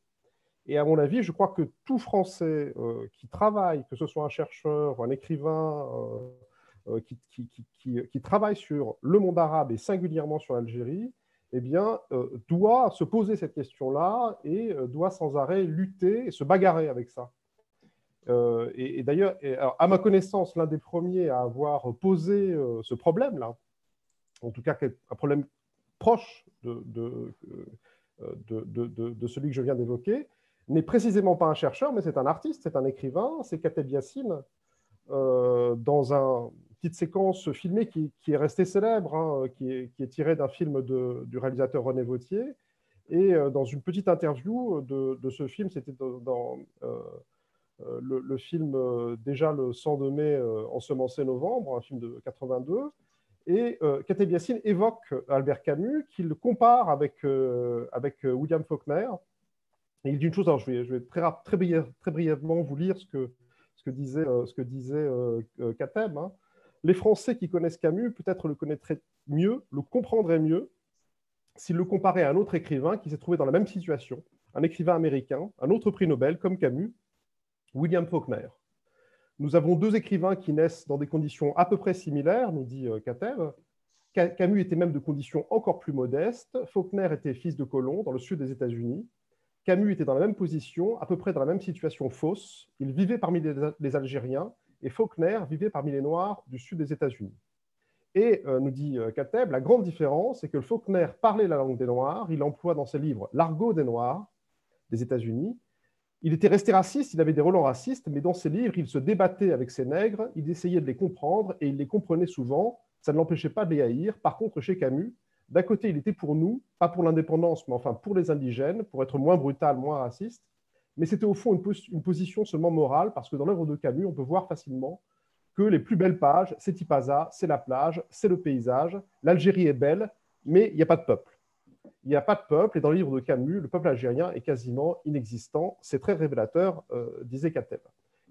Et à mon avis, je crois que tout Français qui travaille, que ce soit un chercheur, un écrivain, qui, travaille sur le monde arabe et singulièrement sur l'Algérie, eh bien, euh, doit se poser cette question-là et euh, doit sans arrêt lutter et se bagarrer avec ça. Euh, et, d'ailleurs, à ma connaissance, l'un des premiers à avoir posé ce problème-là, en tout cas un problème proche de, de, celui que je viens d'évoquer, n'est précisément pas un chercheur, mais c'est un artiste, c'est un écrivain, c'est Kateb Yassine, dans un, petite séquence filmée qui, est restée célèbre, hein, qui, est, tirée d'un film du réalisateur René Vautier. Et euh, dans une petite interview de, ce film, c'était dans, euh, euh, le, film Déjà le 100 de mai, ensemencé novembre, un film de 82. Et euh, évoque Albert Camus, qu'il compare avec, avec William Faulkner. Et il dit une chose, alors je vais, très, brièvement vous lire ce que, disait, ce. Hein. Les Français qui connaissent Camus peut-être le connaîtraient mieux, le comprendraient mieux s'ils le comparaient à un autre écrivain qui s'est trouvé dans la même situation, un écrivain américain, un autre prix Nobel comme Camus, William Faulkner. Nous avons deux écrivains qui naissent dans des conditions à peu près similaires, nous dit Kateb. Euh, Camus était même de conditions encore plus modestes. Faulkner était fils de colon dans le sud des États-Unis. Camus était dans la même position, à peu près dans la même situation fausse. Il vivait parmi les Algériens et Faulkner vivait parmi les Noirs du sud des États-Unis. Et euh, nous dit euh, Kateb, la grande différence, c'est que Faulkner parlait la langue des Noirs, il emploie dans ses livres l'argot des Noirs des États-Unis. Il était resté raciste, il avait des relents racistes, mais dans ses livres, il se débattait avec ses nègres, il essayait de les comprendre et il les comprenait souvent. Ça ne l'empêchait pas de les haïr. Par contre, chez Camus, d'un côté, il était pour nous, pas pour l'indépendance, mais enfin pour les indigènes, pour être moins brutal, moins raciste mais c'était au fond une, position seulement morale, parce que dans l'œuvre de Camus, on peut voir facilement que les plus belles pages, c'est Tipaza, c'est la plage, c'est le paysage, l'Algérie est belle, mais il n'y a pas de peuple. Il n'y a pas de peuple, et dans le livre de Camus, le peuple algérien est quasiment inexistant. C'est très révélateur, euh, disait Kateb.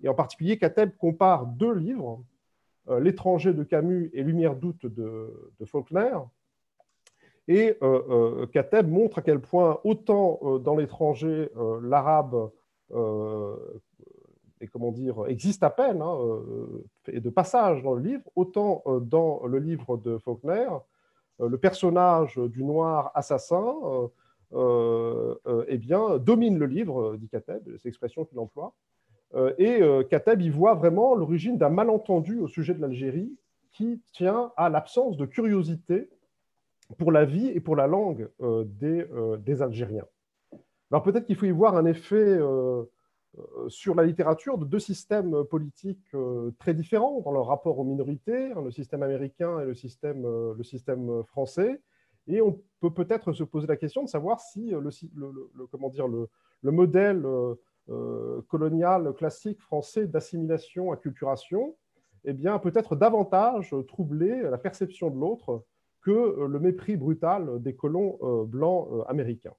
Et en particulier, Kateb compare deux livres, euh, L'étranger de Camus et Lumière d'août de, Faulkner, et euh, euh montre à quel point, autant dans l'étranger, l'arabe et comment dire, existe à peine, hein, et de passage dans le livre, autant dans le livre de Faulkner, le personnage du noir assassin eh bien, domine le livre, dit Kateb, c'est l'expression qu'il emploie. et Kateb y voit vraiment l'origine d'un malentendu au sujet de l'Algérie qui tient à l'absence de curiosité pour la vie et pour la langue euh, des, euh, des, Algériens. Alors peut-être qu'il faut y voir un effet, euh, sur la littérature de deux systèmes politiques très différents dans leur rapport aux minorités, hein, le système américain et le système, le système français. Et on peut peut-être se poser la question de savoir si le, comment dire, le, le modèle colonial classique français d'assimilation, acculturation, eh bien, peut-être davantage troubler la perception de l'autre que euh, le mépris brutal des colons euh, blancs euh, américains.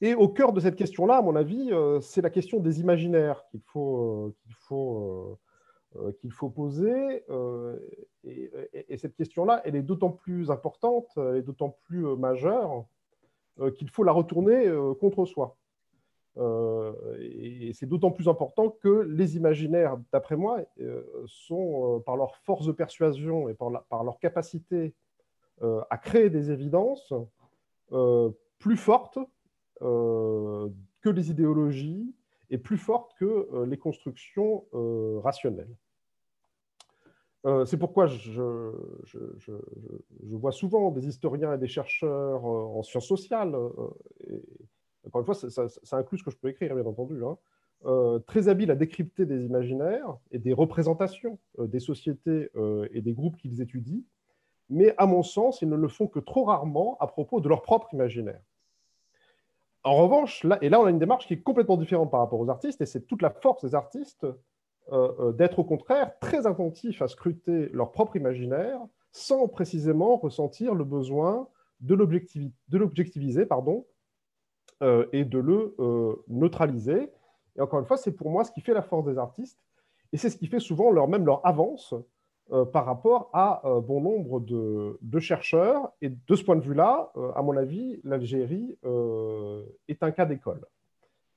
Et au cœur de cette question-là, à mon avis, c'est la question des imaginaires qu'il faut, qu'il faut, qu'il faut poser. Et, cette question-là, elle est d'autant plus importante, elle est d'autant plus majeure qu'il faut la retourner contre soi. et c'est d'autant plus important que les imaginaires, d'après moi, sont, par leur force de persuasion et par, leur capacité euh, à créer des évidences euh, plus fortes euh, que les idéologies et plus fortes que les constructions rationnelles. c'est pourquoi je, vois souvent des historiens et des chercheurs en sciences sociales, et, encore une fois, ça, inclut ce que je peux écrire, bien entendu, hein, très habiles à décrypter des imaginaires et des représentations des sociétés et des groupes qu'ils étudient, mais à mon sens, ils ne le font que trop rarement à propos de leur propre imaginaire. En revanche, là, et là, on a une démarche qui est complètement différente par rapport aux artistes, et c'est toute la force des artistes euh, euh, d'être au contraire très attentifs à scruter leur propre imaginaire, sans précisément ressentir le besoin de l'objectiviser pardon, euh, et de le neutraliser. Et encore une fois, c'est pour moi ce qui fait la force des artistes, et c'est ce qui fait souvent leur, même leur avance euh, par rapport à euh, bon nombre de, chercheurs. Et de ce point de vue-là, euh, à mon avis, l'Algérie est un cas d'école.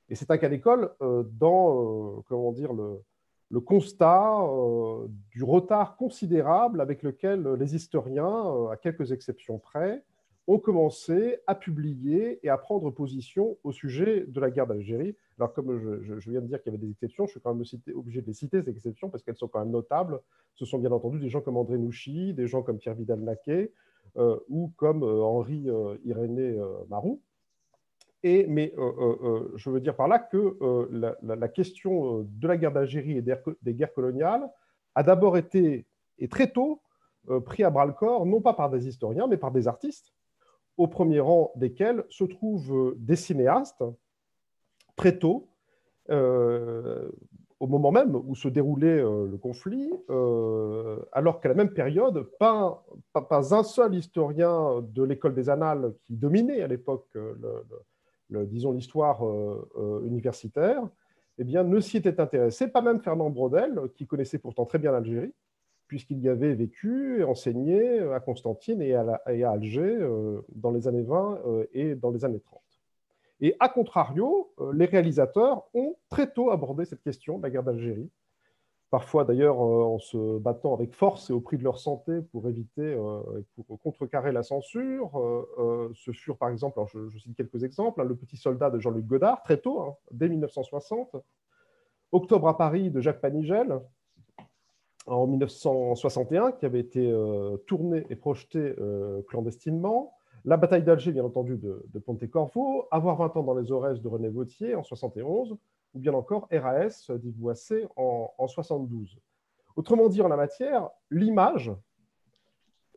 Et c'est un cas d'école dans comment dire, le, le constat du retard considérable avec lequel les historiens, à quelques exceptions près, ont commencé à publier et à prendre position au sujet de la guerre d'Algérie. Alors, comme je, viens de dire qu'il y avait des exceptions, je suis quand même obligé de les citer, ces exceptions, parce qu'elles sont quand même notables. Ce sont bien entendu des gens comme André Nouchy, des gens comme Pierre Vidal-Naquet, euh, ou comme euh, Henri euh, Irénée Marou. Et, mais je veux dire par là que la, question de la guerre d'Algérie et des, guerres coloniales a d'abord été, et très tôt, pris à bras-le-corps, non pas par des historiens, mais par des artistes, au premier rang desquels se trouvent des cinéastes très tôt, euh, au moment même où se déroulait euh, le conflit, euh, alors qu'à la même période, pas, un seul historien de l'école des annales qui dominait à l'époque, le, disons, l'histoire universitaire, eh ne s'y était intéressé, pas même Fernand Brodel, qui connaissait pourtant très bien l'Algérie, puisqu'il y avait vécu et enseigné à Constantine et à, Alger dans les années 20 et dans les années 30. Et à contrario, euh, les réalisateurs ont très tôt abordé cette question de la guerre d'Algérie, parfois d'ailleurs euh, en se battant avec force et au prix de leur santé pour éviter, euh, pour contrecarrer la censure. Ce furent par exemple, je, cite quelques exemples, hein, Le Petit Soldat de Jean-Luc Godard, très tôt, hein, dès 1960, Octobre à Paris de Jacques Panigel, en 1961, qui avait été tourné et projeté clandestinement, la bataille d'Alger, bien entendu, de, de Pontecorvo, Avoir 20 ans dans les Aurès de René Vautier en 71, ou bien encore RAS d'Yves en, en 72. Autrement dit, en la matière, l'image,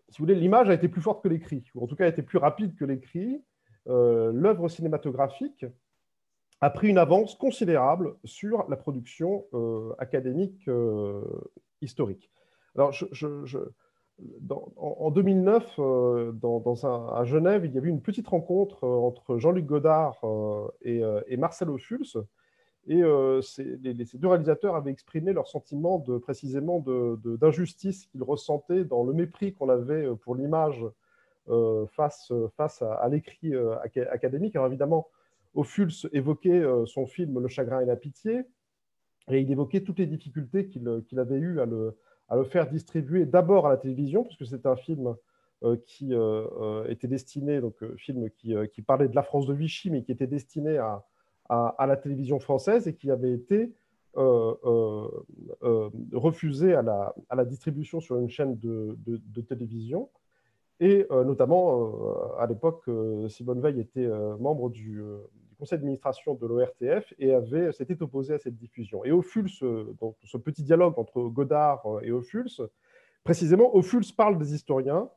si vous voulez, l'image a été plus forte que l'écrit, ou en tout cas a été plus rapide que l'écrit. Euh, l'œuvre cinématographique a pris une avance considérable sur la production euh, académique euh, historique. Alors, en, 2009, euh, à Genève, il y avait une petite rencontre euh, entre Jean-Luc Godard euh, et, Marcel Ophuls. Et ces, deux réalisateurs avaient exprimé leur sentiment de, précisément d'injustice qu'ils ressentaient dans le mépris qu'on avait pour l'image face, face à, l'écrit académique. Alors évidemment, Ophuls évoquait son film Le chagrin et la pitié, et il évoquait toutes les difficultés qu'il avait eues à le, faire distribuer d'abord à la télévision, puisque c'est un film euh, qui euh, euh, était destiné, donc film qui, parlait de la France de Vichy, mais qui était destiné à, la télévision française et qui avait été refusé à la, à la, distribution sur une chaîne de, de, télévision. Et notamment, à l'époque, Simone Veil était membre du, conseil d'administration de l'ORTF et avait s'était opposé à cette diffusion. Et Ophuls, donc ce petit dialogue entre Godard et Ophuls, précisément, Ophuls parle des historiens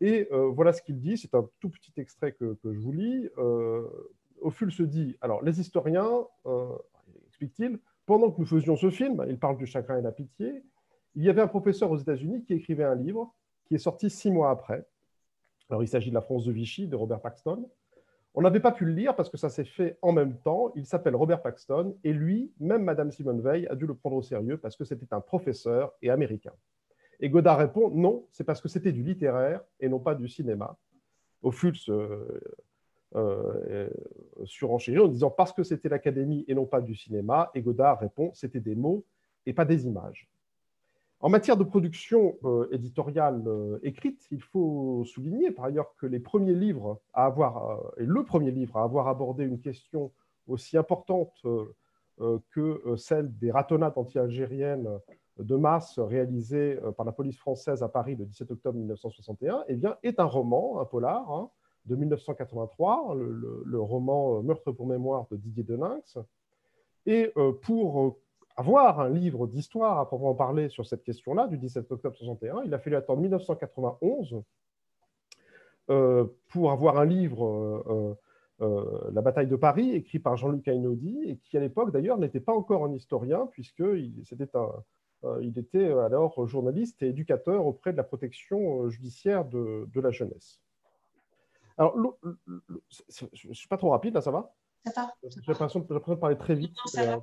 et voilà ce qu'il dit. C'est un tout petit extrait que, je vous lis. Ophuls se dit alors les historiens, explique-t-il, pendant que nous faisions ce film, il parle du chagrin et la pitié, il y avait un professeur aux États-Unis qui écrivait un livre qui est sorti six mois après. Alors, il s'agit de La France de Vichy de Robert Paxton. On n'avait pas pu le lire parce que ça s'est fait en même temps. Il s'appelle Robert Paxton et lui, même Madame Simone Veil, a dû le prendre au sérieux parce que c'était un professeur et américain. Et Godard répond non, c'est parce que c'était du littéraire et non pas du cinéma. Au ful euh, euh, surenchérit en disant parce que c'était l'académie et non pas du cinéma. Et Godard répond c'était des mots et pas des images. En matière de production euh, éditoriale euh, écrite, il faut souligner par ailleurs que les premiers livres à avoir, euh, et le premier livre à avoir abordé une question aussi importante que celle des ratonnades anti-algériennes de masse réalisées par la police française à Paris le 17 octobre 1961, eh bien, est un roman, un polar, hein, de 1983, le, le, roman Meurtre pour mémoire de Didier Deninx. Et pour avoir un livre d'histoire à proprement parler sur cette question-là, du 17 octobre 61. Il a fallu attendre 1991 euh, pour avoir un livre, euh, euh, La bataille de Paris, écrit par Jean-Luc Einaudi, et qui à l'époque d'ailleurs n'était pas encore un historien, puisqu'il il était alors journaliste et éducateur auprès de la protection judiciaire de, de la jeunesse. Alors, je ne suis pas trop rapide, là, ça va? J'ai l'impression de parler très vite. Euh,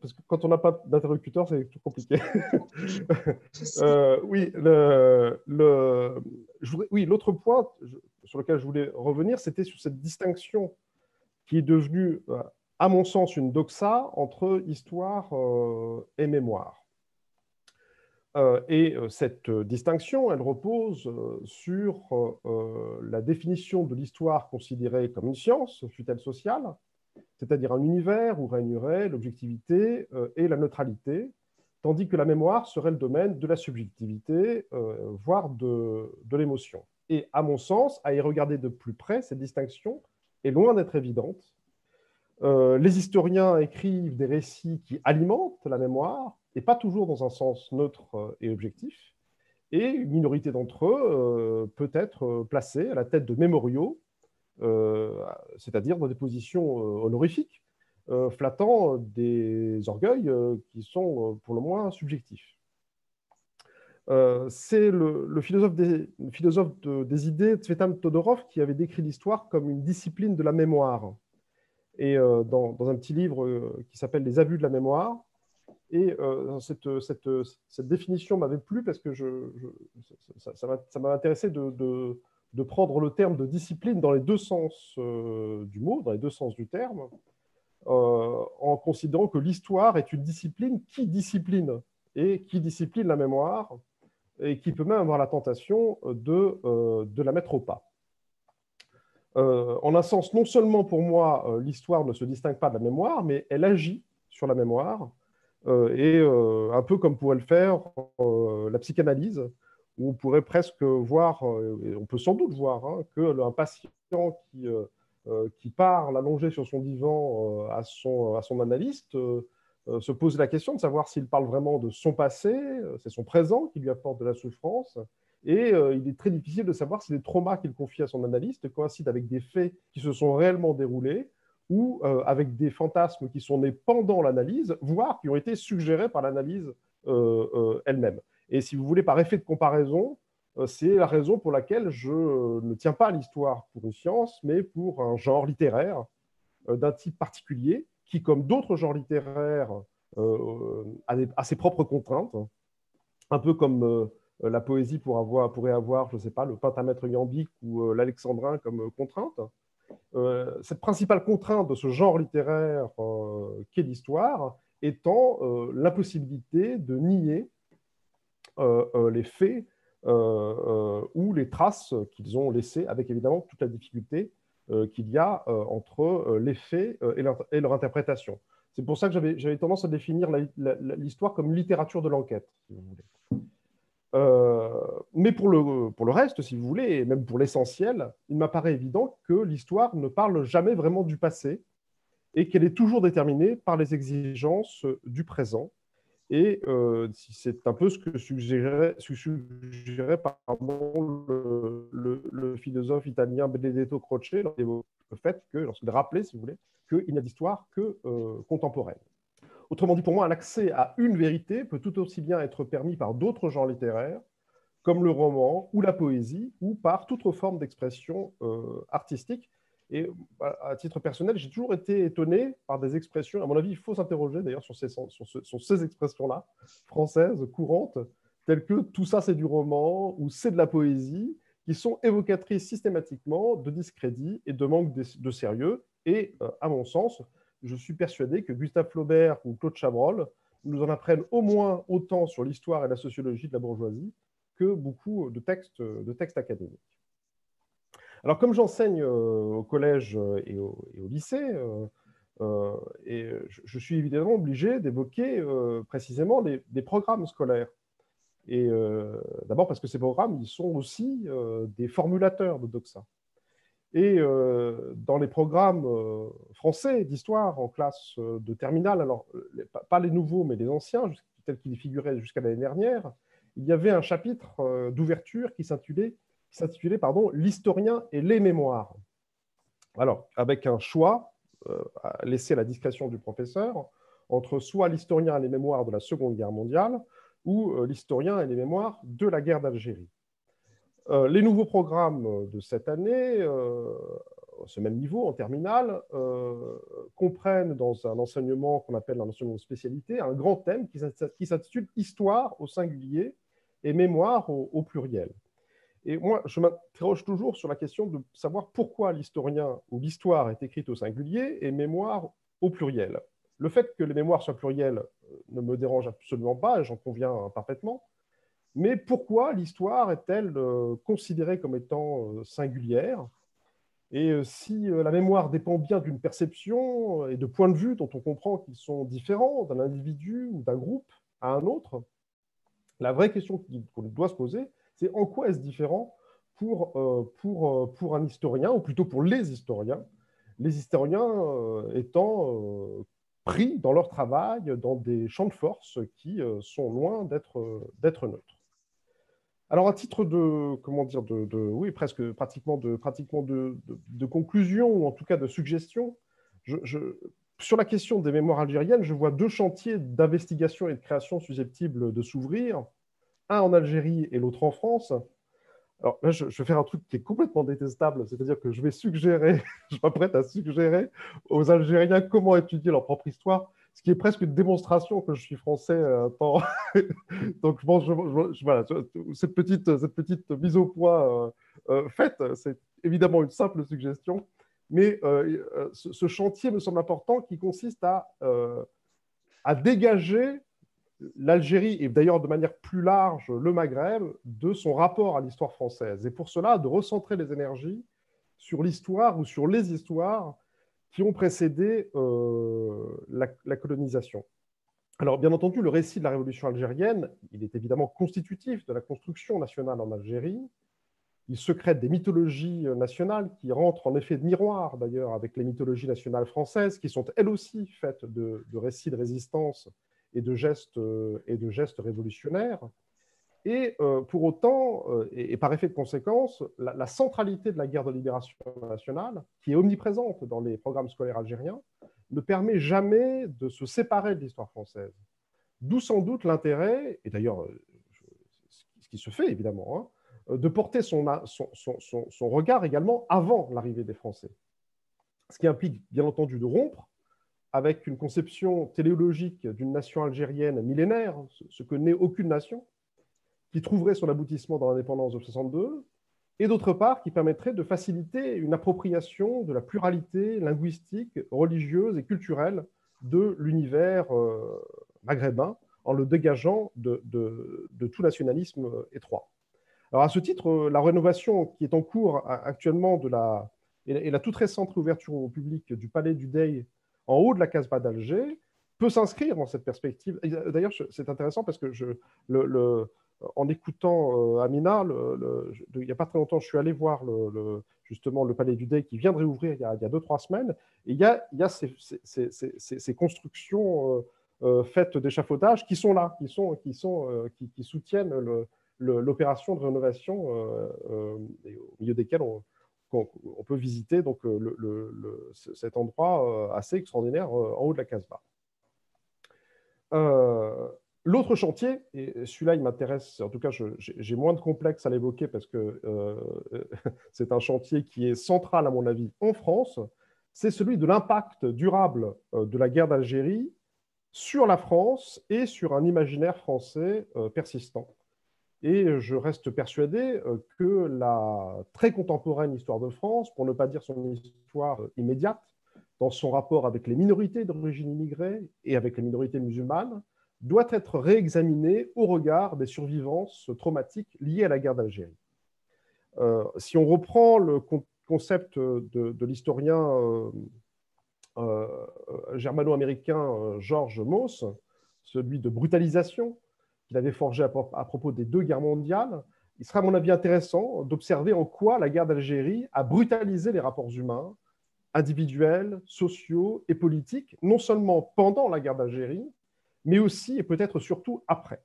parce que quand on n'a pas d'interlocuteur, c'est tout compliqué. euh, oui, le, le, oui, l'autre point sur lequel je voulais revenir, c'était sur cette distinction qui est devenue, euh, à mon sens, une doxa entre histoire euh, et mémoire. Euh, et euh, cette euh, distinction, elle repose sur la définition de l'histoire considérée comme une science, fut-elle sociale, c'est-à-dire un univers où régnerait l'objectivité et la neutralité, tandis que la mémoire serait le domaine de la subjectivité, voire de, de l'émotion. Et à mon sens, à y regarder de plus près, cette distinction est loin d'être évidente. Les historiens écrivent des récits qui alimentent la mémoire, et pas toujours dans un sens neutre euh, et objectif. Et une minorité d'entre eux euh, peut être euh, placée à la tête de mémoriaux, c'est-à-dire dans des positions honorifiques, flattant des orgueils qui sont pour le moins subjectifs. c'est le, philosophe, des, philosophe des, idées, Tsvetan Todorov, qui avait décrit l'histoire comme une discipline de la mémoire. Et dans, dans, un petit livre qui s'appelle Les abus de la mémoire, et euh, cette, cette, cette, définition m'avait plu parce que je, ça m'a intéressé de, de, de, prendre le terme de discipline dans les deux sens euh, du mot, dans les deux sens du terme, euh, en considérant que l'histoire est une discipline qui discipline et qui discipline la mémoire et qui peut même avoir la tentation de, de la mettre au pas. En un sens, non seulement pour moi, l'histoire ne se distingue pas de la mémoire, mais elle agit sur la mémoire euh, et euh, un peu comme pourrait le faire euh, la psychanalyse, où on pourrait presque voir, et on peut sans doute voir, hein, que un patient qui, qui parle allongé sur son divan à, son, à son analyste se pose la question de savoir s'il parle vraiment de son passé, c'est son présent qui lui apporte de la souffrance, et il est très difficile de savoir si les traumas qu'il confie à son analyste coïncident avec des faits qui se sont réellement déroulés ou euh, avec des fantasmes qui sont nés pendant l'analyse, voire qui ont été suggérés par l'analyse euh, euh, elle-même. Et si vous voulez, par effet de comparaison, c'est la raison pour laquelle je ne tiens pas l'histoire pour une science, mais pour un genre littéraire d'un type particulier, qui, comme d'autres genres littéraires, a, ses propres contraintes, un peu comme la poésie pourrait avoir, je ne sais pas, le pentamètre iambique ou l'alexandrin comme contrainte. Euh, cette principale contrainte de ce genre littéraire euh, qu'est l'histoire étant euh, l'impossibilité de nier les faits ou les traces qu'ils ont laissées, avec évidemment toute la difficulté qu'il y a entre les faits et leur interprétation. C'est pour ça que j'avais tendance à définir l'histoire comme littérature de l'enquête, si vous voulez. Mais pour le, pour le reste, si vous voulez, et même pour l'essentiel, il m'apparaît évident que l'histoire ne parle jamais vraiment du passé et qu'elle est toujours déterminée par les exigences du présent et euh, c'est un peu ce que suggérait, suggérait pardon, le, le, philosophe italien Benedetto Croce, le fait que, lorsqu'il rappelait, si vous voulez, qu'il n'y a d'histoire que euh, contemporaine. Autrement dit, pour moi, un accès à une vérité peut tout aussi bien être permis par d'autres genres littéraires, comme le roman ou la poésie, ou par toute autre forme d'expression euh, artistique, et à titre personnel, j'ai toujours été étonné par des expressions. À mon avis, il faut s'interroger d'ailleurs sur ces, sur, ces expressions-là, françaises, courantes, telles que tout ça c'est du roman ou c'est de la poésie, qui sont évocatrices systématiquement de discrédit et de manque de, sérieux. Et euh, à mon sens, je suis persuadé que Gustave Flaubert ou Claude Chabrol nous en apprennent au moins autant sur l'histoire et la sociologie de la bourgeoisie que beaucoup de textes, académiques. Alors, comme j'enseigne euh, au collège euh, et au, lycée, euh, je, suis évidemment obligé d'évoquer précisément des programmes scolaires. Et d'abord parce que ces programmes, sont aussi des formulateurs de doxa. Et dans les programmes français d'histoire en classe de terminale, alors pas les nouveaux, mais les anciens, tels qu'ils figuraient jusqu'à l'année dernière, il y avait un chapitre d'ouverture qui s'intitulait L'historien et les mémoires. Alors, avec un choix euh, laissé à la discrétion du professeur entre soit l'historien et les mémoires de la Seconde Guerre mondiale ou euh, l'historien et les mémoires de la guerre d'Algérie. Euh, les nouveaux programmes de cette année, ce même niveau en terminale, comprennent dans un enseignement qu'on appelle un enseignement de spécialité un grand thème qui s'intitule Histoire au singulier et mémoire au pluriel. Et moi, je m'interroge toujours sur la question de savoir pourquoi l'historien ou l'histoire est écrite au singulier et mémoire au pluriel. Le fait que les mémoires soient plurielles euh, ne me dérange absolument pas, j'en conviens parfaitement. Mais pourquoi l'histoire est-elle euh, considérée comme étant euh, singulière? Et si la mémoire dépend bien d'une perception et de points de vue dont on comprend qu'ils sont différents d'un individu ou d'un groupe à un autre, la vraie question qu'on doit se poser, c'est en quoi est-ce différent pour, euh, pour, euh, un historien, ou plutôt pour les historiens, les historiens euh, étant pris dans leur travail dans des champs de force qui sont loin d'être neutres? Alors, à titre de, comment dire, de, oui, presque pratiquement de, pratiquement de, de, conclusion, ou en tout cas de suggestion, je, sur la question des mémoires algériennes, je vois deux chantiers d'investigation et de création susceptibles de s'ouvrir un en Algérie et l'autre en France. Alors là, je, vais faire un truc qui est complètement détestable, c'est-à-dire que je vais suggérer, je m'apprête à suggérer aux Algériens comment étudier leur propre histoire, ce qui est presque une démonstration que je suis français. Euh, Donc je, voilà, cette petite, cette petite mise au point euh, euh, faite, c'est évidemment une simple suggestion, mais ce, ce, chantier me semble important qui consiste à, à dégager l'Algérie, et d'ailleurs de manière plus large le Maghreb, de son rapport à l'histoire française. Et pour cela, de recentrer les énergies sur l'histoire ou sur les histoires qui ont précédé euh, la, colonisation. Alors, bien entendu, le récit de la révolution algérienne, il est évidemment constitutif de la construction nationale en Algérie. Il secrète des mythologies nationales qui rentrent en effet de miroir, d'ailleurs, avec les mythologies nationales françaises, qui sont elles aussi faites de, de récits de résistance et de gestes, euh, et de gestes révolutionnaires. Et euh, pour autant, euh, et, par effet de conséquence, la, centralité de la guerre de libération nationale, qui est omniprésente dans les programmes scolaires algériens, ne permet jamais de se séparer de l'histoire française. D'où sans doute l'intérêt, et d'ailleurs ce qui se fait évidemment, hein, de porter son, son, regard également avant l'arrivée des Français. Ce qui implique bien entendu de rompre avec une conception téléologique d'une nation algérienne millénaire, ce que n'est aucune nation, qui trouverait son aboutissement dans l'indépendance de 62, et d'autre part qui permettrait de faciliter une appropriation de la pluralité linguistique, religieuse et culturelle de l'univers euh, maghrébin en le dégageant de, tout nationalisme étroit. Alors à ce titre, la rénovation qui est en cours actuellement de la, et la toute récente réouverture au public du Palais du Dey en haut de la Casbah d'Alger peut s'inscrire dans cette perspective. D'ailleurs, c'est intéressant parce que le, en écoutant Amina, il n'y a pas très longtemps, je suis allé voir le, justement le Palais du Dey qui vient de réouvrir il y a, deux, trois semaines. Et il y a, il y a ces, ces, ces, ces, constructions faites d'échafaudage qui sont là, qui, sont, qui, sont, qui, soutiennent l'opération de rénovation au milieu desquelles on, peut visiter donc, cet endroit assez extraordinaire en haut de la Casbah. L'autre chantier, et celui-là, il m'intéresse, en tout cas, j'ai moins de complexe à l'évoquer parce que euh, c'est un chantier qui est central, à mon avis, en France, c'est celui de l'impact durable euh, de la guerre d'Algérie sur la France et sur un imaginaire français euh, persistant. Et je reste persuadé que la très contemporaine histoire de France, pour ne pas dire son histoire immédiate, dans son rapport avec les minorités d'origine immigrée et avec les minorités musulmanes, doit être réexaminé au regard des survivances traumatiques liées à la guerre d'Algérie. Euh, si on reprend le concept de, l'historien euh, euh, germano-américain George Moss, celui de brutalisation qu'il avait forgé à, propos des deux guerres mondiales, il sera à mon avis intéressant d'observer en quoi la guerre d'Algérie a brutalisé les rapports humains, individuels, sociaux et politiques, non seulement pendant la guerre d'Algérie, mais aussi et peut-être surtout après.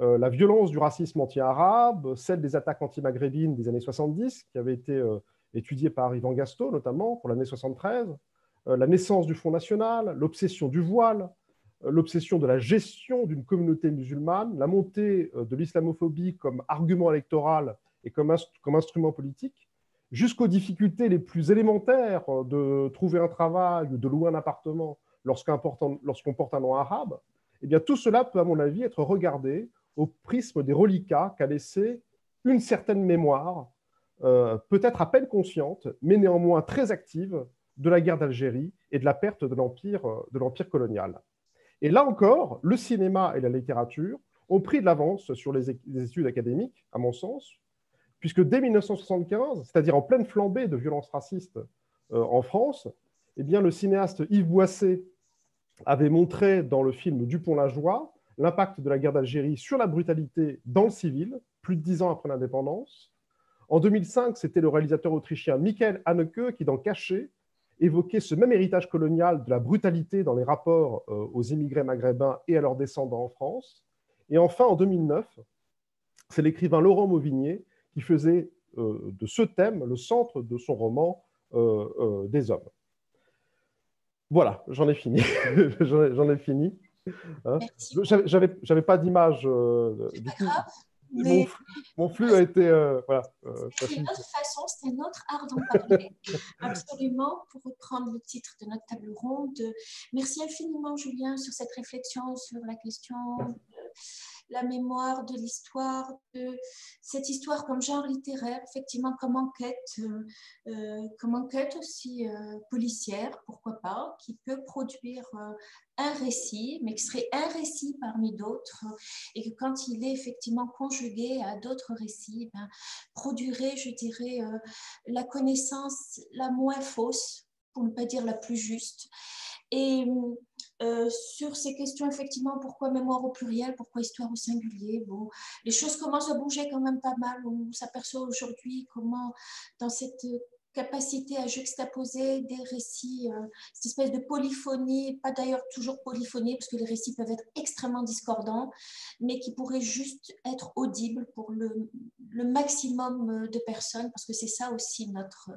Euh, la violence du racisme anti-arabe, celle des attaques anti-maghrébines des années 70, qui avaient été euh, étudiées par Yvan Gasto notamment pour l'année 73, euh, la naissance du Front National, l'obsession du voile, l'obsession de la gestion d'une communauté musulmane, la montée de l'islamophobie comme argument électoral et comme instrument politique, jusqu'aux difficultés les plus élémentaires de trouver un travail ou de louer un appartement lorsqu'on porte un nom arabe, eh bien, tout cela peut, à mon avis, être regardé au prisme des reliquats qu'a laissé une certaine mémoire, euh, peut-être à peine consciente, mais néanmoins très active, de la guerre d'Algérie et de la perte de l'empire euh, colonial. Et là encore, le cinéma et la littérature ont pris de l'avance sur les, études académiques, à mon sens, puisque dès 1975, c'est-à-dire en pleine flambée de violences racistes euh, en France, eh bien, le cinéaste Yves Boisset avait montré dans le film Dupont-la Joie l'impact de la guerre d'Algérie sur la brutalité dans le civil, plus de dix ans après l'indépendance. En 2005, c'était le réalisateur autrichien Michael Haneke qui, dans Caché, évoquait ce même héritage colonial de la brutalité dans les rapports euh, aux immigrés maghrébins et à leurs descendants en France. Et enfin, en 2009, c'est l'écrivain Laurent Mauvigné qui faisait euh, de ce thème le centre de son roman euh, Des hommes. Voilà, j'en ai fini. j'en ai fini. Hein J'avais pas d'image. Euh, mon, flux, a été. Euh, voilà, euh, c'est une autre façon, c'est un autre art d'en parler. Absolument, pour reprendre le titre de notre table ronde. Merci infiniment, Julien, sur cette réflexion sur la question la mémoire, de l'histoire, de cette histoire comme genre littéraire, effectivement comme enquête, euh, euh, comme enquête aussi euh, policière, pourquoi pas, qui peut produire un récit, mais qui serait un récit parmi d'autres, et que quand il est effectivement conjugué à d'autres récits, ben, produirait, je dirais, la connaissance la moins fausse, pour ne pas dire la plus juste. Et euh, sur ces questions, effectivement, pourquoi mémoire au pluriel, pourquoi histoire au singulier, bon, les choses commencent à bouger quand même pas mal. On s'aperçoit aujourd'hui comment, dans cette capacité à juxtaposer des récits, euh, cette espèce de polyphonie, pas d'ailleurs toujours polyphonie, parce que les récits peuvent être extrêmement discordants, mais qui pourraient juste être audibles pour le, le maximum de personnes, parce que c'est ça aussi notre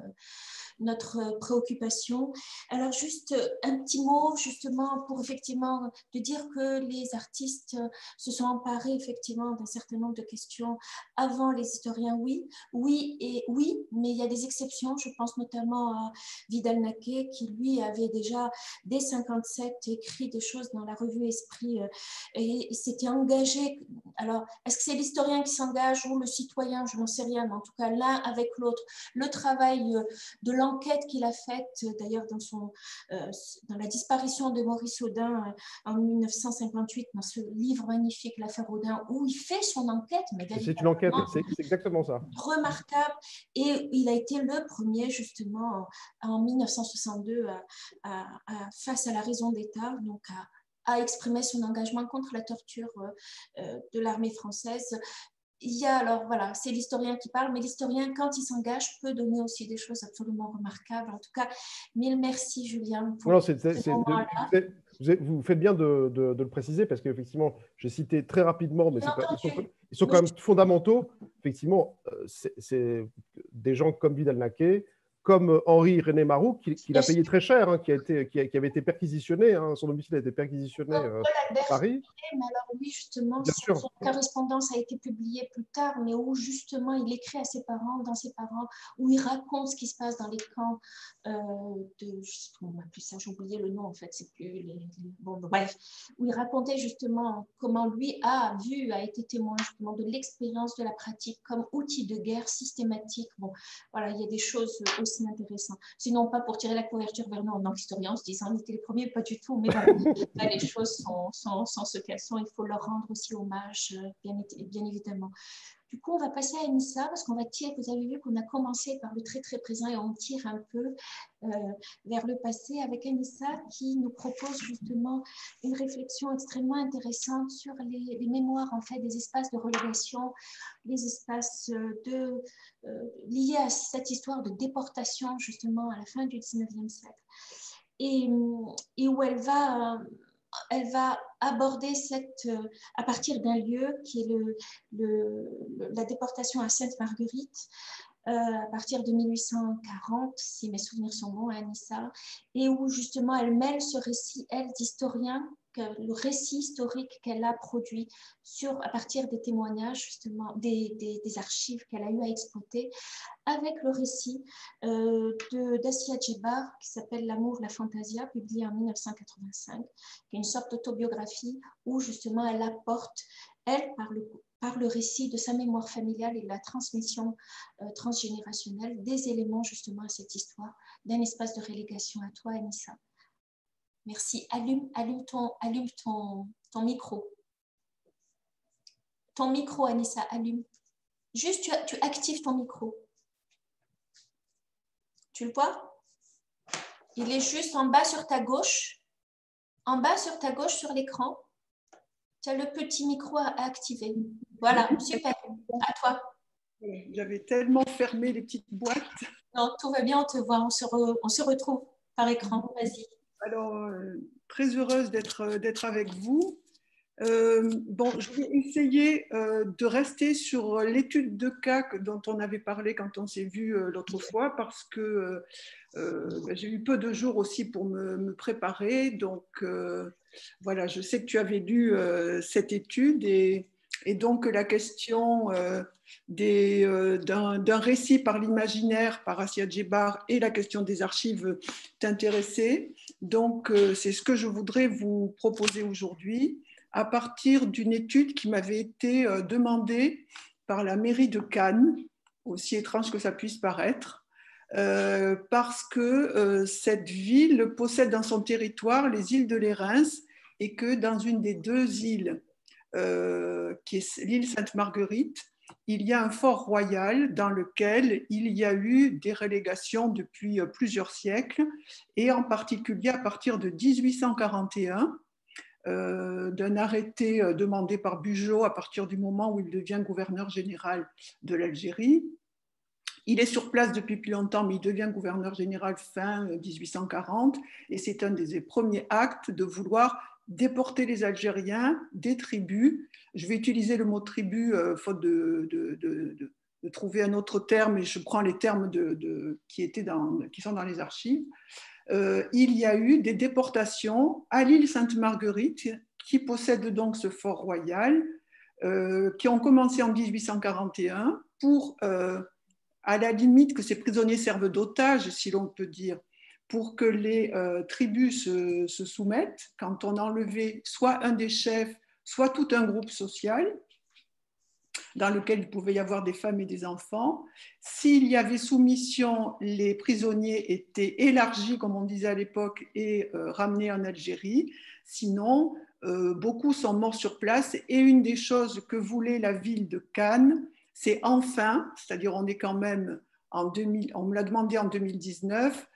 notre préoccupation. Alors juste un petit mot justement pour effectivement de dire que les artistes se sont emparés effectivement d'un certain nombre de questions avant les historiens, oui, oui et oui, mais il y a des exceptions. Je pense notamment à Vidal Naquet qui lui avait déjà dès 57 écrit des choses dans la revue Esprit euh, et s'était engagé. Alors est-ce que c'est l'historien qui s'engage ou le citoyen? Je n'en sais rien, mais en tout cas l'un avec l'autre, le travail euh, de l'enquête enquête qu'il a faite euh, d'ailleurs dans, son, euh, dans la disparition de Maurice Audin euh, en 1958, dans ce livre magnifique, L'affaire Audin, où il fait son enquête. C'est une enquête, c'est exactement ça. Remarquable. Et il a été le premier, justement, en, 1962, à, face à la raison d'État, donc à a exprimé son engagement contre la torture de l'armée française il y a alors, voilà, c'est l'historien qui parle, mais l'historien, quand il s'engage, peut donner aussi des choses absolument remarquables. En tout cas, mille merci, Julien. Pour vous faites bien de, le préciser parce qu'effectivement, j'ai cité très rapidement, mais ils, sont, quand même fondamentaux. Effectivement, euh, c'est des gens comme Vidal Naquet, comme Henri René Marou, qui, l'a payé très cher, hein, qui, a été, qui, avait été perquisitionné, hein, son domicile a été perquisitionné euh, à Paris. Mais alors lui, justement, son, correspondance a été publiée plus tard, mais où justement il écrit à ses parents, dans ses parents, où il raconte ce qui se passe dans les camps euh, de, je sais plus ça, j'ai oublié le nom en fait, c'est plus les, bon, bref, où il racontait justement comment lui a vu, a été témoin justement de l'expérience de la pratique comme outil de guerre systématique. Bon, voilà, il y a des choses aussi intéressant. Sinon, pas pour tirer la couverture vers nous en tant qu'historien en se disant on était les premiers, pas du tout, mais là, les choses sont, sont, sont, ce qu'elles sont. Il faut leur rendre aussi hommage, euh, bien, bien évidemment. Du coup, on va passer à Anissa parce qu'on va tirer, vous avez vu qu'on a commencé par le très très présent et on tire un peu euh, vers le passé avec Anissa qui nous propose justement une réflexion extrêmement intéressante sur les, mémoires en fait des espaces de relégation, les espaces euh, euh, liés à cette histoire de déportation justement à la fin du 19e siècle. Et où elle va elle va aborder cette, euh, à partir d'un lieu qui est le, la déportation à Sainte-Marguerite, euh, à partir de 1840, si mes souvenirs sont bons, à Anissa, et où justement elle mêle ce récit, elle, d'historien, le récit historique qu'elle a produit sur, à partir des témoignages, justement, des, des, archives qu'elle a eu à exploiter, avec le récit euh, d'Assia Djebar qui s'appelle L'amour, la fantasia, publié en 1985, qui est une sorte d'autobiographie où justement elle apporte, elle, par le, par le récit de sa mémoire familiale et de la transmission euh, transgénérationnelle, des éléments justement à cette histoire d'un espace de relégation à toi, Anissa. Merci. Allume, allume, ton, allume ton, ton micro. Ton micro, Anissa, allume. Juste, tu, tu actives ton micro. Tu le vois? Il est juste en bas sur ta gauche. En bas sur ta gauche sur l'écran. Tu as le petit micro à activer. Voilà, super. À toi. J'avais tellement fermé les petites boîtes. Non, tout va bien, on te voit. On se, on se retrouve par écran. Vas-y. Alors, euh, très heureuse d'être euh, avec vous. Euh, bon, je vais essayer de rester sur l'étude de cas dont on avait parlé quand on s'est vu l'autre fois, parce que ben, j'ai eu peu de jours aussi pour me, préparer. Donc, voilà, je sais que tu avais lu cette étude et, donc la question d'un récit par l'imaginaire par Assia Djebar et la question des archives t'intéressaient. Donc, euh, c'est ce que je voudrais vous proposer aujourd'hui à partir d'une étude qui m'avait été euh, demandée par la mairie de Cannes, aussi étrange que ça puisse paraître, parce que cette ville possède dans son territoire les îles de l'Érins et que dans une des deux îles, qui est l'île Sainte-Marguerite, il y a un fort royal dans lequel il y a eu des relégations depuis euh, plusieurs siècles, et en particulier à partir de 1841, euh, d'un arrêté euh, demandé par Bugeaud à partir du moment où il devient gouverneur général de l'Algérie. Il est sur place depuis plus longtemps, mais il devient gouverneur général fin 1840, et c'est un des premiers actes de vouloir déporter les Algériens des tribus. Je vais utiliser le mot tribu, euh, faute de, trouver un autre terme, et je prends les termes qui, étaient dans, qui sont dans les archives. Euh, il y a eu des déportations à l'île Sainte-Marguerite, qui possède donc ce fort royal, euh, qui ont commencé en 1841 pour, à la limite que ces prisonniers servent d'otages, si l'on peut dire, pour que les euh, tribus se, soumettent quand on enlevait soit un des chefs, soit tout un groupe social dans lequel il pouvait y avoir des femmes et des enfants. S'il y avait soumission, les prisonniers étaient élargis, comme on disait à l'époque, et euh, ramenés en Algérie. Sinon, euh, beaucoup sont morts sur place. Et une des choses que voulait la ville de Cannes, c'est enfin, c'est-à-dire on est quand même en 2000, on me l'a demandé en 2019, euh,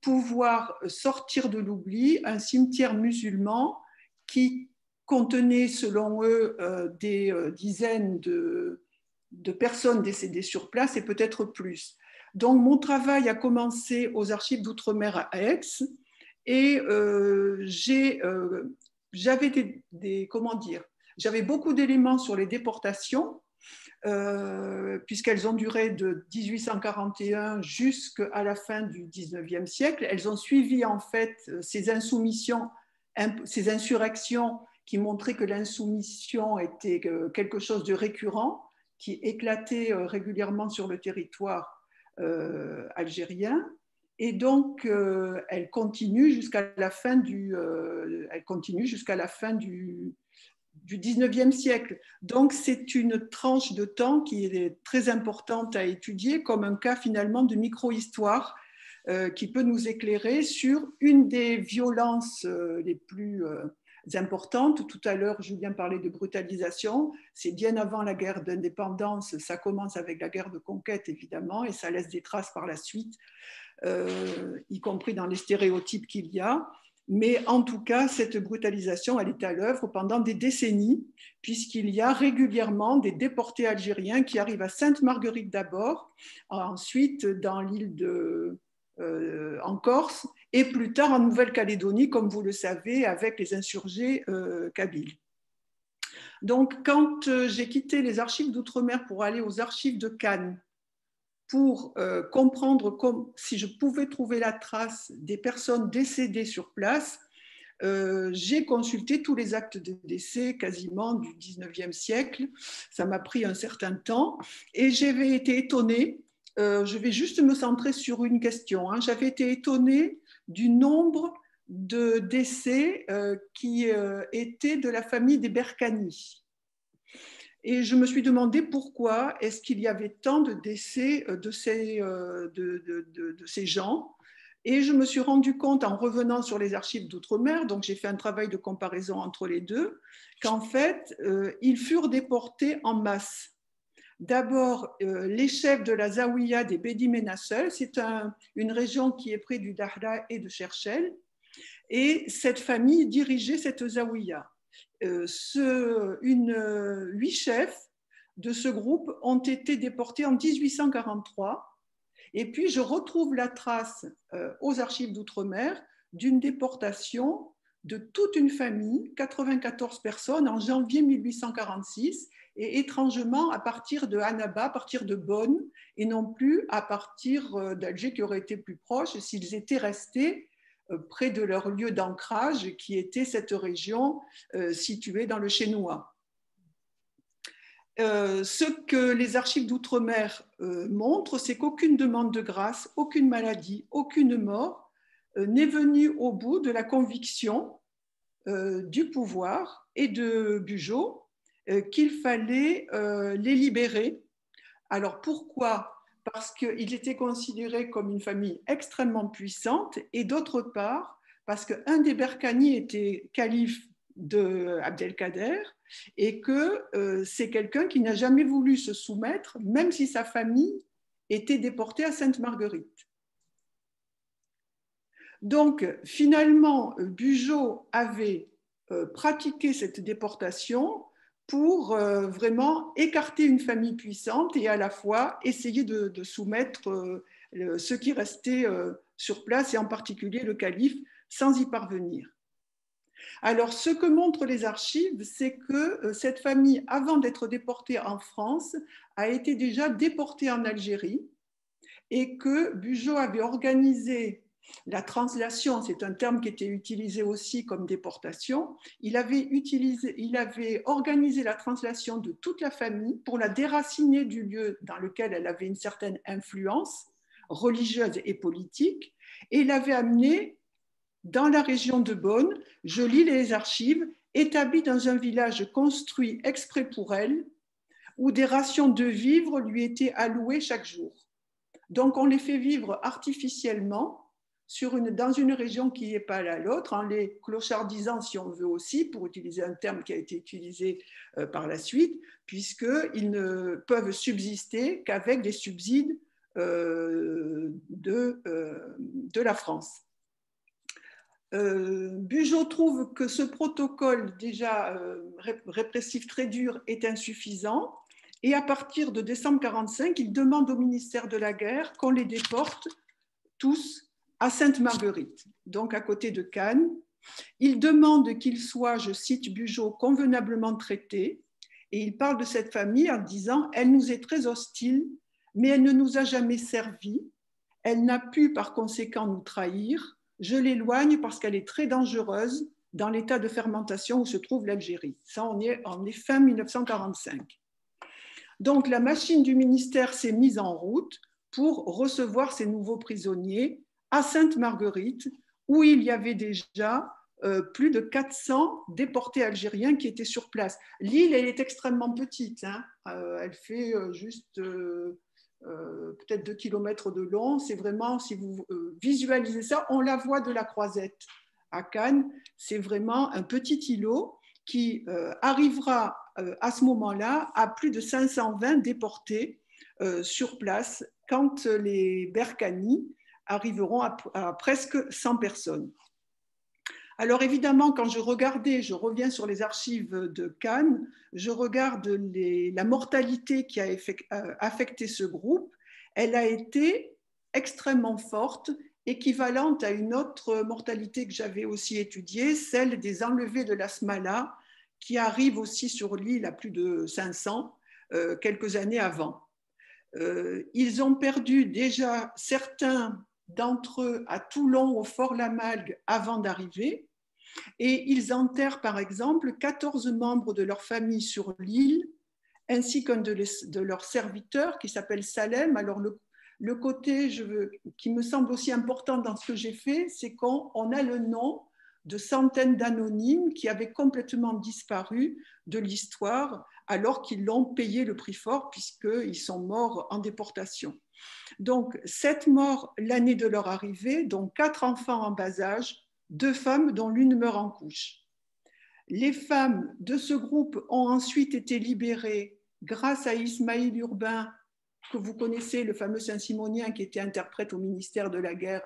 pouvoir sortir de l'oubli un cimetière musulman qui contenait, selon eux, euh, des euh, dizaines de, personnes décédées sur place et peut-être plus. Donc, mon travail a commencé aux archives d'outre-mer à Aix et euh, j'avais des, des, comment dire, j'avais beaucoup d'éléments sur les déportations euh, puisqu'elles ont duré de 1841 jusqu'à la fin du 19e siècle. Elles ont suivi en fait ces insoumissions, ces insurrections qui montraient que l'insoumission était euh, quelque chose de récurrent, qui éclatait euh, régulièrement sur le territoire algérien. Et donc, elles continuent jusqu'à la fin du, elle continue jusqu'à la fin du, du 19e siècle. Donc c'est une tranche de temps qui est très importante à étudier comme un cas finalement de micro-histoire euh, qui peut nous éclairer sur une des violences euh, les plus euh, importantes. Tout à l'heure, Julien parlait de brutalisation. C'est bien avant la guerre d'indépendance. Ça commence avec la guerre de conquête, évidemment, et ça laisse des traces par la suite, y compris dans les stéréotypes qu'il y a. Mais en tout cas, cette brutalisation, elle est à l'œuvre pendant des décennies, puisqu'il y a régulièrement des déportés algériens qui arrivent à Sainte-Marguerite d'abord, ensuite dans l'île de, euh, en Corse, et plus tard en Nouvelle-Calédonie, comme vous le savez, avec les insurgés euh, kabyles. Donc, quand euh, j'ai quitté les archives d'outre-mer pour aller aux archives de Cannes, pour euh, comprendre si je pouvais trouver la trace des personnes décédées sur place, euh, j'ai consulté tous les actes de décès quasiment du 19e siècle. Ça m'a pris un certain temps et j'avais été étonnée. Euh, je vais juste me centrer sur une question. Hein. J'avais été étonnée du nombre de décès qui étaient de la famille des Berkani. Et je me suis demandé pourquoi est-ce qu'il y avait tant de décès euh, de ces, euh, de, ces gens. Et je me suis rendu compte en revenant sur les archives d'outre-mer, donc j'ai fait un travail de comparaison entre les deux, qu'en fait, euh, ils furent déportés en masse. D'abord, les chefs de la Zawiya des Bedi Menassel, c'est un, une région qui est près du Dahra et de Cherchel, et cette famille dirigeait cette Zawiya. Euh, euh, huit chefs de ce groupe ont été déportés en 1843. Et puis, je retrouve la trace euh, aux archives d'outre-mer d'une déportation de toute une famille, 94 personnes, en janvier 1846, et étrangement à partir de Annaba, à partir de Bonn, et non plus à partir d'Alger qui aurait été plus proche s'ils étaient restés près de leur lieu d'ancrage, qui était cette région euh, située dans le Chénois. Euh, ce que les archives d'outre-mer montrent, c'est qu'aucune demande de grâce, aucune maladie, aucune mort n'est venue au bout de la conviction du pouvoir et de Bugeaud qu'il fallait les libérer. Alors pourquoi parce qu'il était considéré comme une famille extrêmement puissante, et d'autre part, parce qu'un des Berkani était calife de Abdelkader, et que euh, c'est quelqu'un qui n'a jamais voulu se soumettre, même si sa famille était déportée à Sainte-Marguerite. Donc, finalement, Bugeaud avait euh, pratiqué cette déportation pour euh, vraiment écarter une famille puissante et à la fois essayer de, soumettre euh, ceux qui restaient euh, sur place et en particulier le calife sans y parvenir. Alors, ce que montrent les archives, c'est que cette famille, avant d'être déportée en France, a été déjà déportée en Algérie et que Bugeaud avait organisé la translation, c'est un terme qui était utilisé aussi comme déportation. Il avait, organisé la translation de toute la famille pour la déraciner du lieu dans lequel elle avait une certaine influence religieuse et politique, et il avait amené dans la région de Bonn, je lis les archives, établie dans un village construit exprès pour elle, où des rations de vivres lui étaient allouées chaque jour. Donc on les fait vivre artificiellement dans une région qui n'est pas à l'autre, en les clochardisant, si on veut aussi, pour utiliser un terme qui a été utilisé euh, par la suite, puisqu'ils ne peuvent subsister qu'avec des subsides de, de la France. Bugeaud trouve que ce protocole déjà répressif très dur est insuffisant et à partir de décembre 1945, il demande au ministère de la Guerre qu'on les déporte tous à Sainte-Marguerite, donc à côté de Cannes. Il demande qu'ils soient, je cite Bugeaud, convenablement traités. Et il parle de cette famille en disant Elle nous est très hostile, mais elle ne nous a jamais servi. Elle n'a pu par conséquent nous trahir. Je l'éloigne parce qu'elle est très dangereuse dans l'état de fermentation où se trouve l'Algérie. Ça, on est, on est fin 1945. Donc la machine du ministère s'est mise en route pour recevoir ces nouveaux prisonniers à Sainte-Marguerite, où il y avait déjà euh, plus de 400 déportés algériens qui étaient sur place. L'île, elle est extrêmement petite. Hein. Euh, elle fait euh, juste peut-être 2 km de long. C'est vraiment, si vous visualisez ça, on la voit de la croisette à Cannes. C'est vraiment un petit îlot qui arrivera à ce moment-là à plus de 520 déportés sur place quand les Berkani arriveront à, presque 100 personnes. Alors évidemment, quand je regardais, je reviens sur les archives de Cannes, je regarde la mortalité qui a euh, affecté ce groupe, elle a été extrêmement forte, équivalente à une autre mortalité que j'avais aussi étudiée, celle des enlevés de la Smala, qui arrive aussi sur l'île à plus de 500 euh, quelques années avant. Euh, ils ont perdu déjà certains d'entre eux à Toulon, au Fort Lamalgue, avant d'arriver. Et ils enterrent, par exemple, 14 membres de leur famille sur l'île, ainsi qu'un de, leurs serviteurs qui s'appelle Salem. Alors, le, le côté je veux, qui me semble aussi important dans ce que j'ai fait, c'est qu'on a le nom de centaines d'anonymes qui avaient complètement disparu de l'histoire alors qu'ils l'ont payé le prix fort puisqu'ils sont morts en déportation. Donc, sept morts l'année de leur arrivée, dont quatre enfants en bas âge, deux femmes dont l'une meurt en couche. Les femmes de ce groupe ont ensuite été libérées grâce à Ismaïl Urbain, que vous connaissez, le fameux Saint-Simonien qui était interprète au ministère de la Guerre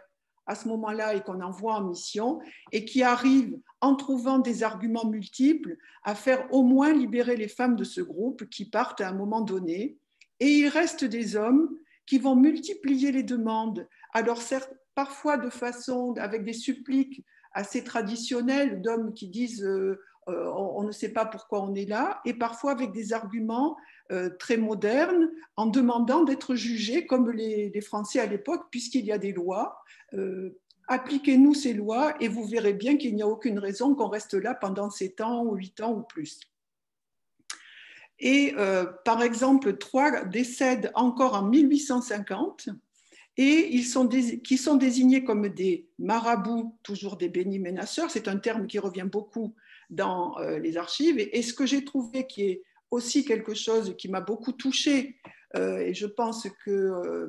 à ce moment-là et qu'on envoie en mission et qui arrive en trouvant des arguments multiples à faire au moins libérer les femmes de ce groupe qui partent à un moment donné. Et il reste des hommes qui vont multiplier les demandes, alors certes parfois de façon avec des suppliques assez traditionnelles d'hommes qui disent euh, euh, on, ne sait pas pourquoi on est là, et parfois avec des arguments euh, très modernes en demandant d'être jugés comme les, les Français à l'époque, puisqu'il y a des lois appliquez-nous ces lois et vous verrez bien qu'il n'y a aucune raison qu'on reste là pendant 7 ans ou 8 ans ou plus. Et euh, par exemple, trois décèdent encore en 1850 et ils sont qui sont désignés comme des marabouts, toujours des bénis menaçeurs. C'est un terme qui revient beaucoup dans euh, les archives. Et, ce que j'ai trouvé qui est aussi quelque chose qui m'a beaucoup touchée, et je pense que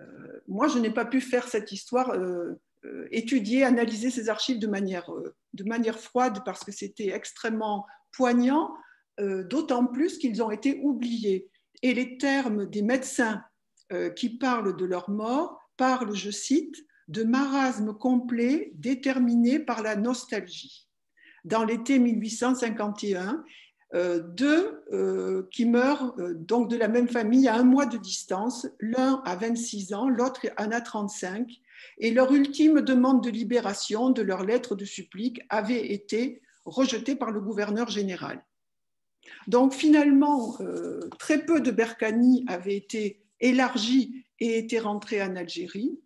euh, moi, je n'ai pas pu faire cette histoire, euh, euh, étudier, analyser ces archives de manière, de manière froide parce que c'était extrêmement poignant, d'autant plus qu'ils ont été oubliés. Et les termes des médecins qui parlent de leur mort parlent, je cite, de marasme complet déterminé par la nostalgie. Dans l'été 1851, euh, deux euh, qui meurent euh, donc de la même famille à un mois de distance, l'un à 26 ans, l'autre en a 35, et leur ultime demande de libération de leur lettre de supplique avait été rejetée par le gouverneur général. Donc finalement, très peu de Berkani avaient été élargis et étaient rentrés en Algérie.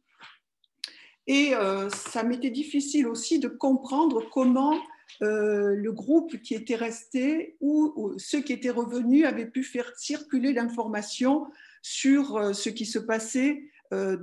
Et ça m'était difficile aussi de comprendre comment euh, le groupe qui était resté ou, ceux qui étaient revenus avaient pu faire circuler l'information sur euh, ce qui se passait euh,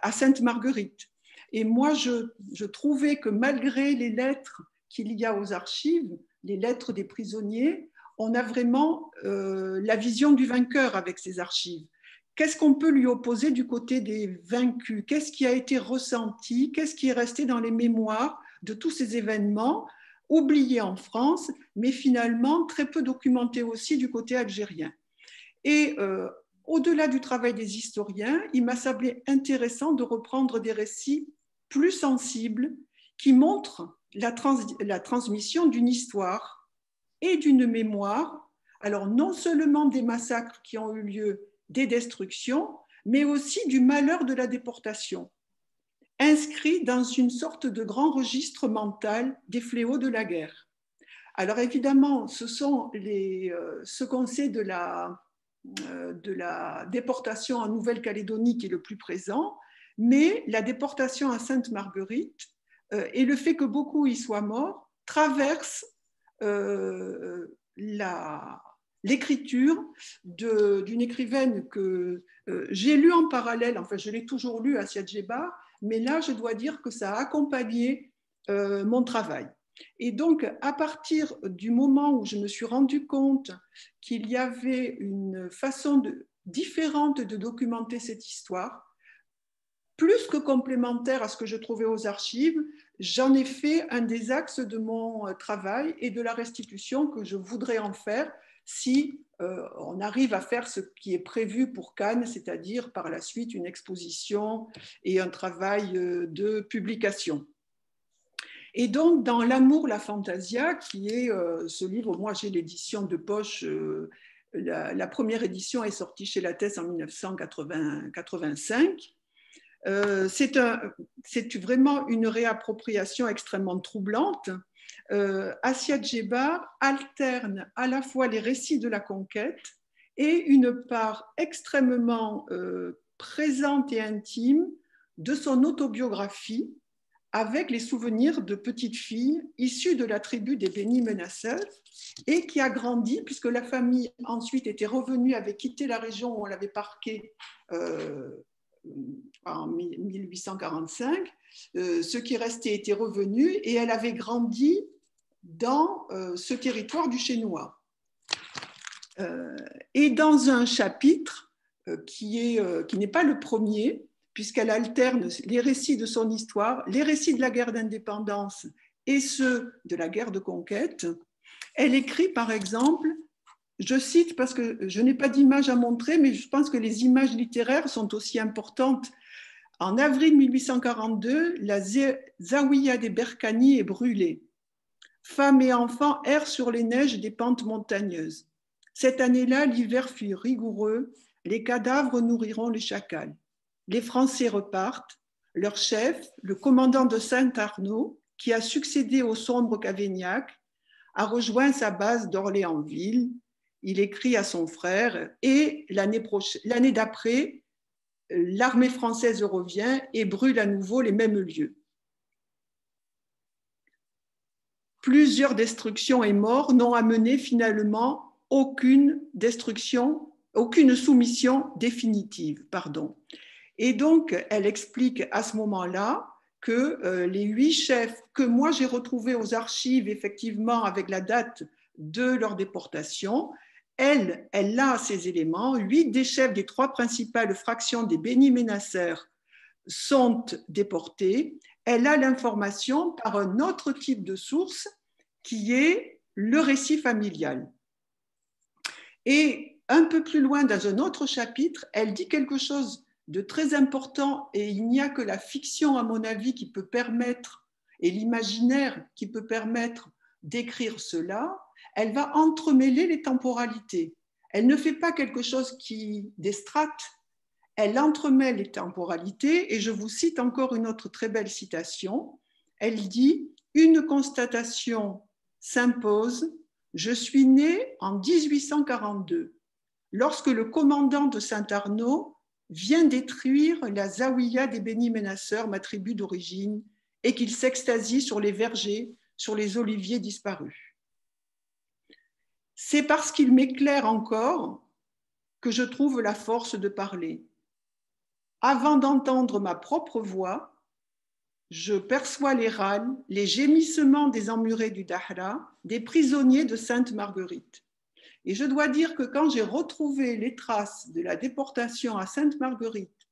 à Sainte-Marguerite. Et moi, je, trouvais que malgré les lettres qu'il y a aux archives, les lettres des prisonniers, on a vraiment la vision du vainqueur avec ces archives. Qu'est-ce qu'on peut lui opposer du côté des vaincus? Qu'est-ce qui a été ressenti? Qu'est-ce qui est resté dans les mémoires de tous ces événements oubliés en France, mais finalement très peu documentés aussi du côté algérien? Et euh, au-delà du travail des historiens, il m'a semblé intéressant de reprendre des récits plus sensibles qui montrent la, transmission d'une histoire et d'une mémoire, alors non seulement des massacres qui ont eu lieu, des destructions, mais aussi du malheur de la déportation, inscrit dans une sorte de grand registre mental des fléaux de la guerre. Alors évidemment, ce sont les, euh, ce qu'on sait de la, euh, de la déportation en Nouvelle-Calédonie qui est le plus présent, mais la déportation à Sainte-Marguerite et le fait que beaucoup y soient morts traversent l'écriture d'une écrivaine que j'ai lue en parallèle, enfin je l'ai toujours lue, à Djeba, mais là je dois dire que ça a accompagné mon travail. Et donc, à partir du moment où je me suis rendu compte qu'il y avait une façon différente de documenter cette histoire, plus que complémentaire à ce que je trouvais aux archives, j'en ai fait un des axes de mon travail et de la restitution que je voudrais en faire si euh, on arrive à faire ce qui est prévu pour Cannes, c'est-à-dire par la suite une exposition et un travail euh, de publication. Et donc, dans L'amour, la fantasia, qui est euh, ce livre, moi j'ai l'édition de poche, euh, la, première édition est sortie chez La en 1985. Euh, c'est vraiment une réappropriation extrêmement troublante. Assia Djebar alterne à la fois les récits de la conquête et une part extrêmement présente et intime de son autobiographie avec les souvenirs de petites filles issues de la tribu des Bénis Menaceurs et qui a grandi puisque la famille ensuite était revenue, avait quitté la région où on l'avait parquée euh, en 1845. Euh, ce qui restait était revenu et elle avait grandi dans euh, ce territoire du Chénois. et dans un chapitre qui n'est pas le premier, puisqu'elle alterne les récits de son histoire, les récits de la guerre d'indépendance et ceux de la guerre de conquête. Elle écrit par exemple, je cite parce que je n'ai pas d'image à montrer, mais je pense que les images littéraires sont aussi importantes. En avril 1842, la Zawiya des Berkani est brûlée. Femmes et enfants errent sur les neiges des pentes montagneuses. Cette année-là, l'hiver fut rigoureux, les cadavres nourriront les chacals les Français repartent. Leur chef, le commandant de Saint-Arnaud, qui a succédé au sombre Cavaignac, a rejoint sa base d'Orléansville. Il écrit à son frère et l'année d'après, l'armée française revient et brûle à nouveau les mêmes lieux. Plusieurs destructions et morts n'ont amené finalement aucune destruction, aucune soumission définitive. Pardon. Et donc, elle explique à ce moment-là que euh, les huit chefs que moi j'ai retrouvés aux archives, effectivement, avec la date de leur déportation, elle, a ces éléments. Huit des chefs des trois principales fractions des bénis Ménaceurs sont déportés. Elle a l'information par un autre type de source qui est le récit familial. Et un peu plus loin, dans un autre chapitre, elle dit quelque chose de très important et il n'y a que la fiction, à mon avis, qui peut permettre, et l'imaginaire qui peut permettre d'écrire cela, elle va entremêler les temporalités. Elle ne fait pas quelque chose qui déstrate, elle entremêle les temporalités et je vous cite encore une autre très belle citation. Elle dit Une constatation s'impose. Je suis née en 1842, lorsque le commandant de Saint-Arnaud vient détruire la Zawiya des bénis Ménaceurs, ma tribu d'origine, et qu'il s'extasie sur les vergers, sur les oliviers disparus. C'est parce qu'il m'éclaire encore que je trouve la force de parler. Avant d'entendre ma propre voix, je perçois les râles, les gémissements des emmurés du Dahra, des prisonniers de Sainte-Marguerite. Et je dois dire que quand j'ai retrouvé les traces de la déportation à Sainte-Marguerite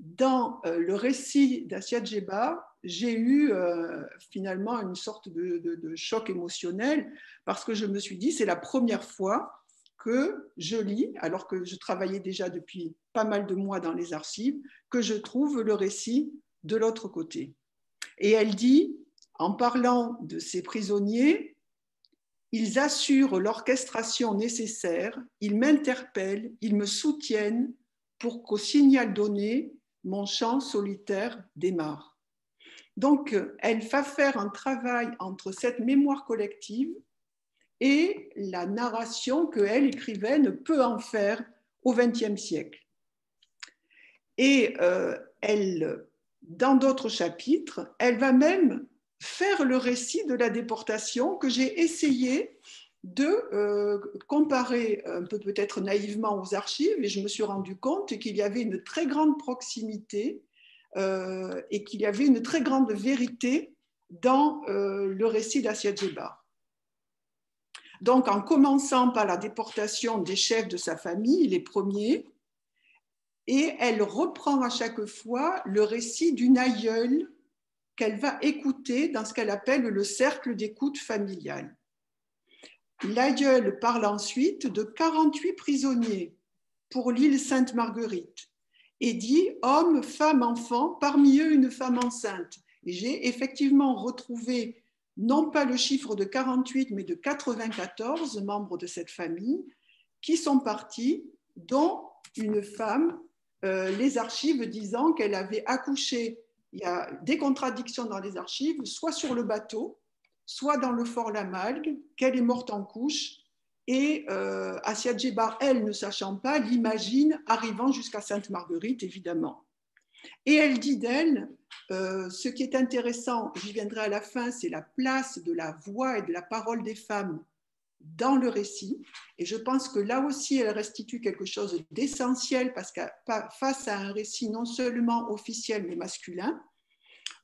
dans euh, le récit d'Assia Djeba, j'ai eu euh, finalement une sorte de, choc émotionnel parce que je me suis dit, c'est la première fois que je lis, alors que je travaillais déjà depuis pas mal de mois dans les archives, que je trouve le récit de l'autre côté. Et elle dit, en parlant de ces prisonniers, ils assurent l'orchestration nécessaire, ils m'interpellent, ils me soutiennent pour qu'au signal donné, mon chant solitaire démarre. Donc, elle va faire un travail entre cette mémoire collective et la narration que elle, écrivaine, peut en faire au XXe siècle. Et euh, elle, dans d'autres chapitres, elle va même faire le récit de la déportation que j'ai essayé de euh, comparer un peu peut-être naïvement aux archives et je me suis rendu compte qu'il y avait une très grande proximité euh, et qu'il y avait une très grande vérité dans le récit d'Assia Djebar. Donc, en commençant par la déportation des chefs de sa famille, les premiers, et elle reprend à chaque fois le récit d'une aïeule qu'elle va écouter dans ce qu'elle appelle le cercle d'écoute familiale. L'aïeule parle ensuite de 48 prisonniers pour l'île Sainte-Marguerite et dit hommes, femmes, enfants, parmi eux une femme enceinte. Et j'ai effectivement retrouvé non pas le chiffre de 48, mais de 94 membres de cette famille qui sont partis, dont une femme, euh, les archives disant qu'elle avait accouché. Il y a des contradictions dans les archives, soit sur le bateau, soit dans le fort Lamalgue, qu'elle est morte en couche. Et euh, Assia Djebar, elle, ne sachant pas, l'imagine arrivant jusqu'à Sainte-Marguerite, évidemment. Et elle dit d'elle, euh, ce qui est intéressant, j'y viendrai à la fin, c'est la place de la voix et de la parole des femmes dans le récit. Et je pense que là aussi, elle restitue quelque chose d'essentiel parce que face à un récit non seulement officiel mais masculin,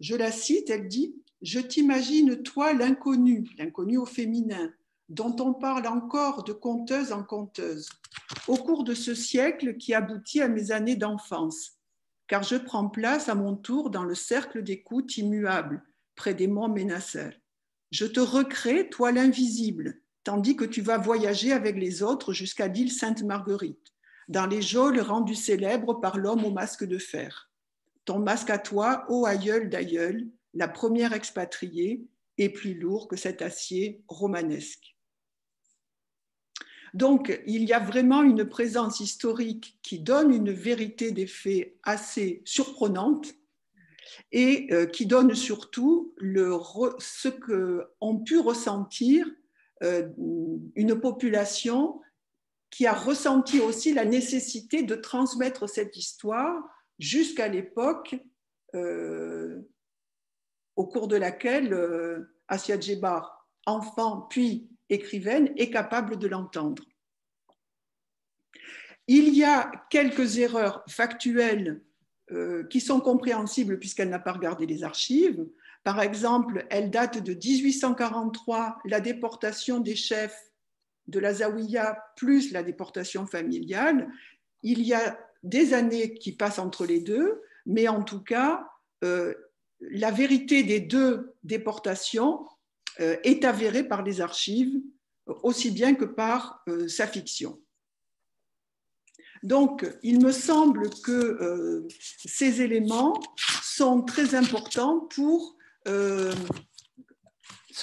je la cite, elle dit, Je t'imagine, toi, l'inconnu, l'inconnu au féminin, dont on parle encore de conteuse en conteuse, au cours de ce siècle qui aboutit à mes années d'enfance car je prends place à mon tour dans le cercle d'écoute immuable, près des monts menaceurs. Je te recrée, toi l'invisible, tandis que tu vas voyager avec les autres jusqu'à l'île Sainte-Marguerite, dans les geôles rendues célèbres par l'homme au masque de fer. Ton masque à toi, ô aïeul d'aïeul, la première expatriée, est plus lourd que cet acier romanesque. Donc, il y a vraiment une présence historique qui donne une vérité des faits assez surprenante et euh, qui donne surtout ce qu'ont pu ressentir euh, une population qui a ressenti aussi la nécessité de transmettre cette histoire jusqu'à l'époque euh, au cours de laquelle Asia Djebar, enfant puis écrivaine est capable de l'entendre. Il y a quelques erreurs factuelles euh, qui sont compréhensibles puisqu'elle n'a pas regardé les archives. Par exemple, elle date de 1843, la déportation des chefs de la Zawiya plus la déportation familiale. Il y a des années qui passent entre les deux, mais en tout cas, euh, la vérité des deux déportations est avérée par les archives aussi bien que par euh, sa fiction. Donc, il me semble que euh, ces éléments sont très importants pour... ce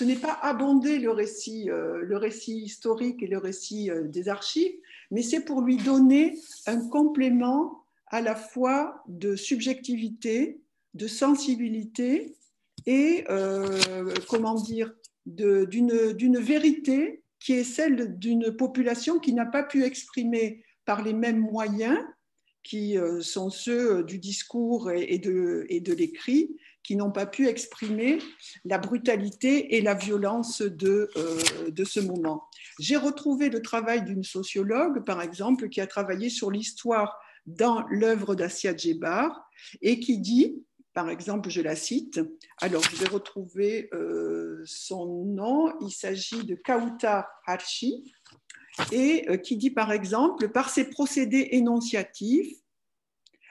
n'est pas abonder le récit, le récit historique et le récit des archives, mais c'est pour lui donner un complément à la fois de subjectivité, de sensibilité et, comment dire, d'une vérité qui est celle d'une population qui n'a pas pu exprimer par les mêmes moyens, qui euh, sont ceux du discours et de, et de l'écrit, qui n'ont pas pu exprimer la brutalité et la violence de, euh, de ce moment. J'ai retrouvé le travail d'une sociologue, par exemple, qui a travaillé sur l'histoire dans l'œuvre d'Assia Djebar et qui dit par exemple, je la cite. Alors, je vais retrouver euh, son nom. Il s'agit de Kauta Archi, et euh, qui dit par exemple, par ses procédés énonciatifs,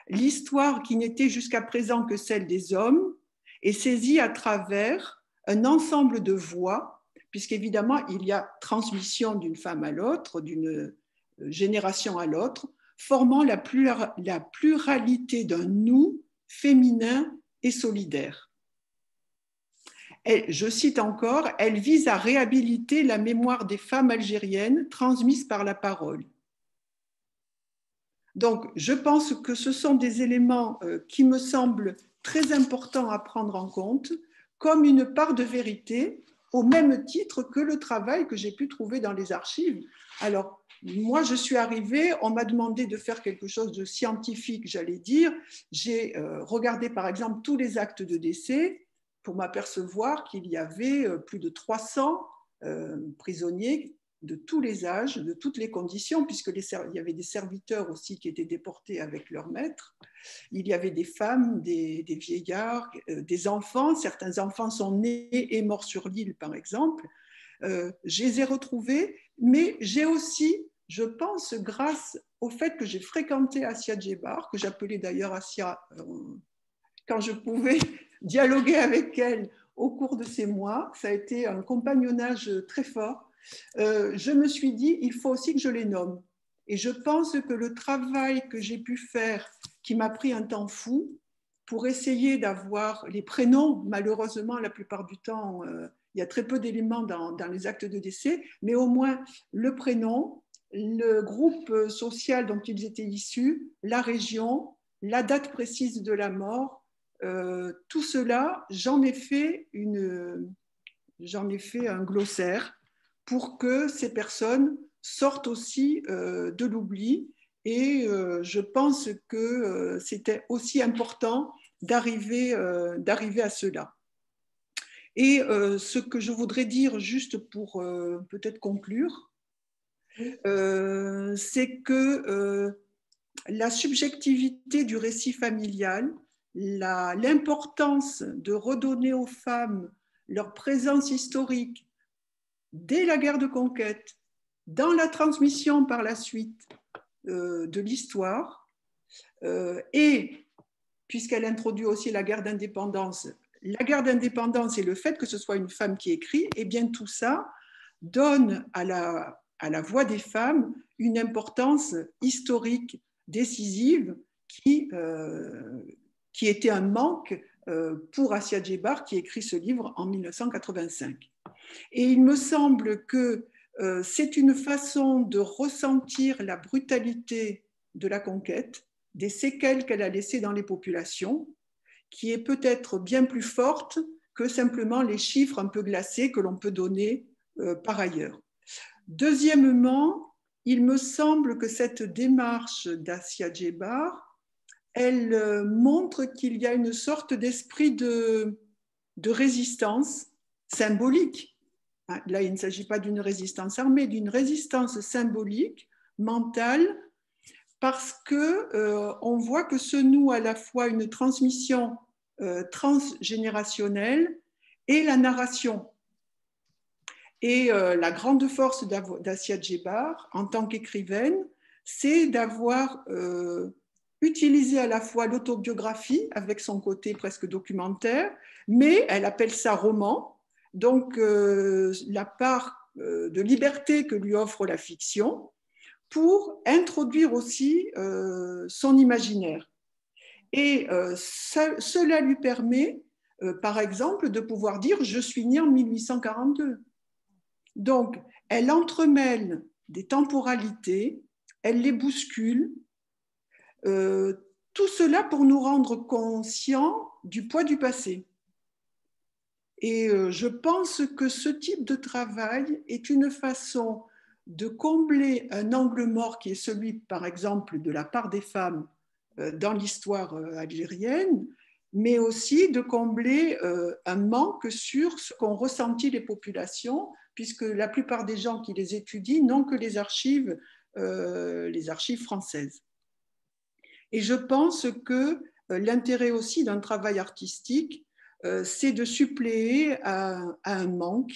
l'histoire qui n'était jusqu'à présent que celle des hommes est saisie à travers un ensemble de voix, puisqu'évidemment, il y a transmission d'une femme à l'autre, d'une génération à l'autre, formant la, pluralité d'un nous féminin et solidaire. je cite encore, elle vise à réhabiliter la mémoire des femmes algériennes transmises par la parole. Donc, je pense que ce sont des éléments euh, qui me semblent très importants à prendre en compte comme une part de vérité au même titre que le travail que j'ai pu trouver dans les archives. Alors, moi, je suis arrivée, on m'a demandé de faire quelque chose de scientifique, j'allais dire. J'ai euh, regardé, par exemple, tous les actes de décès pour m'apercevoir qu'il y avait euh, plus de 300 euh, prisonniers de tous les âges, de toutes les conditions, puisqu'il y avait des serviteurs aussi qui étaient déportés avec leurs maîtres. Il y avait des femmes, des, vieillards, des enfants. Certains enfants sont nés et morts sur l'île, par exemple. Je les ai retrouvés, mais j'ai aussi, je pense, grâce au fait que j'ai fréquenté Asia Djebar, que j'appelais d'ailleurs Asia euh, quand je pouvais dialoguer avec elle au cours de ces mois, ça a été un compagnonnage très fort euh, je me suis dit, il faut aussi que je les nomme. Et je pense que le travail que j'ai pu faire, qui m'a pris un temps fou, pour essayer d'avoir les prénoms, malheureusement, la plupart du temps, euh, il y a très peu d'éléments dans, les actes de décès, mais au moins le prénom, le groupe social dont ils étaient issus, la région, la date précise de la mort, euh, tout cela, j'en ai fait ai fait un glossaire pour que ces personnes sortent aussi euh, de l'oubli. Et euh, je pense que euh, c'était aussi important d'arriver à cela. Et ce que je voudrais dire, juste pour peut-être conclure, c'est que la subjectivité du récit familial, l'importance de redonner aux femmes leur présence historique dès la guerre de conquête, dans la transmission par la suite euh, de l'histoire, euh, et puisqu'elle introduit aussi la guerre d'indépendance, la guerre d'indépendance et le fait que ce soit une femme qui écrit, et eh bien tout ça donne à la, à la voix des femmes une importance historique décisive qui, euh, qui était un manque pour Asia Djebar qui écrit ce livre en 1985. Et il me semble que euh, c'est une façon de ressentir la brutalité de la conquête, des séquelles qu'elle a laissées dans les populations, qui est peut-être bien plus forte que simplement les chiffres un peu glacés que l'on peut donner euh, par ailleurs. Deuxièmement, il me semble que cette démarche d'Asia Djebar, elle euh, montre qu'il y a une sorte d'esprit de résistance symbolique ah, là, il ne s'agit pas d'une résistance armée, d'une résistance symbolique, mentale, parce que euh, on voit que se noue à la fois une transmission euh, transgénérationnelle et la narration. Et euh, la grande force d'Asia Djebar, en tant qu'écrivaine, c'est d'avoir utilisé à la fois l'autobiographie avec son côté presque documentaire, mais elle appelle ça roman, donc euh, la part euh, de liberté que lui offre la fiction pour introduire aussi euh, son imaginaire. Et cela lui permet, par exemple, de pouvoir dire je suis né en 1842. Donc, elle entremêle des temporalités, elle les bouscule, tout cela pour nous rendre conscients du poids du passé. Et euh, je pense que ce type de travail est une façon de combler un angle mort qui est celui, par exemple, de la part des femmes euh, dans l'histoire euh, algérienne, mais aussi de combler un manque sur ce qu'ont ressenti les populations, puisque la plupart des gens qui les étudient n'ont que les archives, les archives françaises. Et je pense que l'intérêt aussi d'un travail artistique, euh, c'est de suppléer à, un manque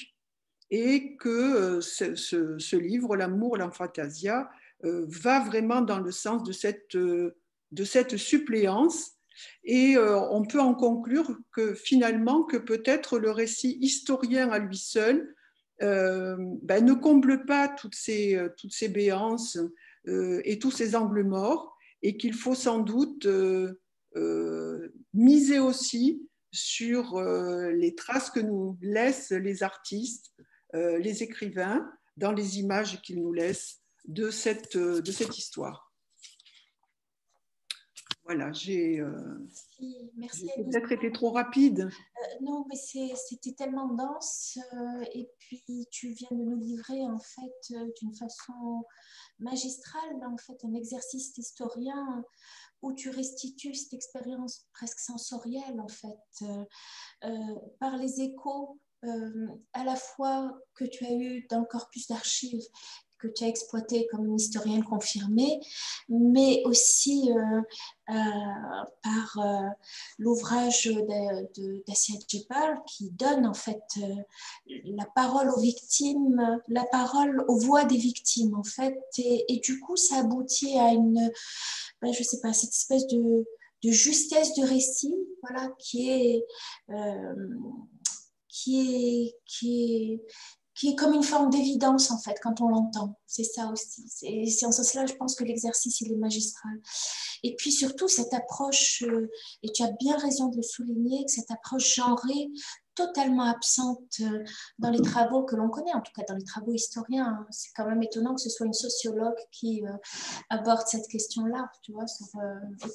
et que euh, ce, livre, L'amour, l'enfantasia, euh, va vraiment dans le sens de cette, de cette suppléance. Et on peut en conclure que finalement, que peut-être le récit historien à lui seul ben, ne comble pas toutes ces, toutes ces béances et tous ces angles morts, et qu'il faut sans doute miser aussi sur les traces que nous laissent les artistes, les écrivains, dans les images qu'ils nous laissent de cette, de cette histoire. Voilà, j'ai euh, peut-être été trop rapide. Euh, non, mais c'était tellement dense. Euh, et puis, tu viens de nous livrer, en fait, d'une façon magistrale, en fait, un exercice historien où tu restitues cette expérience presque sensorielle, en fait, par les échos à la fois que tu as eu dans le corpus d'archives que tu as exploité comme une historienne confirmée, mais aussi euh, euh, par euh, l'ouvrage d'Assia Djebal qui donne en fait la parole aux victimes, la parole aux voix des victimes en fait, et, du coup ça aboutit à une, ben, je sais pas, cette espèce de, justesse de récit, voilà, qui est qui est, qui est, qui est comme une forme d'évidence en fait quand on l'entend. C'est ça aussi. C'est en ce sens-là, je pense que l'exercice il est magistral. Et puis surtout cette approche, euh, et tu as bien raison de le souligner, cette approche genrée totalement absente euh, dans les travaux que l'on connaît, en tout cas dans les travaux historiens. Hein. C'est quand même étonnant que ce soit une sociologue qui euh, aborde cette question-là, tu vois,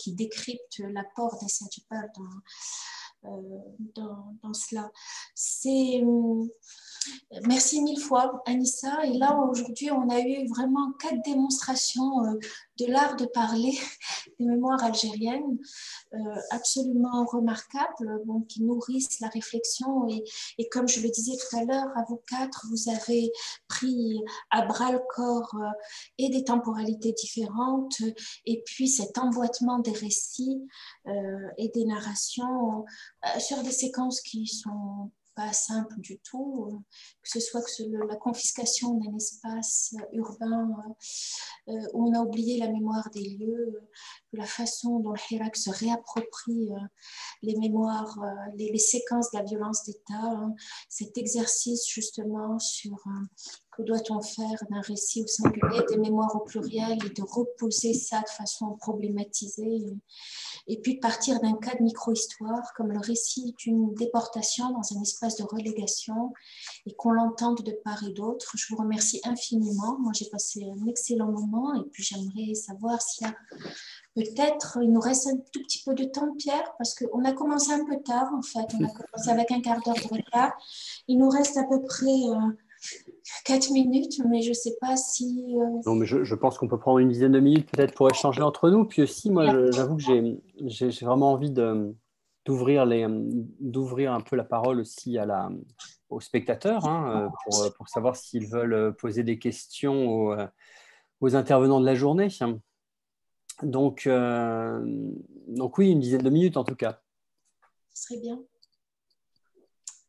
qui décrypte l'apport des dans, dans, dans cela. C'est Merci mille fois, Anissa. Et là, aujourd'hui, on a eu vraiment quatre démonstrations euh, de l'art de parler des mémoires algériennes, euh, absolument remarquables, qui nourrissent la réflexion. Et, comme je le disais tout à l'heure, à vous quatre, vous avez pris à bras le corps euh, et des temporalités différentes, et puis cet emboîtement des récits et des narrations sur des séquences qui sont pas simple du tout, euh, que ce soit que la confiscation d'un espace urbain euh, où on a oublié la mémoire des lieux, la façon dont le se réapproprie euh, les mémoires, les, séquences de la violence d'État, hein, cet exercice justement sur que doit-on faire d'un récit au singulier, des mémoires au pluriel et de reposer ça de façon problématisée et puis de partir d'un cas de micro-histoire, comme le récit d'une déportation dans un espace de relégation, et qu'on l'entende de part et d'autre. Je vous remercie infiniment. Moi, j'ai passé un excellent moment, et puis j'aimerais savoir s'il y a peut-être, il nous reste un tout petit peu de temps, Pierre, parce qu'on a commencé un peu tard, en fait. On a commencé avec un quart d'heure de retard. Il nous reste à peu près... Euh, 4 minutes, mais je ne sais pas si... Euh, non, mais je, pense qu'on peut prendre une dizaine de minutes peut-être pour échanger entre nous. Puis aussi, moi, j'avoue que j'ai vraiment envie d'ouvrir un peu la parole aussi à la, aux spectateurs hein, euh, pour, pour, savoir s'ils veulent poser des questions aux, aux, intervenants de la journée. Donc, euh, donc oui, une dizaine de minutes en tout cas. Ce serait bien.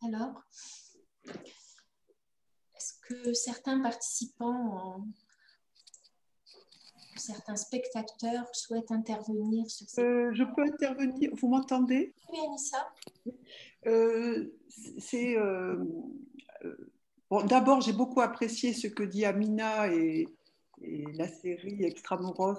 Alors certains participants, certains spectateurs souhaitent intervenir sur ces... Euh, je peux intervenir, vous m'entendez? Oui, Anissa. Euh, c'est, euh, bon, d'abord, j'ai beaucoup apprécié ce que dit Amina et, la série Extramuros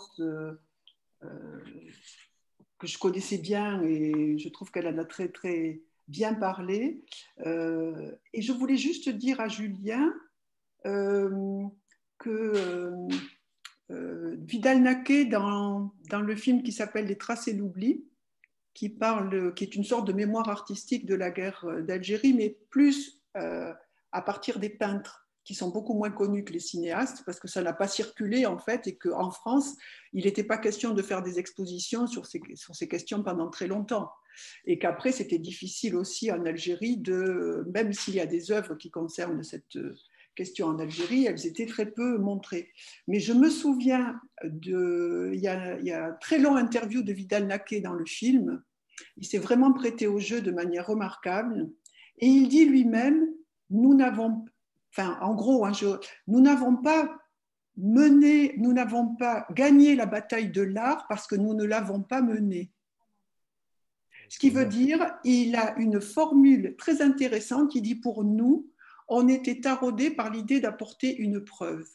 que je connaissais bien et je trouve qu'elle en a très très bien parlé. et je voulais juste dire à Julien euh, que euh, euh, Vidal-Naquet, dans, dans, le film qui s'appelle Les Traces et l'oubli, qui, parle, qui est une sorte de mémoire artistique de la guerre d'Algérie, mais plus à partir des peintres qui sont beaucoup moins connus que les cinéastes, parce que ça n'a pas circulé en fait, et qu'en France, il n'était pas question de faire des expositions sur ces, sur ces questions pendant très longtemps. Et qu'après, c'était difficile aussi en Algérie, de, même s'il y a des œuvres qui concernent cette, questions en Algérie, elles étaient très peu montrées. Mais je me souviens de, il y a, il y a un très long interview de Vidal Naquet dans le film. Il s'est vraiment prêté au jeu de manière remarquable. Et il dit lui-même, nous n'avons, enfin, en gros, hein, nous n'avons pas mené, nous n'avons pas gagné la bataille de l'art parce que nous ne l'avons pas menée. Ce qui veut dire, il a une formule très intéressante qui dit pour nous, on était taraudé par l'idée d'apporter une preuve.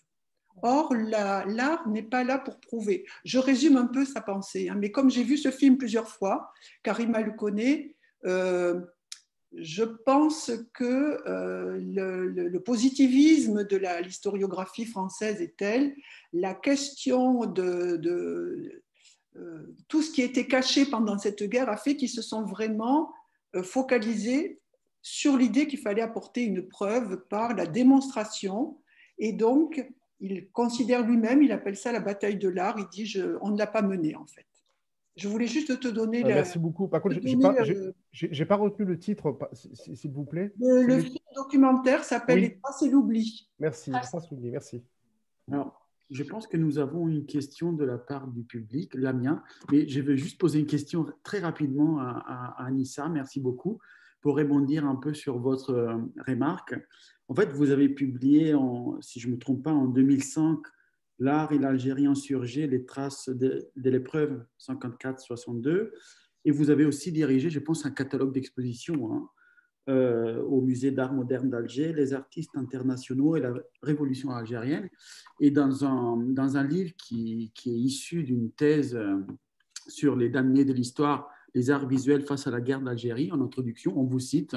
Or, l'art n'est pas là pour prouver. Je résume un peu sa pensée, hein, mais comme j'ai vu ce film plusieurs fois, Karima le connaît, euh, je pense que euh, le, positivisme de l'historiographie française est tel, la question de, euh, tout ce qui était caché pendant cette guerre a fait qu'ils se sont vraiment focalisés sur l'idée qu'il fallait apporter une preuve par la démonstration. Et donc, il considère lui-même, il appelle ça la bataille de l'art, il dit je, on ne l'a pas menée en fait. Je voulais juste te donner. Ah, merci beaucoup. Par contre, je n'ai pas, pas, retenu le titre, s'il vous plaît. Le, film documentaire s'appelle Les Traces et l'oubli. Merci, Les Traces et l'oubli, merci. Alors, je pense que nous avons une question de la part du public, la mienne, mais je vais juste poser une question très rapidement à, à Anissa. Merci beaucoup pour rebondir un peu sur votre euh, remarque. En fait, vous avez publié, si je ne me trompe pas, en 2005, L'art et l'Algérie insurgés, les traces de, l'épreuve 54-62. Et vous avez aussi dirigé, je pense, un catalogue d'expositions hein, euh, au musée d'art moderne d'Alger, les artistes internationaux et la révolution algérienne. Et dans un, dans un livre qui, qui est issu d'une thèse euh, sur les damnés de l'histoire, les arts visuels face à la guerre d'Algérie, en introduction, on vous cite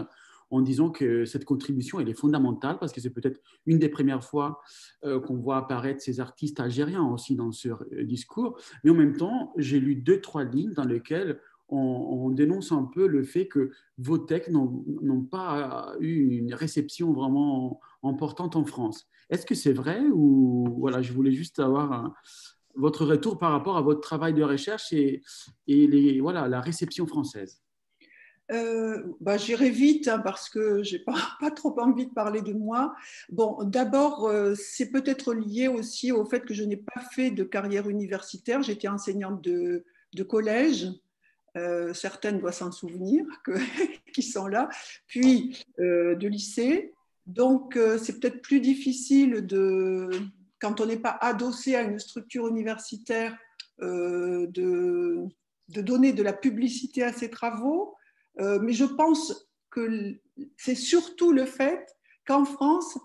en disant que cette contribution, elle est fondamentale parce que c'est peut-être une des premières fois euh, qu'on voit apparaître ces artistes algériens aussi dans ce euh, discours. Mais en même temps, j'ai lu deux, trois lignes dans lesquelles on, dénonce un peu le fait que vos textes n'ont pas eu une réception vraiment importante en France. Est-ce que c'est vrai ou voilà, je voulais juste avoir votre retour par rapport à votre travail de recherche et, voilà, la réception française euh, bah, J'irai vite hein, parce que je n'ai pas, pas, trop envie de parler de moi. Bon, d'abord, euh, c'est peut-être lié aussi au fait que je n'ai pas fait de carrière universitaire. J'étais enseignante de, de collège. Euh, certaines doivent s'en souvenir que, qui sont là, puis de lycée. Donc, c'est peut-être plus difficile de, quand on n'est pas adossé à une structure universitaire, de, de donner de la publicité à ses travaux. Euh, mais je pense que c'est surtout le fait qu'en France,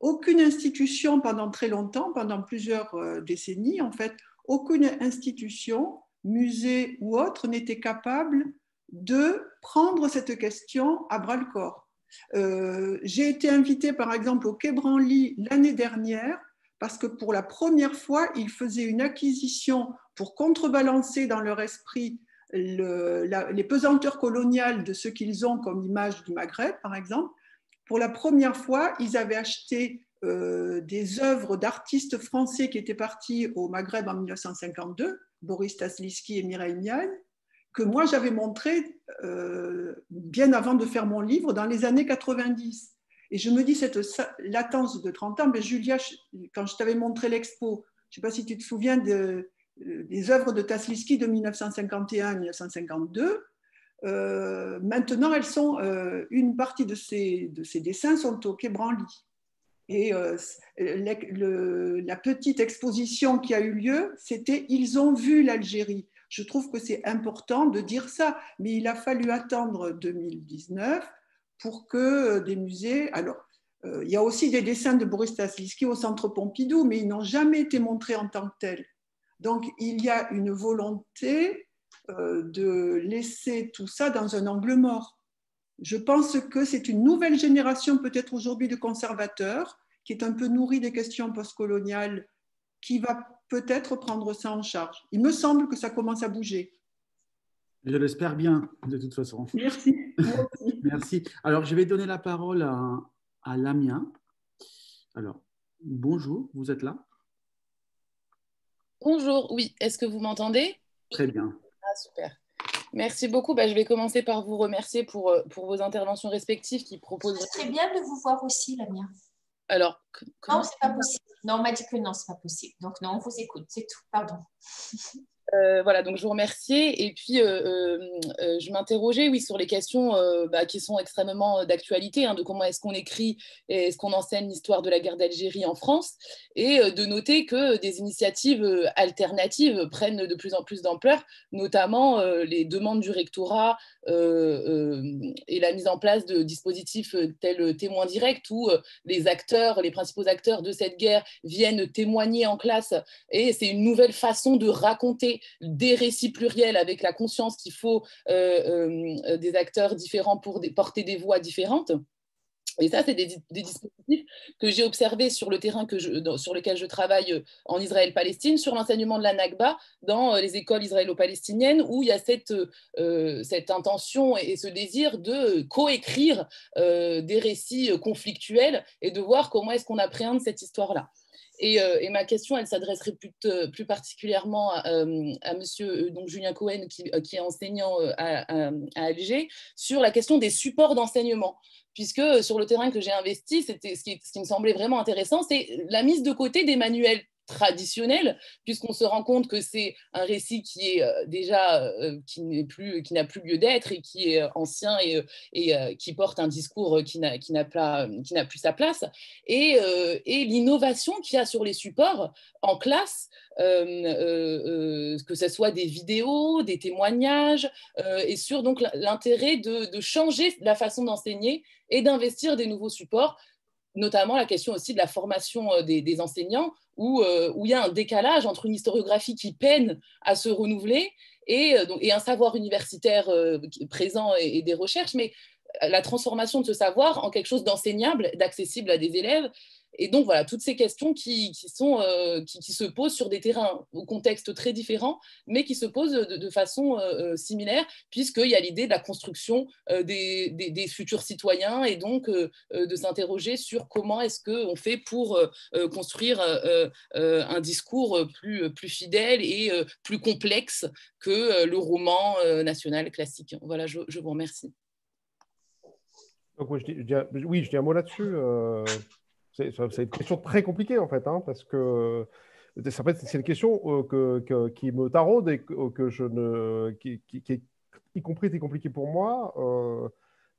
aucune institution pendant très longtemps, pendant plusieurs euh, décennies, en fait, aucune institution, musée ou autre, n'était capable de prendre cette question à bras le corps. Euh, j'ai été invitée, par exemple, au Quai Branly l'année dernière parce que pour la première fois, ils faisaient une acquisition pour contrebalancer dans leur esprit les pesanteurs coloniales de ce qu'ils ont comme image du Maghreb, par exemple, pour la première fois, ils avaient acheté euh, des œuvres d'artistes français qui étaient partis au Maghreb en 1952, Boris Tasliski et Mireille Miaille, que moi j'avais montré euh, bien avant de faire mon livre, dans les années 90. Et je me dis, cette latence de 30 ans, mais Julia, quand je t'avais montré l'expo, je ne sais pas si tu te souviens euh, des œuvres de Tasliski de 1951-1952. Euh, maintenant, elles sont, euh, une partie de ces, de ces dessins sont au Quai Branly. Et la petite exposition qui a eu lieu, c'était Ils ont vu l'Algérie. Je trouve que c'est important de dire ça, mais il a fallu attendre 2019 pour que des musées. Alors, il y a aussi des dessins de Boris Tasliski au Centre Pompidou, mais ils n'ont jamais été montrés en tant que tels. Donc, il y a une volonté euh, de laisser tout ça dans un angle mort. Je pense que c'est une nouvelle génération, peut-être aujourd'hui, de conservateurs, qui est un peu nourrie des questions postcoloniales, qui va peut-être prendre ça en charge. Il me semble que ça commence à bouger. Je l'espère bien, de toute façon. Merci. Merci. Alors, je vais donner la parole à, à Lamien. Alors, bonjour, vous êtes là? Bonjour, oui, est-ce que vous m'entendez? Très bien. Ah, super. Merci beaucoup. Bah, je vais commencer par vous remercier pour, euh, pour vos interventions respectives qui proposent. C'est bien de vous voir aussi, la mienne. Alors, non, c'est pas possible. Non, on m'a dit que non, c'est pas possible. Donc non, on vous écoute, c'est tout. Pardon. Euh, voilà, donc je vous remercie. Et puis, euh, euh, je m'interrogeais, oui, sur les questions bah, qui sont extrêmement d'actualité, hein, de comment est-ce qu'on écrit et est-ce qu'on enseigne l'histoire de la guerre d'Algérie en France, et de noter que des initiatives alternatives prennent de plus en plus d'ampleur, notamment les demandes du rectorat et la mise en place de dispositifs tels témoins directs, où les acteurs, les principaux acteurs de cette guerre viennent témoigner en classe, et c'est une nouvelle façon de raconter des récits pluriels avec la conscience qu'il faut euh, euh, des acteurs différents pour porter des voix différentes. Et ça, c'est des, dispositifs que j'ai observés sur le terrain que je, sur lequel je travaille euh, en Israël-Palestine, sur l'enseignement de la Nakba dans les écoles israélo-palestiniennes, où il y a cette, cette intention et ce désir de coécrire des récits conflictuels et de voir comment est-ce qu'on appréhende cette histoire-là. Euh, et, ma question, elle s'adresserait plus, particulièrement à, euh, monsieur euh, Julien Cohen, qui, est enseignant à, Alger, sur la question des supports d'enseignement. Puisque sur le terrain que j'ai investi, ce qui me semblait vraiment intéressant, c'est la mise de côté des manuels traditionnel, puisqu'on se rend compte que c'est un récit qui est euh, déjà euh, qui n'est plus qui n'a plus lieu d'être et qui est euh, ancien et, et qui porte un discours qui n'a qui n'a pas qui n'a plus sa place. Et, et l'innovation qu'il y a sur les supports en classe que ce soit des vidéos, des témoignages, et sur donc l'intérêt de, changer la façon d'enseigner et d'investir des nouveaux supports notamment la question aussi de la formation euh, des, enseignants, euh, où, il y a un décalage entre une historiographie qui peine à se renouveler et, euh, et un savoir universitaire présent et, des recherches, mais la transformation de ce savoir en quelque chose d'enseignable, d'accessible à des élèves, et donc, voilà, toutes ces questions qui, euh, qui, se posent sur des terrains au contexte très différents, mais qui se posent de, façon euh, euh, similaire, puisqu'il y a l'idée de la construction des, des, futurs citoyens, et donc de s'interroger sur comment est-ce qu'on fait pour construire un discours plus, plus fidèle et plus complexe que le roman national classique. Voilà, je, vous remercie. Donc, oui, je dis un mot là-dessus. C'est une question très compliquée en fait, hein, parce que c'est une question euh, que, qui me taraude et que, je ne, qui, est y compris très compliquée pour moi. Euh,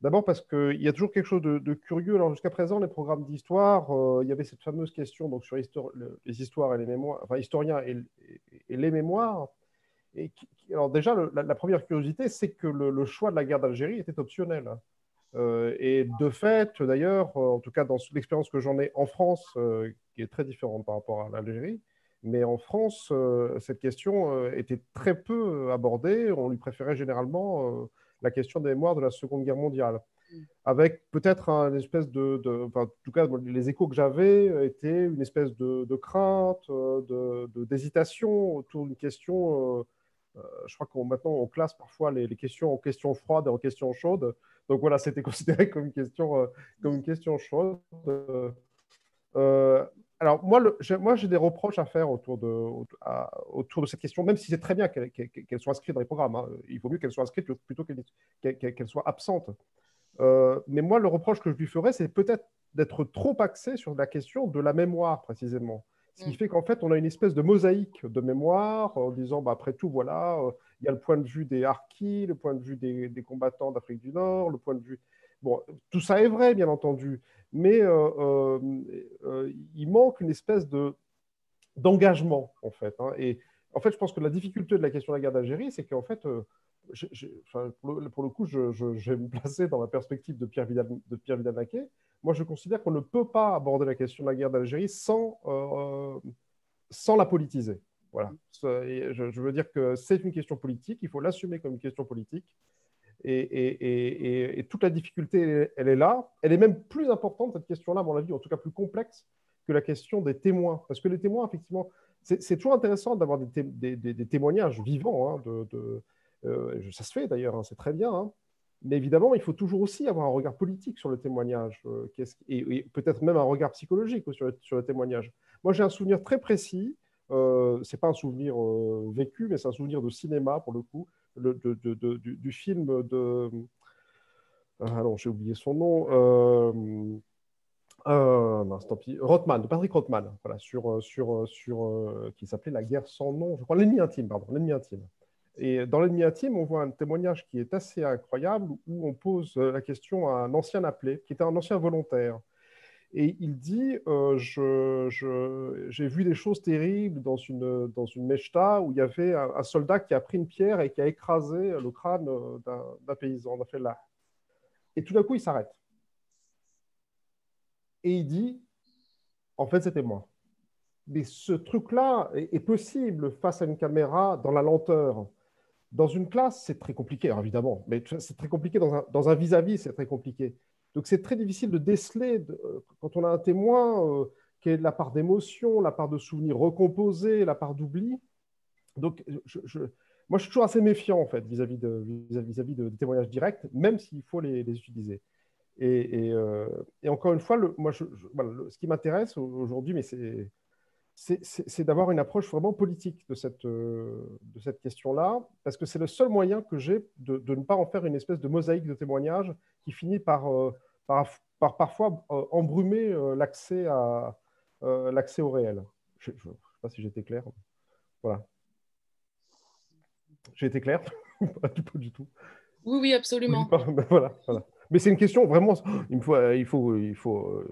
d'abord parce qu'il y a toujours quelque chose de, curieux. Alors jusqu'à présent, les programmes d'histoire, euh, il y avait cette fameuse question donc, sur les histoires et les mémoires, enfin historiens et, les mémoires. Et alors déjà, la, première curiosité, c'est que le, le, choix de la guerre d'Algérie était optionnel. Euh, et de fait, d'ailleurs, euh, en tout cas dans l'expérience que j'en ai en France, euh, qui est très différente par rapport à l'Algérie, mais en France, cette question était très peu abordée. On lui préférait généralement la question des mémoires de la Seconde Guerre mondiale mm. avec peut-être un espèce de, enfin, en tout cas, les échos que j'avais étaient une espèce de, crainte, d'hésitation autour d'une question. Je crois qu'on maintenant on classe parfois les, questions en questions froides et en questions chaudes. Donc voilà, c'était considéré comme une question, euh, comme une question chaude. Euh, alors moi, moi j'ai des reproches à faire autour de, autour de cette question, même si c'est très bien qu'elle soit inscrite dans les programmes. Hein. Il vaut mieux qu'elle soit inscrite plutôt qu'elle soit absente. Euh, mais moi, le reproche que je lui ferais, c'est peut-être d'être trop axé sur la question de la mémoire, précisément. Ce qui mm. fait qu'en fait, on a une espèce de mosaïque de mémoire en disant, bah, après tout, voilà, il y a le point de vue des harkis, le point de vue des, combattants d'Afrique du Nord, le point de vue. Bon, tout ça est vrai, bien entendu, mais euh, euh, euh, il manque une espèce de d'engagement, en fait. Hein. Et en fait, je pense que la difficulté de la question de la guerre d'Algérie, c'est qu'en fait, pour, le, coup, je, vais me placer dans la perspective de Pierre Vidal, de Pierre Moi, je considère qu'on ne peut pas aborder la question de la guerre d'Algérie sans, sans la politiser. Voilà. Je, veux dire que c'est une question politique, il faut l'assumer comme une question politique. Et, toute la difficulté, elle est là. Elle est même plus importante, cette question-là, à mon avis, en tout cas plus complexe que la question des témoins. Parce que les témoins, effectivement, c'est toujours intéressant d'avoir des, témoignages vivants. Hein, de, euh, ça se fait d'ailleurs, hein, c'est très bien. Hein. Mais évidemment, il faut toujours aussi avoir un regard politique sur le témoignage, euh, et, peut-être même un regard psychologique sur le témoignage. Moi, j'ai un souvenir très précis euh, c'est pas un souvenir euh, vécu, mais c'est un souvenir de cinéma pour le coup, du, film de. Euh, ah non, j'ai oublié son nom. euh, tant pis, Rothman, de Patrick Rothman, voilà, sur, sur, sur, qui s'appelait La guerre sans nom, je crois, l'ennemi intime, pardon, l'ennemi intime. Et dans l'ennemi intime, on voit un témoignage qui est assez incroyable où on pose la question à un ancien appelé, qui était un ancien volontaire. Et il dit euh, J'ai vu des choses terribles dans une, dans une mechta où il y avait un, soldat qui a pris une pierre et qui a écrasé le crâne d'un paysan. Fait là. Et tout d'un coup, il s'arrête. Et il dit En fait, c'était moi. Mais ce truc-là est, possible face à une caméra dans la lenteur. Dans une classe, c'est très compliqué, évidemment, mais c'est très compliqué dans un vis-à-vis, c'est très compliqué. Donc c'est très difficile de déceler, euh, quand on a un témoin, euh, qui est la part d'émotion, la part de souvenirs recomposés, la part d'oubli. Donc moi, je suis toujours assez méfiant, en fait, vis-à-vis de, vis -vis de, témoignages directs, même s'il faut les, utiliser. Euh, et, encore une fois, moi, ce qui m'intéresse aujourd'hui, mais c'est c'est d'avoir une approche vraiment politique de cette, euh, de cette question-là, parce que c'est le seul moyen que j'ai de, de, ne pas en faire une espèce de mosaïque de témoignages qui finit par, euh, par, par, parfois euh, embrumer l'accès au réel. Je ne sais pas si j'étais clair. Voilà. J'ai été clair? Pas du tout. Oui, oui, absolument. Ben voilà, voilà. Mais c'est une question vraiment. Il faut, il faut, il faut.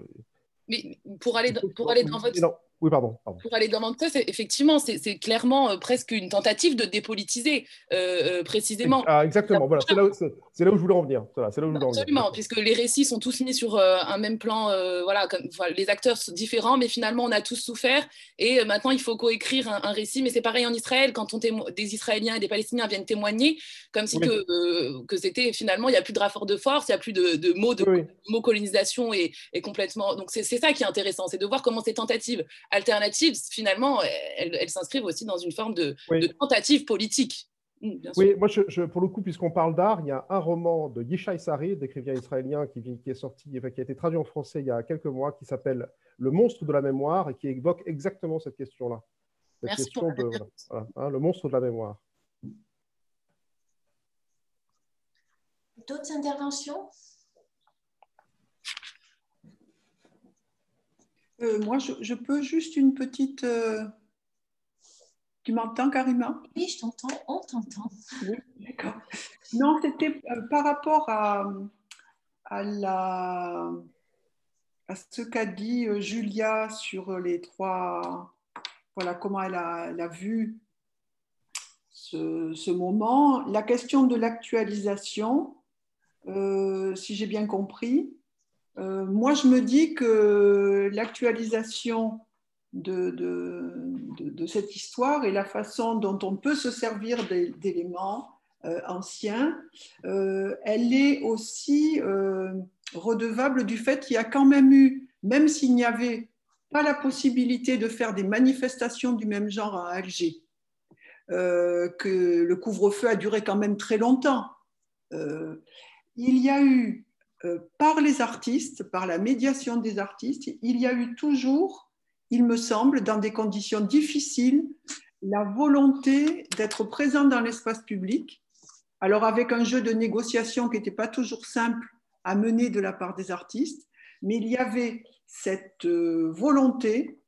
Mais pour aller, pour aller dans votre. Oui, pardon, Pour aller dans test, effectivement, c'est clairement euh, presque une tentative de dépolitiser euh, euh, précisément. Ah, exactement, voilà, c'est là, là, où je voulais en venir. Là où je Absolument, puisque les récits sont tous mis sur un même plan, voilà, comme, les acteurs sont différents, mais finalement, on a tous souffert. Et maintenant, il faut coécrire un, un récit. Mais c'est pareil en Israël, quand on des Israéliens et des Palestiniens viennent témoigner, comme si que, que c'était finalement, il n'y a plus de rapport de force, il n'y a plus de, mots de mots colonisation et, et complètement. Donc, c'est ça qui est intéressant, c'est de voir comment ces tentatives alternatives, finalement, elles, s'inscrivent aussi dans une forme de, tentative politique. Mmh, oui, moi, je, pour le coup, puisqu'on parle d'art, il y a un roman de Yishai Sari, d'écrivain israélien, qui, qui, est sorti, qui a été traduit en français il y a quelques mois, qui s'appelle Le monstre de la mémoire et qui évoque exactement cette question-là. Cette question de, hein, le monstre de la mémoire. D'autres interventions? Euh, moi, je, peux juste une petite. Euh, tu m'entends, Karima? Oui, je t'entends. On t'entend. Oui, d'accord. Non, c'était euh, par rapport à, à, la, à ce qu'a dit Julia sur les trois. Voilà comment elle a, elle a vu ce, ce, moment. La question de l'actualisation, si j'ai bien compris, euh, moi, je me dis que l'actualisation de, cette histoire et la façon dont on peut se servir d'éléments euh, anciens, euh, elle est aussi redevable du fait qu'il y a quand même eu, même s'il n'y avait pas la possibilité de faire des manifestations du même genre à Alger, que le couvre-feu a duré quand même très longtemps. il y a eu par les artistes, par la médiation des artistes, il y a eu toujours, il me semble, dans des conditions difficiles, la volonté d'être présent dans l'espace public. Alors avec un jeu de négociation qui n'était pas toujours simple à mener de la part des artistes, mais il y avait cette euh, volonté.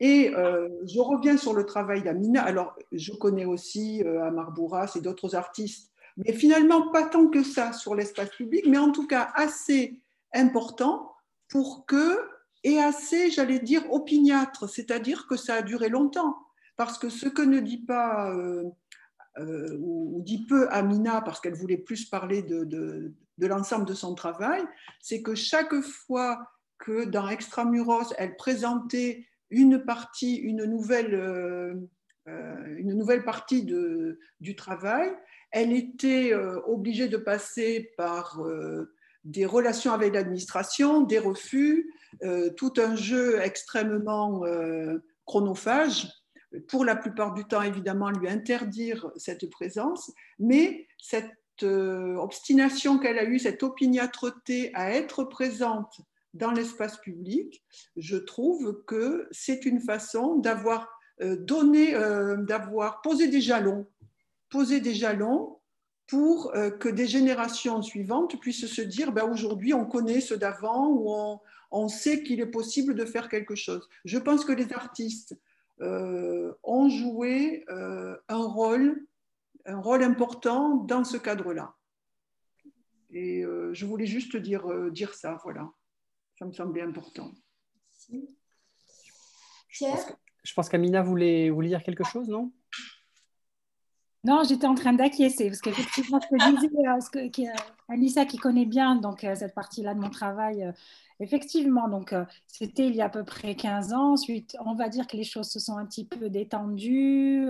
Et euh, je reviens sur le travail d'Amina. Alors, je connais aussi Amar Bourras et d'autres artistes mais finalement pas tant que ça sur l'espace public, mais en tout cas assez important pour que, et assez, j'allais dire, opiniâtre, c'est-à-dire que ça a duré longtemps. Parce que ce que ne dit pas, euh, euh, ou dit peu Amina, parce qu'elle voulait plus parler de, de, l'ensemble de son travail, c'est que chaque fois que dans Extramuros, elle présentait une partie, une nouvelle, euh, une nouvelle partie de, du travail, elle était euh, obligée de passer par euh, des relations avec l'administration, des refus, euh, tout un jeu extrêmement chronophage. Pour la plupart du temps, évidemment, lui interdire cette présence, mais cette obstination qu'elle a eue, cette opiniâtreté à être présente dans l'espace public, je trouve que c'est une façon d'avoir donné, d'avoir posé des jalons poser des jalons pour euh, que des générations suivantes puissent se dire ben, aujourd'hui on connaît ceux d'avant ou on sait qu'il est possible de faire quelque chose. Je pense que les artistes ont joué un rôle, un rôle important dans ce cadre-là. Et je voulais juste dire, dire ça, voilà. Ça me semblait important. Merci. Pierre Je pense qu'Amina voulait, voulait dire quelque chose, non? Non, j'étais en train d'acquiescer parce qu'effectivement, ce que disait euh, que, Anissa qui connaît bien donc, euh, cette partie-là de mon travail, euh, effectivement, donc c'était il y a à peu près 15 ans. Ensuite, on va dire que les choses se sont un petit peu détendues,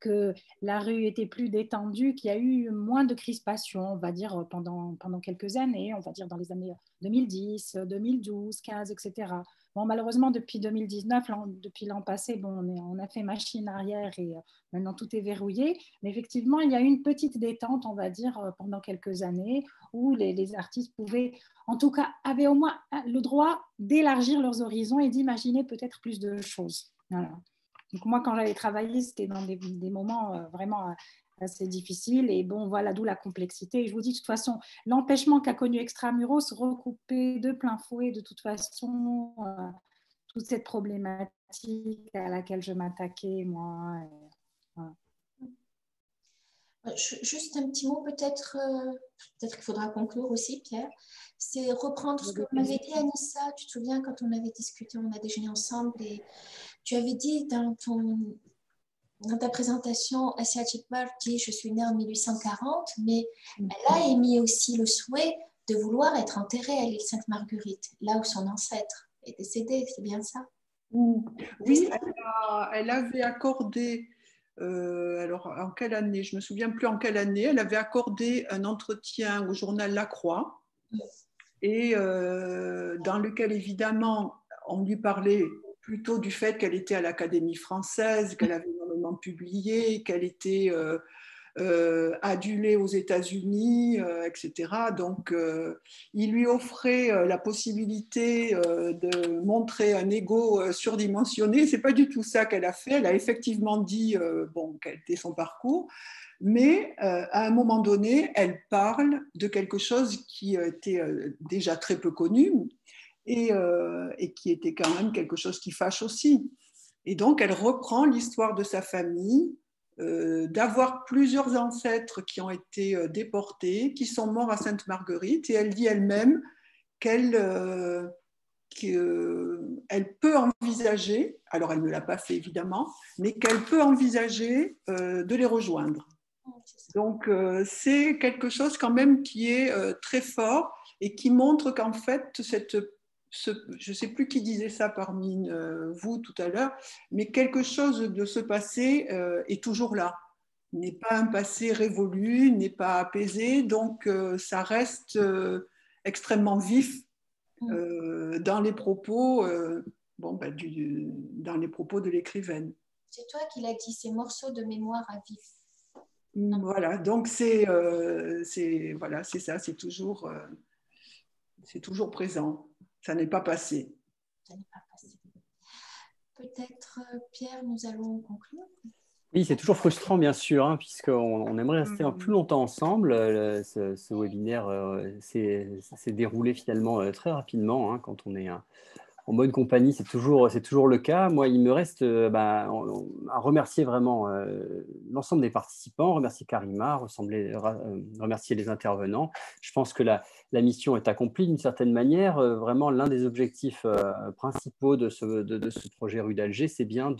que la rue était plus détendue, qu'il y a eu moins de crispation, on va dire, pendant, pendant quelques années, on va dire dans les années 2010, 2012, 15, etc. Bon, malheureusement, depuis 2019, depuis l'an passé, bon, on, a fait machine arrière et euh, maintenant tout est verrouillé. Mais effectivement, il y a eu une petite détente, on va dire, euh, pendant quelques années où les, artistes pouvaient, en tout cas, avaient au moins euh, le droit d'élargir leurs horizons et d'imaginer peut-être plus de choses. Donc moi, quand j'avais travaillé, c'était dans des, moments vraiment c'est difficile. Et bon, voilà, d'où la complexité. Et je vous dis, de toute façon, l'empêchement qu'a connu Extramuros recoupait de plein fouet, de toute façon, euh, toute cette problématique à laquelle je m'attaquais, moi. Euh, juste un petit mot, peut-être euh, peut-être qu'il faudra conclure aussi, Pierre. C'est reprendre ce que m'avait dit Anissa. Tu te souviens quand on avait discuté, on a déjeuné ensemble et tu avais dit dans ton dans ta présentation, Asiatic Bird dit Je suis née en 1840, mais elle a émis aussi le souhait de vouloir être enterrée à l'île Sainte-Marguerite, là où son ancêtre est décédé, c'est bien ça? Oui, elle, avait accordé, euh, alors en quelle année? Je ne me souviens plus en quelle année, elle avait accordé un entretien au journal La Croix, et euh, dans lequel évidemment on lui parlait plutôt du fait qu'elle était à l'Académie française, qu'elle avait énormément publié, qu'elle était euh, euh, adulée aux États-Unis, euh, etc. Donc, il lui offrait la possibilité de montrer un ego surdimensionné. C'est pas du tout ça qu'elle a fait. Elle a effectivement dit bon, quel était son parcours. Mais à un moment donné, elle parle de quelque chose qui était déjà très peu connu, et, qui était quand même quelque chose qui fâche aussi. Et donc, elle reprend l'histoire de sa famille, euh, d'avoir plusieurs ancêtres qui ont été euh, déportés, qui sont morts à Sainte-Marguerite, et elle dit elle-même qu'elle elle peut envisager, alors elle ne l'a pas fait évidemment, mais qu'elle peut envisager de les rejoindre. Donc c'est quelque chose quand même qui est très fort et qui montre qu'en fait cette je ne sais plus qui disait ça parmi euh, vous tout à l'heure, mais quelque chose de ce passé euh, est toujours là. N'est pas un passé révolu, n'est pas apaisé, donc euh, ça reste extrêmement vif mm. dans les propos, bon, bah, du, dans les propos de l'écrivaine. C'est toi qui l'as dit, ces morceaux de mémoire à vif. Mm, voilà, donc c'est voilà, c'est ça, c'est toujours, c'est toujours présent ça n'est pas passé. Ça n'est pas passé. Peut-être, euh, Pierre, nous allons conclure. Oui, c'est toujours frustrant, bien sûr, hein, puisqu'on on aimerait rester un plus longtemps ensemble. Euh, ce, webinaire euh, s'est déroulé finalement très rapidement hein, quand on est en bonne compagnie, c'est toujours, le cas. Moi, il me reste euh, bah, à remercier vraiment euh, l'ensemble des participants, remercier Karima, euh, remercier les intervenants. Je pense que la, la mission est accomplie d'une certaine manière. vraiment, l'un des objectifs principaux de ce, projet Rue d'Alger, c'est bien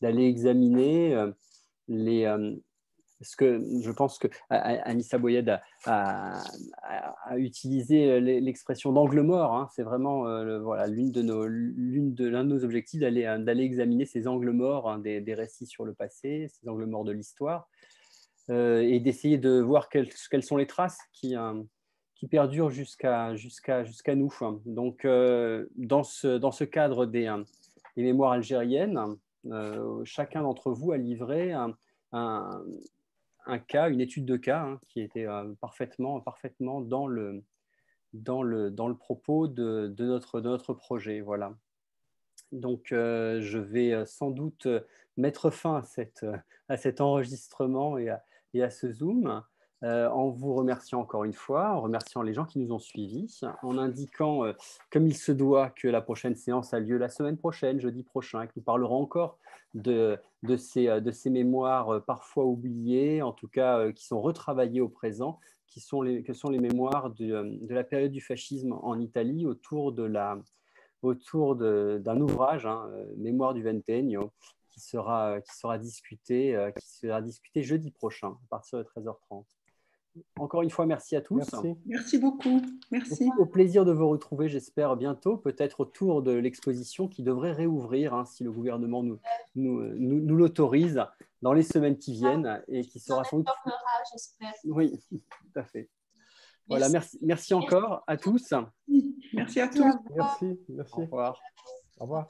d'aller examiner les, parce que je pense que Anissa Boyed a, utilisé l'expression d'angle mort. Hein. C'est vraiment euh, voilà, l'une de nos, l'une de, l'un de nos objectifs d'aller, d'aller examiner ces angles morts hein, des, récits sur le passé, ces angles morts de l'histoire, euh, et d'essayer de voir quelles, quelles, sont les traces qui, euh, qui perdurent jusqu'à, jusqu'à, jusqu'à nous. Donc, dans, ce, dans ce cadre des, des mémoires algériennes, chacun d'entre vous a livré un, un cas, une étude de cas hein, qui était euh, parfaitement, parfaitement dans, le, dans, le, dans le propos de, de, notre, de notre projet. Voilà. Donc, euh, je vais euh, sans doute mettre fin à, cette, à cet enregistrement et à, et à ce Zoom. Euh, en vous remerciant encore une fois, en remerciant les gens qui nous ont suivis, en indiquant, euh, comme il se doit, que la prochaine séance a lieu la semaine prochaine, jeudi prochain, et que nous parlerons encore de, de, ces, mémoires parfois oubliées, en tout cas qui sont retravaillées au présent, qui sont les, que sont les mémoires de, la période du fascisme en Italie autour d'un ouvrage, hein, Mémoire du Ventennio, qui, sera discuté, qui sera discuté jeudi prochain à partir de 13h30. Encore une fois, merci à tous. Merci, merci beaucoup. Merci. Au plaisir de vous retrouver, j'espère, bientôt, peut-être autour de l'exposition qui devrait réouvrir, hein, si le gouvernement nous, nous, nous, l'autorise, dans les semaines qui viennent et qui sera sans doute. Oui, tout à fait. Voilà, merci, merci encore à tous. Merci à tous. Merci, merci. Au revoir. Au revoir.